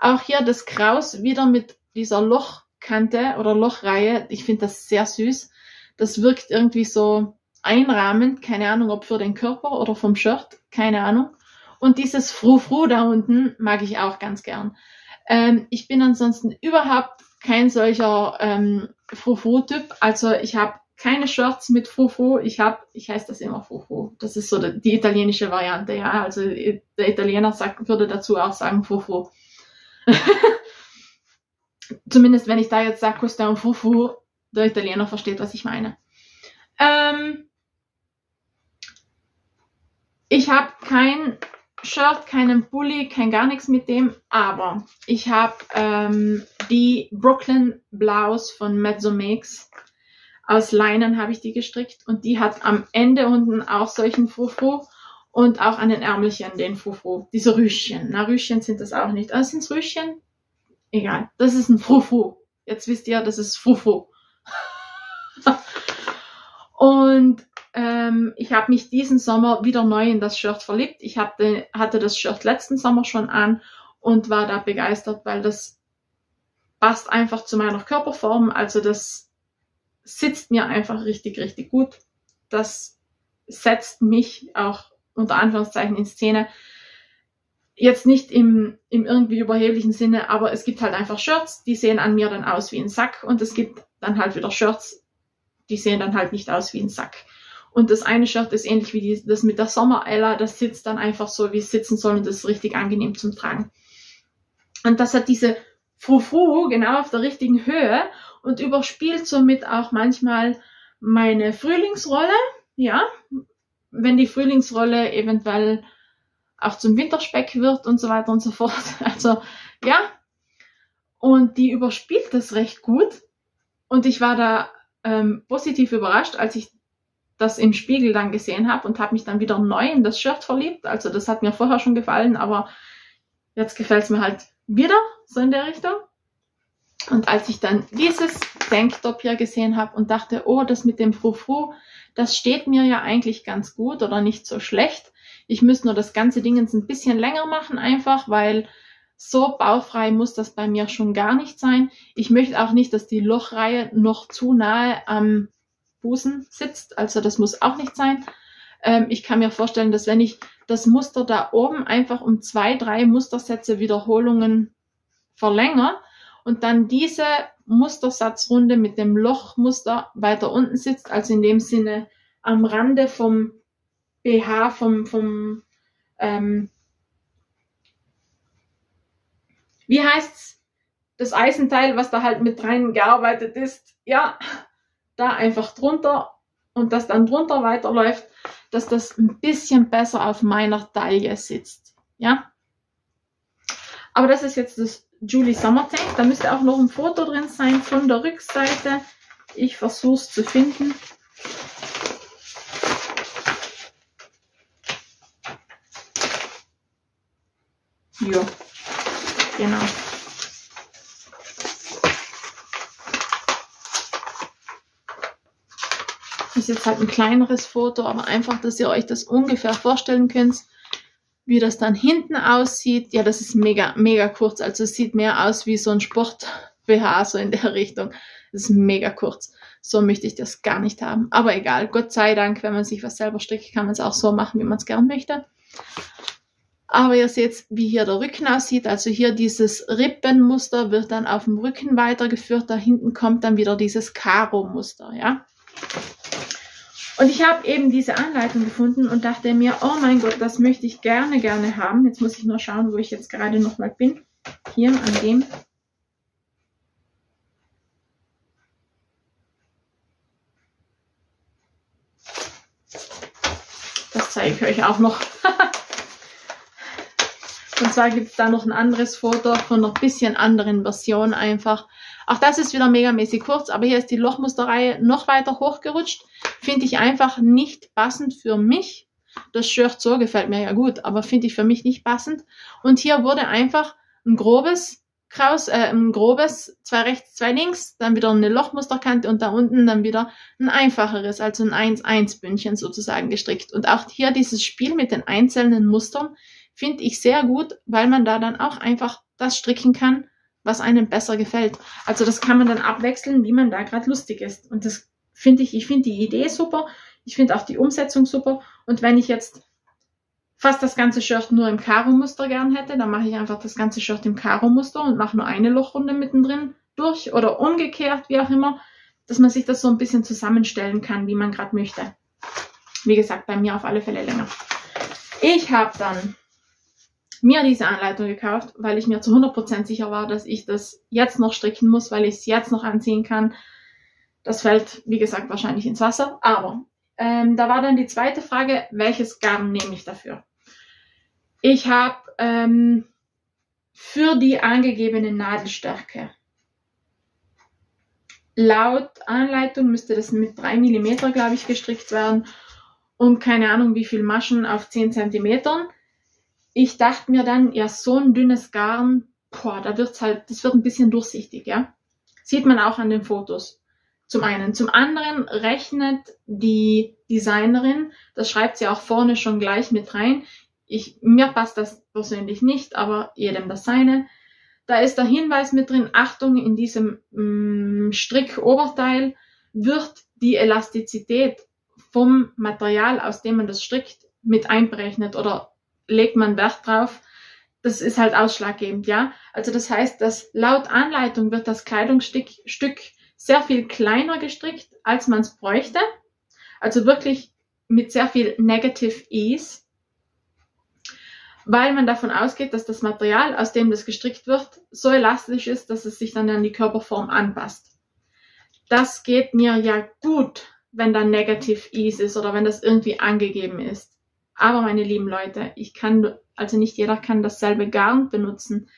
Auch hier das Kraus wieder mit dieser Lochkante oder Lochreihe. Ich finde das sehr süß. Das wirkt irgendwie so einrahmend. Keine Ahnung, ob für den Körper oder vom Shirt. Keine Ahnung. Und dieses Fru-Fru da unten mag ich auch ganz gern. Ähm, ich bin ansonsten überhaupt kein solcher ähm, Fru-Fru-Typ. Also ich habe keine Shirts mit Fufu. Ich habe, ich heiße das immer Fufu. Das ist so die, die, italienische Variante, ja. Also der Italiener sagt, würde dazu auch sagen Fufu. Zumindest wenn ich da jetzt sage Costa und Fufu, der Italiener versteht, was ich meine. Ähm, ich habe kein Shirt, keinen Bulli, kein gar nichts mit dem, aber ich habe ähm, die Brooklyn Blouse von Mezzo Makes aus Leinen habe ich die gestrickt und die hat am Ende unten auch solchen Fufu und auch an den Ärmelchen den Fufu. Diese Rüschen. Na, Rüschen sind das auch nicht. Ah, sind es Rüschen? Egal. Das ist ein Fufu. Jetzt wisst ihr, das ist Fufu. und ähm, ich habe mich diesen Sommer wieder neu in das Shirt verliebt. Ich hatte, hatte das Shirt letzten Sommer schon an und war da begeistert, weil das passt einfach zu meiner Körperform. Also das sitzt mir einfach richtig, richtig gut. Das setzt mich auch unter Anführungszeichen in Szene. Jetzt nicht im, im irgendwie überheblichen Sinne, aber es gibt halt einfach Shirts, die sehen an mir dann aus wie ein Sack und es gibt dann halt wieder Shirts, die sehen dann halt nicht aus wie ein Sack. Und das eine Shirt ist ähnlich wie die, das mit der Sommer-Ella, das sitzt dann einfach so, wie es sitzen soll und das ist richtig angenehm zum Tragen. Und das hat diese Fufu genau auf der richtigen Höhe und überspielt somit auch manchmal meine Frühlingsrolle. Ja, wenn die Frühlingsrolle eventuell auch zum Winterspeck wird und so weiter und so fort. Also ja, und die überspielt das recht gut. Und ich war da ähm, positiv überrascht, als ich das im Spiegel dann gesehen habe und habe mich dann wieder neu in das Shirt verliebt. Also das hat mir vorher schon gefallen, aber jetzt gefällt es mir halt wieder so in der Richtung. Und als ich dann dieses Tanktop hier gesehen habe und dachte, oh, das mit dem Frufru, das steht mir ja eigentlich ganz gut oder nicht so schlecht. Ich müsste nur das ganze Ding ein bisschen länger machen einfach, weil so baufrei muss das bei mir schon gar nicht sein. Ich möchte auch nicht, dass die Lochreihe noch zu nahe am Busen sitzt. Also das muss auch nicht sein. Ähm, ich kann mir vorstellen, dass wenn ich das Muster da oben einfach um zwei, drei Mustersätze Wiederholungen verlängere und dann diese Mustersatzrunde mit dem Lochmuster weiter unten sitzt, also in dem Sinne am Rande vom BH, vom, vom ähm, wie heißt's? Das Eisenteil, was da halt mit rein gearbeitet ist, ja, da einfach drunter und das dann drunter weiterläuft, dass das ein bisschen besser auf meiner Taille sitzt. Ja. Aber das ist jetzt das Julie Summer Tank. Da müsste auch noch ein Foto drin sein von der Rückseite. Ich versuche es zu finden. Ja, genau. ist jetzt halt ein kleineres Foto, aber einfach, dass ihr euch das ungefähr vorstellen könnt, wie das dann hinten aussieht. Ja, das ist mega, mega kurz. Also es sieht mehr aus wie so ein Sport-BH, so in der Richtung. Das ist mega kurz. So möchte ich das gar nicht haben. Aber egal, Gott sei Dank, wenn man sich was selber strickt, kann man es auch so machen, wie man es gern möchte. Aber ihr seht, wie hier der Rücken aussieht. Also hier dieses Rippenmuster wird dann auf dem Rücken weitergeführt. Da hinten kommt dann wieder dieses Karo-Muster, ja. Und ich habe eben diese Anleitung gefunden und dachte mir, oh mein Gott, das möchte ich gerne, gerne haben. Jetzt muss ich nur schauen, wo ich jetzt gerade nochmal bin. Hier an dem. Das zeige ich euch auch noch. und zwar gibt es da noch ein anderes Foto von einer bisschen anderen Version einfach. Auch das ist wieder megamäßig kurz, aber hier ist die Lochmusterreihe noch weiter hochgerutscht. Finde ich einfach nicht passend für mich. Das Shirt so gefällt mir ja gut, aber finde ich für mich nicht passend. Und hier wurde einfach ein grobes Kraus, äh, ein grobes, zwei rechts, zwei links, dann wieder eine Lochmusterkante und da unten dann wieder ein einfacheres, also ein 1-1-Bündchen sozusagen gestrickt. Und auch hier dieses Spiel mit den einzelnen Mustern finde ich sehr gut, weil man da dann auch einfach das stricken kann, was einem besser gefällt. Also das kann man dann abwechseln, wie man da gerade lustig ist. Und das finde ich, ich finde die Idee super. Ich finde auch die Umsetzung super. Und wenn ich jetzt fast das ganze Shirt nur im Karo-Muster gern hätte, dann mache ich einfach das ganze Shirt im Karo-Muster und mache nur eine Lochrunde mittendrin durch oder umgekehrt, wie auch immer, dass man sich das so ein bisschen zusammenstellen kann, wie man gerade möchte. Wie gesagt, bei mir auf alle Fälle länger. Ich habe dann mir diese Anleitung gekauft, weil ich mir zu 100% sicher war, dass ich das jetzt noch stricken muss, weil ich es jetzt noch anziehen kann. Das fällt, wie gesagt, wahrscheinlich ins Wasser. Aber ähm, da war dann die zweite Frage, welches Garn nehme ich dafür? Ich habe ähm, für die angegebene Nadelstärke laut Anleitung müsste das mit 3 mm, glaube ich, gestrickt werden und keine Ahnung wie viel Maschen auf 10 cm ich dachte mir dann, ja, so ein dünnes Garn, boah, da wird's halt, das wird ein bisschen durchsichtig, ja. Sieht man auch an den Fotos. Zum einen. Zum anderen rechnet die Designerin, das schreibt sie auch vorne schon gleich mit rein. Ich, mir passt das persönlich nicht, aber jedem das seine. Da ist der Hinweis mit drin, Achtung, in diesem mm, Strickoberteil wird die Elastizität vom Material, aus dem man das strickt, mit einberechnet oder legt man Wert drauf. Das ist halt ausschlaggebend, ja. Also das heißt, dass laut Anleitung wird das Kleidungsstück Stück sehr viel kleiner gestrickt, als man es bräuchte. Also wirklich mit sehr viel Negative Ease, weil man davon ausgeht, dass das Material, aus dem das gestrickt wird, so elastisch ist, dass es sich dann an die Körperform anpasst. Das geht mir ja gut, wenn da Negative Ease ist oder wenn das irgendwie angegeben ist. Aber meine lieben Leute, ich kann, also nicht jeder kann dasselbe Garn benutzen.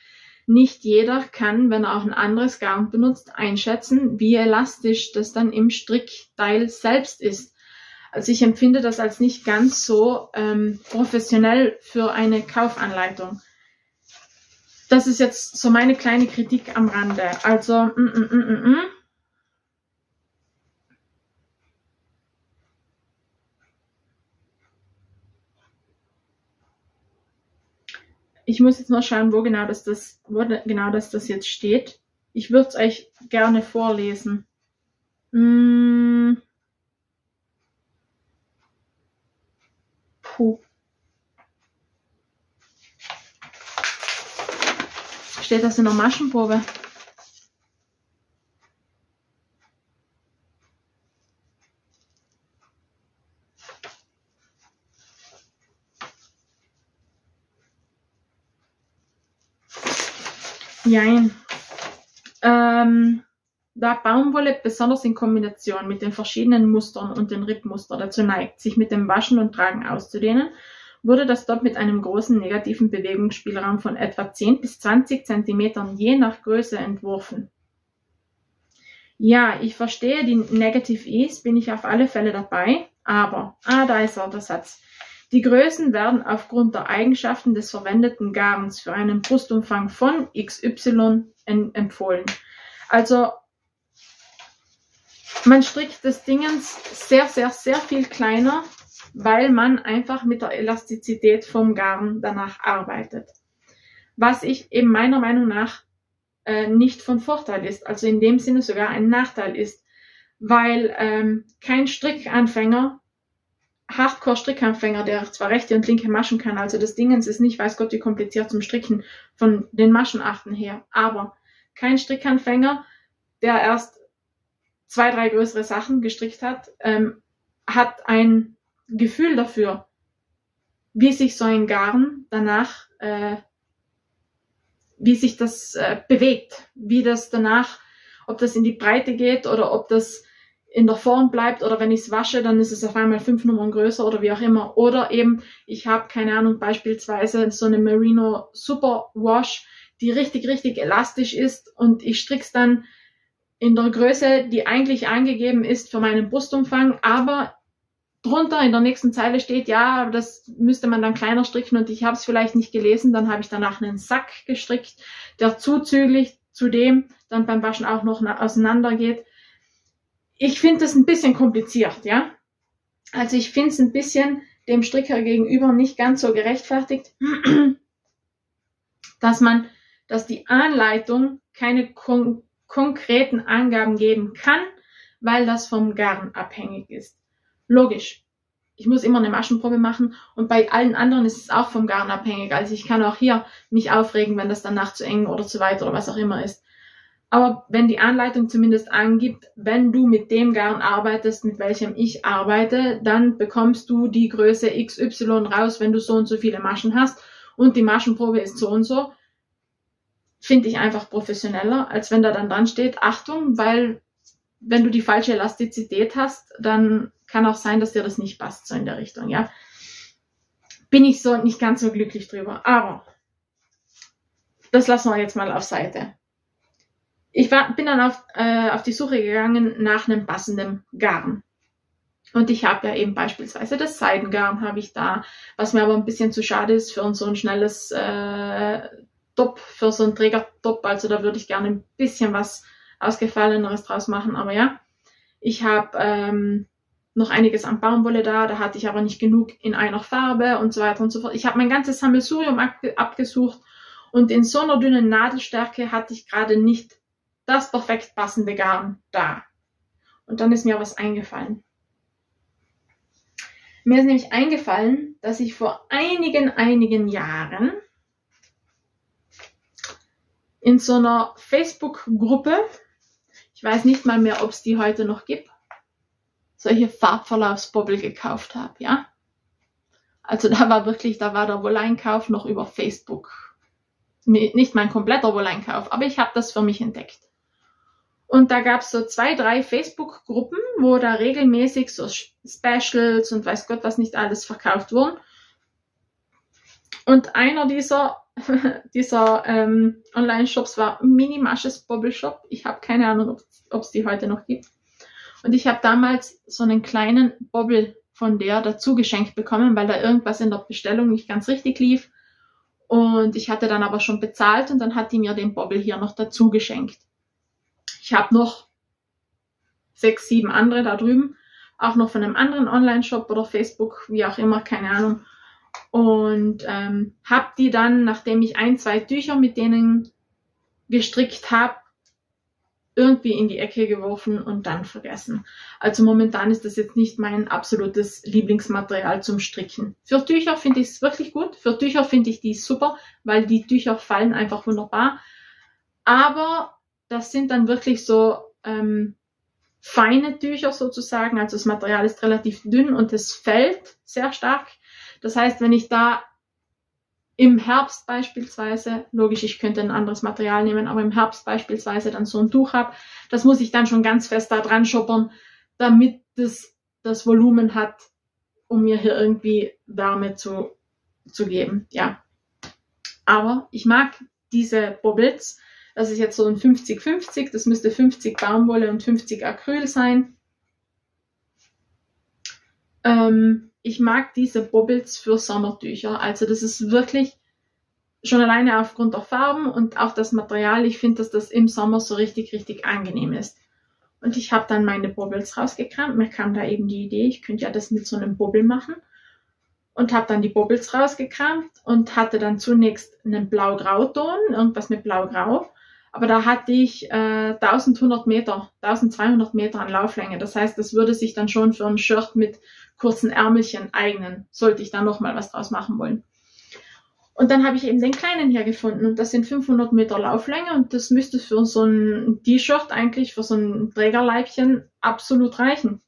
Nicht jeder kann, wenn er auch ein anderes Garn benutzt, einschätzen, wie elastisch das dann im Strickteil selbst ist. Also ich empfinde das als nicht ganz so ähm, professionell für eine Kaufanleitung. Das ist jetzt so meine kleine Kritik am Rande. Also, mm, mm, mm, mm, mm. Ich muss jetzt mal schauen, wo genau das, das, wo genau das, das jetzt steht. Ich würde es euch gerne vorlesen. Mm. Puh. Steht das in der Maschenprobe? Jein. Ähm, da Baumwolle besonders in Kombination mit den verschiedenen Mustern und den Rippmuster dazu neigt, sich mit dem Waschen und Tragen auszudehnen, wurde das Top mit einem großen negativen Bewegungsspielraum von etwa 10 bis 20 Zentimetern je nach Größe entworfen. Ja, ich verstehe die Negative Ease, bin ich auf alle Fälle dabei, aber, ah, da ist er, der Satz. Die Größen werden aufgrund der Eigenschaften des verwendeten Garns für einen Brustumfang von XY empfohlen. Also man strickt das Dingens sehr, sehr, sehr viel kleiner, weil man einfach mit der Elastizität vom Garn danach arbeitet. Was ich eben meiner Meinung nach äh, nicht von Vorteil ist, also in dem Sinne sogar ein Nachteil ist, weil ähm, kein Strickanfänger Hardcore-Strickanfänger, der zwar rechte und linke Maschen kann, also das Dingens ist nicht, weiß Gott, wie kompliziert zum Stricken von den Maschenachten her, aber kein Strickanfänger, der erst zwei, drei größere Sachen gestrickt hat, ähm, hat ein Gefühl dafür, wie sich so ein Garn danach, äh, wie sich das äh, bewegt, wie das danach, ob das in die Breite geht oder ob das in der Form bleibt oder wenn ich es wasche, dann ist es auf einmal fünf Nummern größer oder wie auch immer. Oder eben, ich habe keine Ahnung, beispielsweise so eine Merino Super Wash, die richtig, richtig elastisch ist und ich strick's dann in der Größe, die eigentlich angegeben ist für meinen Brustumfang, aber drunter in der nächsten Zeile steht, ja, das müsste man dann kleiner stricken und ich habe es vielleicht nicht gelesen, dann habe ich danach einen Sack gestrickt, der zuzüglich zu dem dann beim Waschen auch noch auseinander geht ich finde das ein bisschen kompliziert, ja. Also ich finde es ein bisschen dem Stricker gegenüber nicht ganz so gerechtfertigt, dass man, dass die Anleitung keine kon konkreten Angaben geben kann, weil das vom Garn abhängig ist. Logisch. Ich muss immer eine Maschenprobe machen und bei allen anderen ist es auch vom Garn abhängig. Also ich kann auch hier mich aufregen, wenn das danach zu eng oder zu weit oder was auch immer ist. Aber wenn die Anleitung zumindest angibt, wenn du mit dem Garn arbeitest, mit welchem ich arbeite, dann bekommst du die Größe XY raus, wenn du so und so viele Maschen hast und die Maschenprobe ist so und so, finde ich einfach professioneller, als wenn da dann dran steht, Achtung, weil wenn du die falsche Elastizität hast, dann kann auch sein, dass dir das nicht passt, so in der Richtung, ja. Bin ich so nicht ganz so glücklich drüber. Aber das lassen wir jetzt mal auf Seite ich war, bin dann auf, äh, auf die Suche gegangen nach einem passenden Garn. Und ich habe ja eben beispielsweise das Seidengarn habe ich da, was mir aber ein bisschen zu schade ist für so ein schnelles äh, Top, für so ein Trägertop. Also da würde ich gerne ein bisschen was Ausgefalleneres draus machen. Aber ja, ich habe ähm, noch einiges an Baumwolle da, da hatte ich aber nicht genug in einer Farbe und so weiter und so fort. Ich habe mein ganzes Sammelsurium ab abgesucht und in so einer dünnen Nadelstärke hatte ich gerade nicht das perfekt passende Garn da. Und dann ist mir was eingefallen. Mir ist nämlich eingefallen, dass ich vor einigen, einigen Jahren in so einer Facebook-Gruppe, ich weiß nicht mal mehr, ob es die heute noch gibt, solche Farbverlaufsbobbel gekauft habe, ja. Also da war wirklich, da war der Wolleinkauf noch über Facebook. Nicht mein kompletter Wolleinkauf, aber ich habe das für mich entdeckt. Und da gab es so zwei, drei Facebook-Gruppen, wo da regelmäßig so Specials und weiß Gott was nicht alles verkauft wurden. Und einer dieser, dieser ähm, Online-Shops war Minimasches Bobble Shop. Ich habe keine Ahnung, ob es die heute noch gibt. Und ich habe damals so einen kleinen Bobble von der dazu geschenkt bekommen, weil da irgendwas in der Bestellung nicht ganz richtig lief. Und ich hatte dann aber schon bezahlt und dann hat die mir den Bobble hier noch dazu geschenkt. Ich habe noch sechs, sieben andere da drüben, auch noch von einem anderen Online-Shop oder Facebook, wie auch immer, keine Ahnung. Und ähm, habe die dann, nachdem ich ein, zwei Tücher mit denen gestrickt habe, irgendwie in die Ecke geworfen und dann vergessen. Also momentan ist das jetzt nicht mein absolutes Lieblingsmaterial zum Stricken. Für Tücher finde ich es wirklich gut. Für Tücher finde ich die super, weil die Tücher fallen einfach wunderbar. Aber das sind dann wirklich so ähm, feine Tücher sozusagen. Also das Material ist relativ dünn und es fällt sehr stark. Das heißt, wenn ich da im Herbst beispielsweise, logisch, ich könnte ein anderes Material nehmen, aber im Herbst beispielsweise dann so ein Tuch habe, das muss ich dann schon ganz fest da dran schoppern, damit das das Volumen hat, um mir hier irgendwie Wärme zu, zu geben. Ja. Aber ich mag diese Bobbles. Das ist jetzt so ein 50-50. Das müsste 50 Baumwolle und 50 Acryl sein. Ähm, ich mag diese Bobbles für Sommertücher. Also das ist wirklich schon alleine aufgrund der Farben und auch das Material. Ich finde, dass das im Sommer so richtig, richtig angenehm ist. Und ich habe dann meine Bobbles rausgekramt. Mir kam da eben die Idee, ich könnte ja das mit so einem Bobbel machen. Und habe dann die Bobbles rausgekramt und hatte dann zunächst einen Blau-Grau-Ton, irgendwas mit Blau-Grau. Aber da hatte ich äh, 1100 Meter, 1200 Meter an Lauflänge. Das heißt, das würde sich dann schon für ein Shirt mit kurzen Ärmelchen eignen, sollte ich da nochmal was draus machen wollen. Und dann habe ich eben den kleinen hier gefunden und das sind 500 Meter Lauflänge und das müsste für so ein T-Shirt eigentlich, für so ein Trägerleibchen absolut reichen.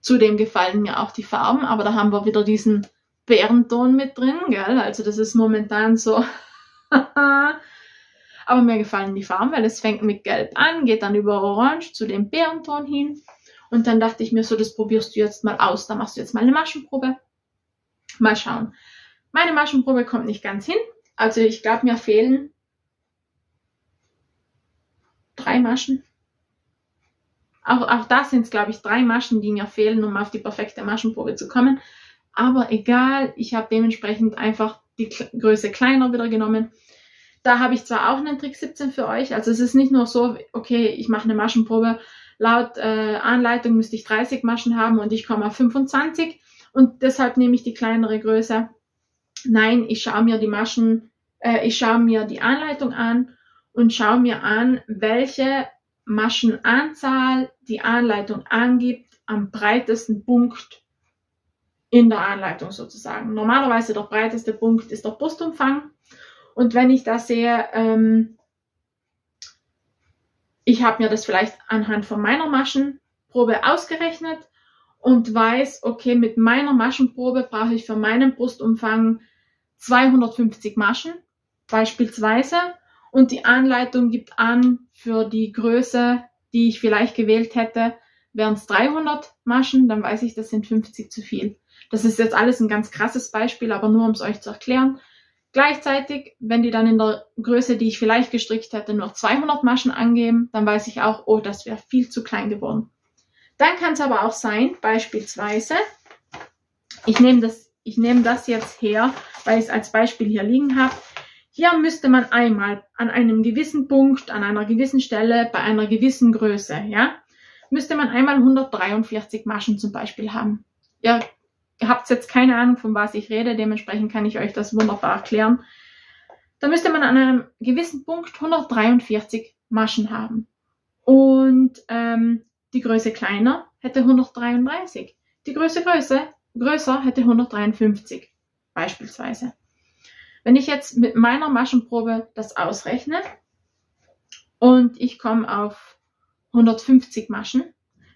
Zudem gefallen mir auch die Farben, aber da haben wir wieder diesen Bärenton mit drin, gell? Also das ist momentan so. aber mir gefallen die Farben, weil es fängt mit Gelb an, geht dann über Orange zu dem Bärenton hin und dann dachte ich mir so, das probierst du jetzt mal aus. Da machst du jetzt mal eine Maschenprobe. Mal schauen. Meine Maschenprobe kommt nicht ganz hin. Also ich glaube, mir fehlen drei Maschen. Auch, auch das sind es, glaube ich, drei Maschen, die mir fehlen, um auf die perfekte Maschenprobe zu kommen. Aber egal, ich habe dementsprechend einfach die Größe kleiner wieder genommen. Da habe ich zwar auch einen Trick 17 für euch. Also es ist nicht nur so, okay, ich mache eine Maschenprobe Laut äh, Anleitung müsste ich 30 Maschen haben und ich komme auf 25 und deshalb nehme ich die kleinere Größe. Nein, ich schaue mir die Maschen, äh, ich schaue mir die Anleitung an und schaue mir an, welche Maschenanzahl die Anleitung angibt am breitesten Punkt in der Anleitung sozusagen. Normalerweise der breiteste Punkt ist der Brustumfang. Und wenn ich da sehe, ähm, ich habe mir das vielleicht anhand von meiner Maschenprobe ausgerechnet und weiß, okay, mit meiner Maschenprobe brauche ich für meinen Brustumfang 250 Maschen beispielsweise und die Anleitung gibt an, für die Größe, die ich vielleicht gewählt hätte, wären es 300 Maschen, dann weiß ich, das sind 50 zu viel. Das ist jetzt alles ein ganz krasses Beispiel, aber nur um es euch zu erklären. Gleichzeitig, wenn die dann in der Größe, die ich vielleicht gestrickt hätte, nur 200 Maschen angeben, dann weiß ich auch, oh, das wäre viel zu klein geworden. Dann kann es aber auch sein, beispielsweise, ich nehme das, ich nehme das jetzt her, weil ich es als Beispiel hier liegen habe. Hier müsste man einmal an einem gewissen Punkt, an einer gewissen Stelle, bei einer gewissen Größe, ja, müsste man einmal 143 Maschen zum Beispiel haben. Ihr Ihr habt jetzt keine Ahnung, von was ich rede, dementsprechend kann ich euch das wunderbar erklären. Da müsste man an einem gewissen Punkt 143 Maschen haben. Und ähm, die Größe kleiner hätte 133. Die Größe größer, größer hätte 153 beispielsweise. Wenn ich jetzt mit meiner Maschenprobe das ausrechne und ich komme auf 150 Maschen,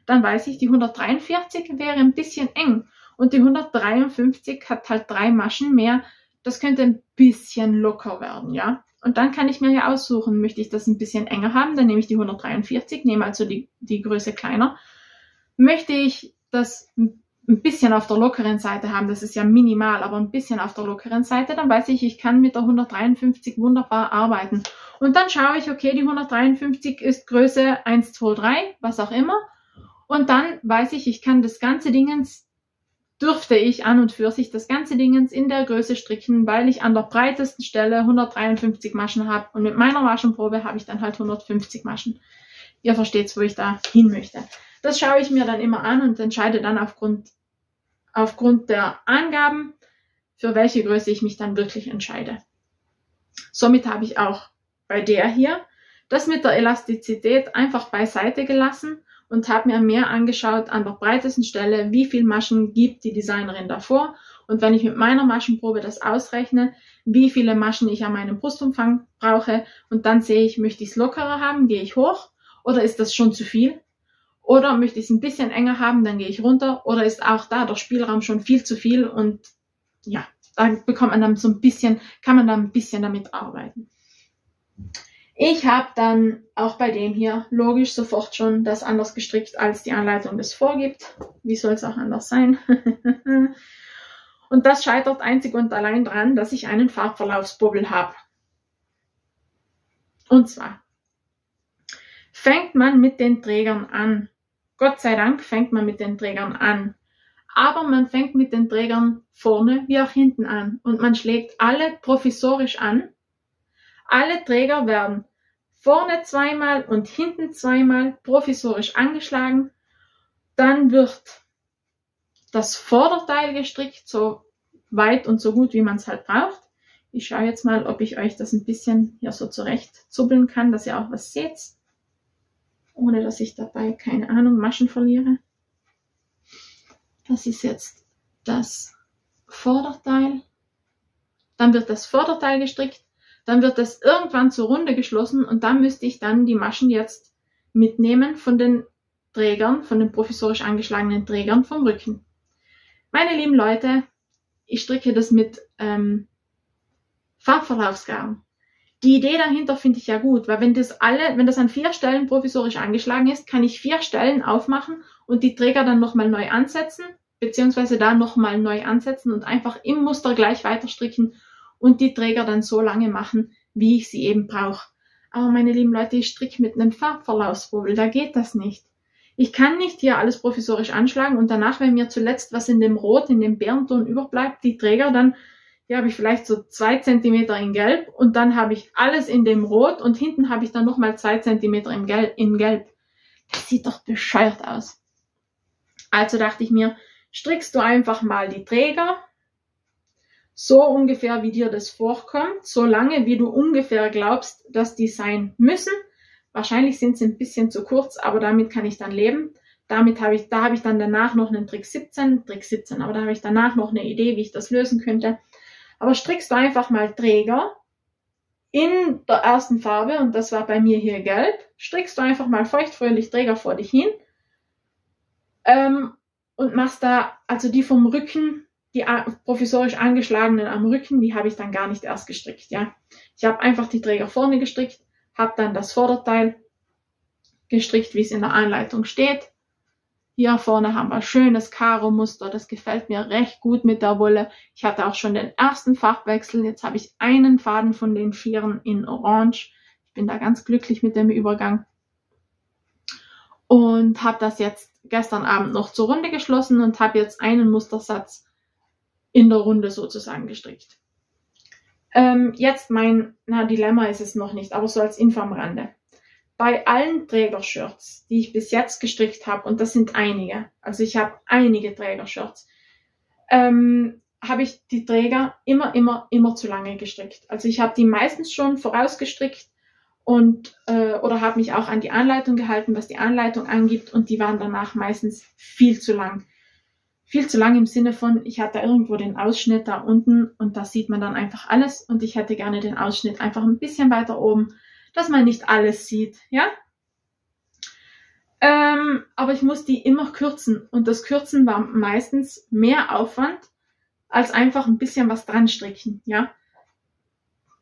dann weiß ich, die 143 wäre ein bisschen eng. Und die 153 hat halt drei Maschen mehr. Das könnte ein bisschen locker werden, ja. Und dann kann ich mir ja aussuchen, möchte ich das ein bisschen enger haben, dann nehme ich die 143, nehme also die, die Größe kleiner. Möchte ich das ein bisschen auf der lockeren Seite haben, das ist ja minimal, aber ein bisschen auf der lockeren Seite, dann weiß ich, ich kann mit der 153 wunderbar arbeiten. Und dann schaue ich, okay, die 153 ist Größe 1, 2, 3, was auch immer. Und dann weiß ich, ich kann das ganze Dingens dürfte ich an und für sich das ganze Dingens in der Größe stricken, weil ich an der breitesten Stelle 153 Maschen habe und mit meiner Maschenprobe habe ich dann halt 150 Maschen. Ihr versteht, wo ich da hin möchte. Das schaue ich mir dann immer an und entscheide dann aufgrund, aufgrund der Angaben, für welche Größe ich mich dann wirklich entscheide. Somit habe ich auch bei der hier Das mit der Elastizität einfach beiseite gelassen und habe mir mehr angeschaut an der breitesten Stelle, wie viel Maschen gibt die Designerin davor. Und wenn ich mit meiner Maschenprobe das ausrechne, wie viele Maschen ich an meinem Brustumfang brauche und dann sehe ich, möchte ich es lockerer haben, gehe ich hoch oder ist das schon zu viel? Oder möchte ich es ein bisschen enger haben, dann gehe ich runter oder ist auch da der Spielraum schon viel zu viel und ja, da bekommt man dann so ein bisschen, kann man dann ein bisschen damit arbeiten. Ich habe dann auch bei dem hier logisch sofort schon das anders gestrickt, als die Anleitung das vorgibt. Wie soll es auch anders sein? und das scheitert einzig und allein daran, dass ich einen Farbverlaufsbubbel habe. Und zwar fängt man mit den Trägern an. Gott sei Dank fängt man mit den Trägern an. Aber man fängt mit den Trägern vorne wie auch hinten an und man schlägt alle provisorisch an alle Träger werden vorne zweimal und hinten zweimal provisorisch angeschlagen. Dann wird das Vorderteil gestrickt, so weit und so gut, wie man es halt braucht. Ich schaue jetzt mal, ob ich euch das ein bisschen hier so zurecht zuppeln kann, dass ihr auch was seht. Ohne dass ich dabei, keine Ahnung, Maschen verliere. Das ist jetzt das Vorderteil. Dann wird das Vorderteil gestrickt dann wird das irgendwann zur Runde geschlossen und dann müsste ich dann die Maschen jetzt mitnehmen von den Trägern, von den provisorisch angeschlagenen Trägern vom Rücken. Meine lieben Leute, ich stricke das mit ähm, Farbverlaufsgarn. Die Idee dahinter finde ich ja gut, weil wenn das alle, wenn das an vier Stellen provisorisch angeschlagen ist, kann ich vier Stellen aufmachen und die Träger dann nochmal neu ansetzen, beziehungsweise da nochmal neu ansetzen und einfach im Muster gleich weiter stricken und die Träger dann so lange machen, wie ich sie eben brauche. Aber meine lieben Leute, ich stricke mit einem Farbverlaufsbobel, da geht das nicht. Ich kann nicht hier alles provisorisch anschlagen und danach, wenn mir zuletzt was in dem Rot, in dem Bärenton überbleibt, die Träger, dann hier habe ich vielleicht so zwei Zentimeter in Gelb und dann habe ich alles in dem Rot und hinten habe ich dann nochmal zwei Zentimeter in Gelb, in Gelb. Das sieht doch bescheuert aus. Also dachte ich mir, strickst du einfach mal die Träger, so ungefähr, wie dir das vorkommt, so lange, wie du ungefähr glaubst, dass die sein müssen. Wahrscheinlich sind sie ein bisschen zu kurz, aber damit kann ich dann leben. Damit habe ich, da habe ich dann danach noch einen Trick 17, Trick 17, aber da habe ich danach noch eine Idee, wie ich das lösen könnte. Aber strickst du einfach mal Träger in der ersten Farbe, und das war bei mir hier gelb, strickst du einfach mal feuchtfröhlich Träger vor dich hin ähm, und machst da, also die vom Rücken die provisorisch angeschlagenen am Rücken, die habe ich dann gar nicht erst gestrickt. Ja, ich habe einfach die Träger vorne gestrickt, habe dann das Vorderteil gestrickt, wie es in der Anleitung steht. Hier vorne haben wir schönes Karo-Muster, das gefällt mir recht gut mit der Wolle. Ich hatte auch schon den ersten Farbwechsel, jetzt habe ich einen Faden von den Vieren in Orange. Ich bin da ganz glücklich mit dem Übergang. Und habe das jetzt gestern Abend noch zur Runde geschlossen und habe jetzt einen Mustersatz in der Runde sozusagen gestrickt. Ähm, jetzt mein, na, Dilemma ist es noch nicht, aber so als Info am Rande. Bei allen Trägershirts, die ich bis jetzt gestrickt habe, und das sind einige, also ich habe einige Trägershirts, ähm, habe ich die Träger immer, immer, immer zu lange gestrickt. Also ich habe die meistens schon vorausgestrickt und äh, oder habe mich auch an die Anleitung gehalten, was die Anleitung angibt, und die waren danach meistens viel zu lang viel zu lang im Sinne von, ich hatte irgendwo den Ausschnitt da unten und da sieht man dann einfach alles und ich hätte gerne den Ausschnitt einfach ein bisschen weiter oben, dass man nicht alles sieht, ja? Ähm, aber ich muss die immer kürzen und das Kürzen war meistens mehr Aufwand als einfach ein bisschen was dran stricken, ja?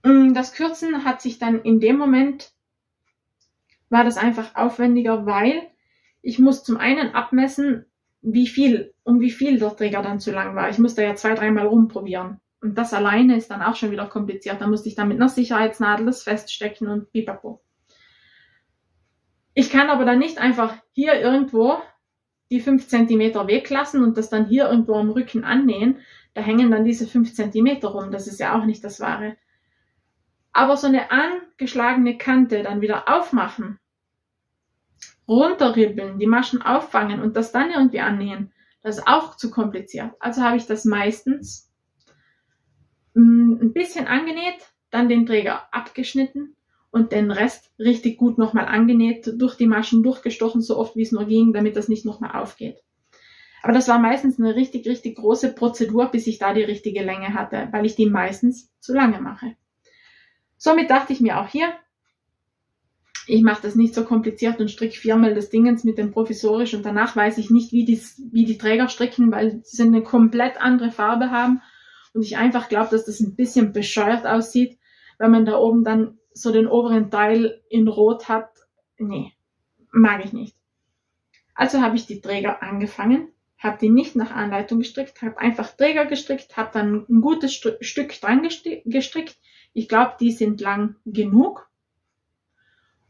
Mm, das Kürzen hat sich dann in dem Moment war das einfach aufwendiger, weil ich muss zum einen abmessen, wie viel, um wie viel der Träger dann zu lang war. Ich musste ja zwei, dreimal rumprobieren. Und das alleine ist dann auch schon wieder kompliziert. Da musste ich dann mit einer Sicherheitsnadel das feststecken und pipapo. Ich kann aber dann nicht einfach hier irgendwo die fünf Zentimeter weglassen und das dann hier irgendwo am Rücken annähen. Da hängen dann diese fünf Zentimeter rum. Das ist ja auch nicht das Wahre. Aber so eine angeschlagene Kante dann wieder aufmachen runterribbeln, die Maschen auffangen und das dann irgendwie annähen, das ist auch zu kompliziert. Also habe ich das meistens mm, ein bisschen angenäht, dann den Träger abgeschnitten und den Rest richtig gut nochmal angenäht, durch die Maschen durchgestochen, so oft wie es nur ging, damit das nicht nochmal aufgeht. Aber das war meistens eine richtig, richtig große Prozedur, bis ich da die richtige Länge hatte, weil ich die meistens zu lange mache. Somit dachte ich mir auch hier, ich mache das nicht so kompliziert und stricke viermal des Dingens mit dem provisorisch und danach weiß ich nicht, wie die, wie die Träger stricken, weil sie eine komplett andere Farbe haben und ich einfach glaube, dass das ein bisschen bescheuert aussieht, wenn man da oben dann so den oberen Teil in Rot hat. Nee, mag ich nicht. Also habe ich die Träger angefangen habe die nicht nach Anleitung gestrickt, habe einfach Träger gestrickt, habe dann ein gutes St Stück dran gestrickt. Ich glaube, die sind lang genug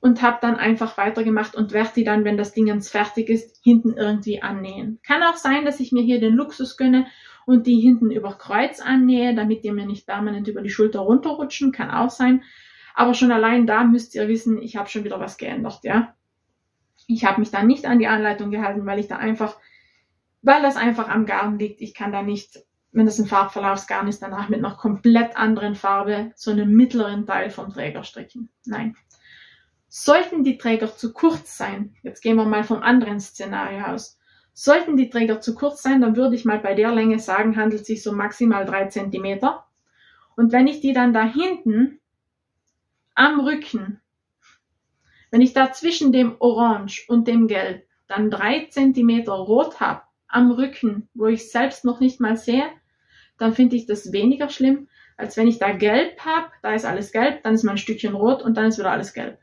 und habe dann einfach weitergemacht und werde die dann, wenn das Ding ganz fertig ist, hinten irgendwie annähen. Kann auch sein, dass ich mir hier den Luxus gönne und die hinten über Kreuz annähe, damit die mir nicht permanent über die Schulter runterrutschen. Kann auch sein. Aber schon allein da müsst ihr wissen, ich habe schon wieder was geändert, ja. Ich habe mich da nicht an die Anleitung gehalten, weil ich da einfach weil das einfach am Garn liegt. Ich kann da nicht, wenn das ein Farbverlaufsgarn ist, danach mit einer komplett anderen Farbe so einen mittleren Teil vom Träger stricken. Nein. Sollten die Träger zu kurz sein, jetzt gehen wir mal vom anderen Szenario aus, sollten die Träger zu kurz sein, dann würde ich mal bei der Länge sagen, handelt sich so maximal drei Zentimeter. Und wenn ich die dann da hinten am Rücken, wenn ich da zwischen dem Orange und dem Gelb dann drei Zentimeter rot habe, am Rücken, wo ich selbst noch nicht mal sehe, dann finde ich das weniger schlimm, als wenn ich da gelb habe, da ist alles gelb, dann ist mein Stückchen rot und dann ist wieder alles gelb.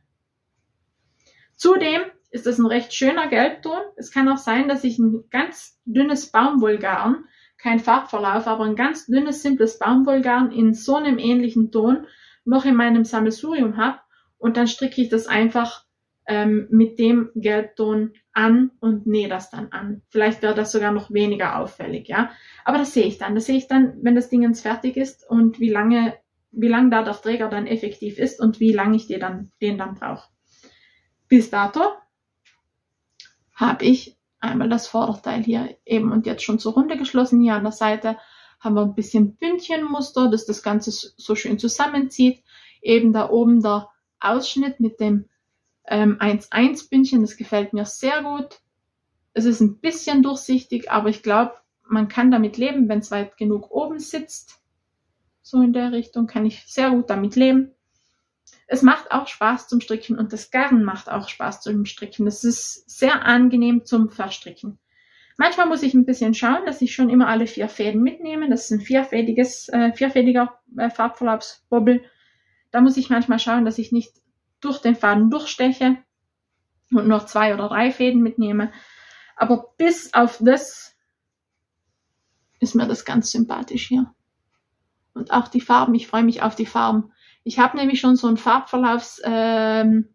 Zudem ist das ein recht schöner Gelbton. Es kann auch sein, dass ich ein ganz dünnes Baumwollgarn, kein Farbverlauf, aber ein ganz dünnes, simples Baumwollgarn in so einem ähnlichen Ton noch in meinem Sammelsurium habe und dann stricke ich das einfach ähm, mit dem Gelbton an und nähe das dann an. Vielleicht wäre das sogar noch weniger auffällig, ja. Aber das sehe ich dann. Das sehe ich dann, wenn das Ding jetzt fertig ist und wie lange, wie lange da der Träger dann effektiv ist und wie lange ich den dann, den dann brauche. Bis dato habe ich einmal das Vorderteil hier eben und jetzt schon zur Runde geschlossen. Hier an der Seite haben wir ein bisschen Bündchenmuster, das das Ganze so schön zusammenzieht. Eben da oben der Ausschnitt mit dem ähm, 1-1 Bündchen, das gefällt mir sehr gut. Es ist ein bisschen durchsichtig, aber ich glaube, man kann damit leben, wenn es weit genug oben sitzt. So in der Richtung kann ich sehr gut damit leben. Es macht auch Spaß zum Stricken und das Garn macht auch Spaß zum Stricken. Das ist sehr angenehm zum Verstricken. Manchmal muss ich ein bisschen schauen, dass ich schon immer alle vier Fäden mitnehme. Das ist ein vierfädiges, äh, vierfädiger äh, Farbverlaufsbobbel. Da muss ich manchmal schauen, dass ich nicht durch den Faden durchsteche und noch zwei oder drei Fäden mitnehme. Aber bis auf das ist mir das ganz sympathisch hier. Und auch die Farben, ich freue mich auf die Farben. Ich habe nämlich schon so ein Farbverlaufsträger-Shirt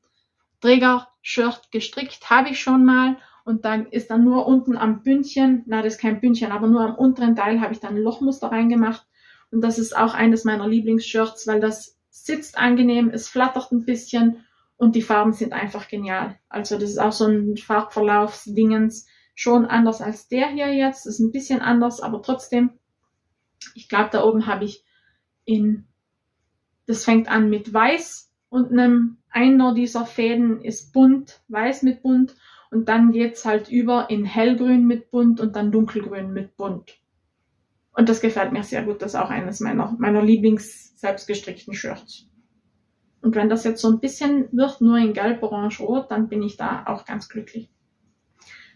ähm, gestrickt, habe ich schon mal. Und dann ist dann nur unten am Bündchen, na das ist kein Bündchen, aber nur am unteren Teil habe ich dann ein Lochmuster reingemacht. Und das ist auch eines meiner Lieblingsshirts, weil das sitzt angenehm, es flattert ein bisschen und die Farben sind einfach genial. Also das ist auch so ein Farbverlaufsdingens, schon anders als der hier jetzt. Das ist ein bisschen anders, aber trotzdem, ich glaube, da oben habe ich in, das fängt an mit weiß und einem, einer dieser Fäden ist bunt, weiß mit bunt und dann geht's halt über in hellgrün mit bunt und dann dunkelgrün mit bunt. Und das gefällt mir sehr gut. Das ist auch eines meiner, meiner Lieblings selbstgestrickten Shirts. Und wenn das jetzt so ein bisschen wird, nur in gelb, orange, rot, dann bin ich da auch ganz glücklich.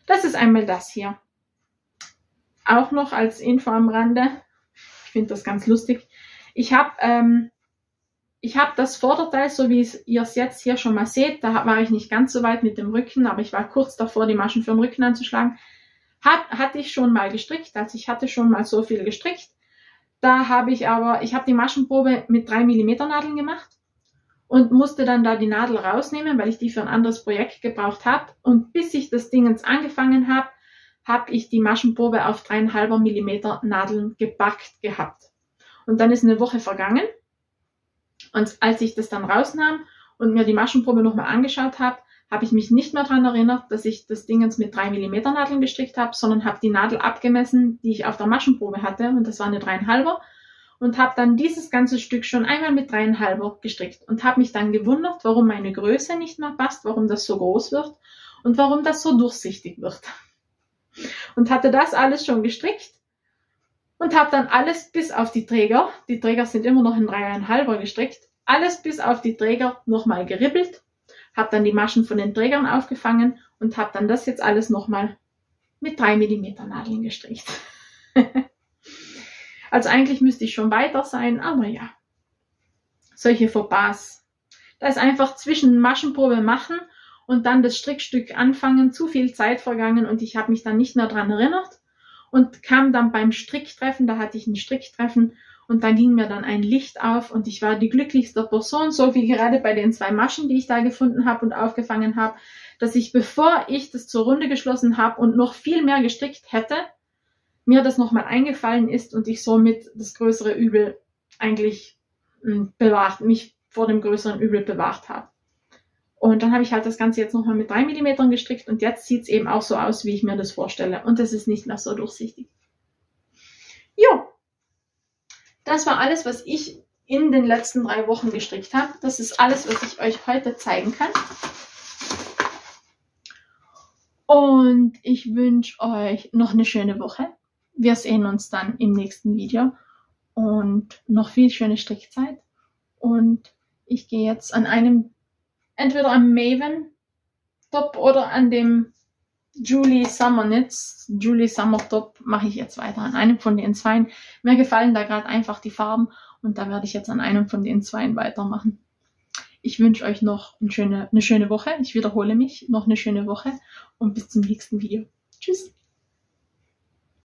Das ist einmal das hier. Auch noch als Info am Rande. Ich finde das ganz lustig. Ich habe ähm, ich habe das Vorderteil, so wie ihr es jetzt hier schon mal seht, da war ich nicht ganz so weit mit dem Rücken, aber ich war kurz davor, die Maschen für den Rücken anzuschlagen. Hat, hatte ich schon mal gestrickt, also ich hatte schon mal so viel gestrickt. Da habe ich aber, ich habe die Maschenprobe mit drei Millimeter Nadeln gemacht und musste dann da die Nadel rausnehmen, weil ich die für ein anderes Projekt gebraucht habe. Und bis ich das Ding jetzt angefangen habe, habe ich die Maschenprobe auf dreieinhalber Millimeter Nadeln gebackt gehabt. Und dann ist eine Woche vergangen. Und als ich das dann rausnahm und mir die Maschenprobe nochmal angeschaut habe, habe ich mich nicht mehr daran erinnert, dass ich das Ding jetzt mit 3 mm Nadeln gestrickt habe, sondern habe die Nadel abgemessen, die ich auf der Maschenprobe hatte. Und das war eine 3,5er und habe dann dieses ganze Stück schon einmal mit dreieinhalber gestrickt. Und habe mich dann gewundert, warum meine Größe nicht mehr passt, warum das so groß wird und warum das so durchsichtig wird. Und hatte das alles schon gestrickt und habe dann alles bis auf die Träger, die Träger sind immer noch in dreieinhalber gestrickt, alles bis auf die Träger nochmal geribbelt, habe dann die Maschen von den Trägern aufgefangen und habe dann das jetzt alles nochmal mit drei Millimeter Nadeln gestrickt. Also eigentlich müsste ich schon weiter sein, aber ja. Solche Fauxpas. Da ist einfach zwischen Maschenprobe machen und dann das Strickstück anfangen, zu viel Zeit vergangen und ich habe mich dann nicht mehr dran erinnert und kam dann beim Stricktreffen, da hatte ich ein Stricktreffen und da ging mir dann ein Licht auf und ich war die glücklichste Person, so wie gerade bei den zwei Maschen, die ich da gefunden habe und aufgefangen habe, dass ich, bevor ich das zur Runde geschlossen habe und noch viel mehr gestrickt hätte, mir das nochmal eingefallen ist und ich somit das größere Übel eigentlich hm, bewahrt, mich vor dem größeren Übel bewahrt habe. Und dann habe ich halt das Ganze jetzt nochmal mit drei Millimetern gestrickt und jetzt sieht es eben auch so aus, wie ich mir das vorstelle. Und es ist nicht mehr so durchsichtig. Jo, das war alles, was ich in den letzten drei Wochen gestrickt habe. Das ist alles, was ich euch heute zeigen kann. Und ich wünsche euch noch eine schöne Woche wir sehen uns dann im nächsten Video und noch viel schöne Strickzeit. Und ich gehe jetzt an einem, entweder am Maven Top oder an dem Julie Summer Knits, Julie Summer Top mache ich jetzt weiter an einem von den zweien. Mir gefallen da gerade einfach die Farben und da werde ich jetzt an einem von den zweien weitermachen. Ich wünsche euch noch eine schöne, eine schöne Woche. Ich wiederhole mich, noch eine schöne Woche und bis zum nächsten Video. Tschüss.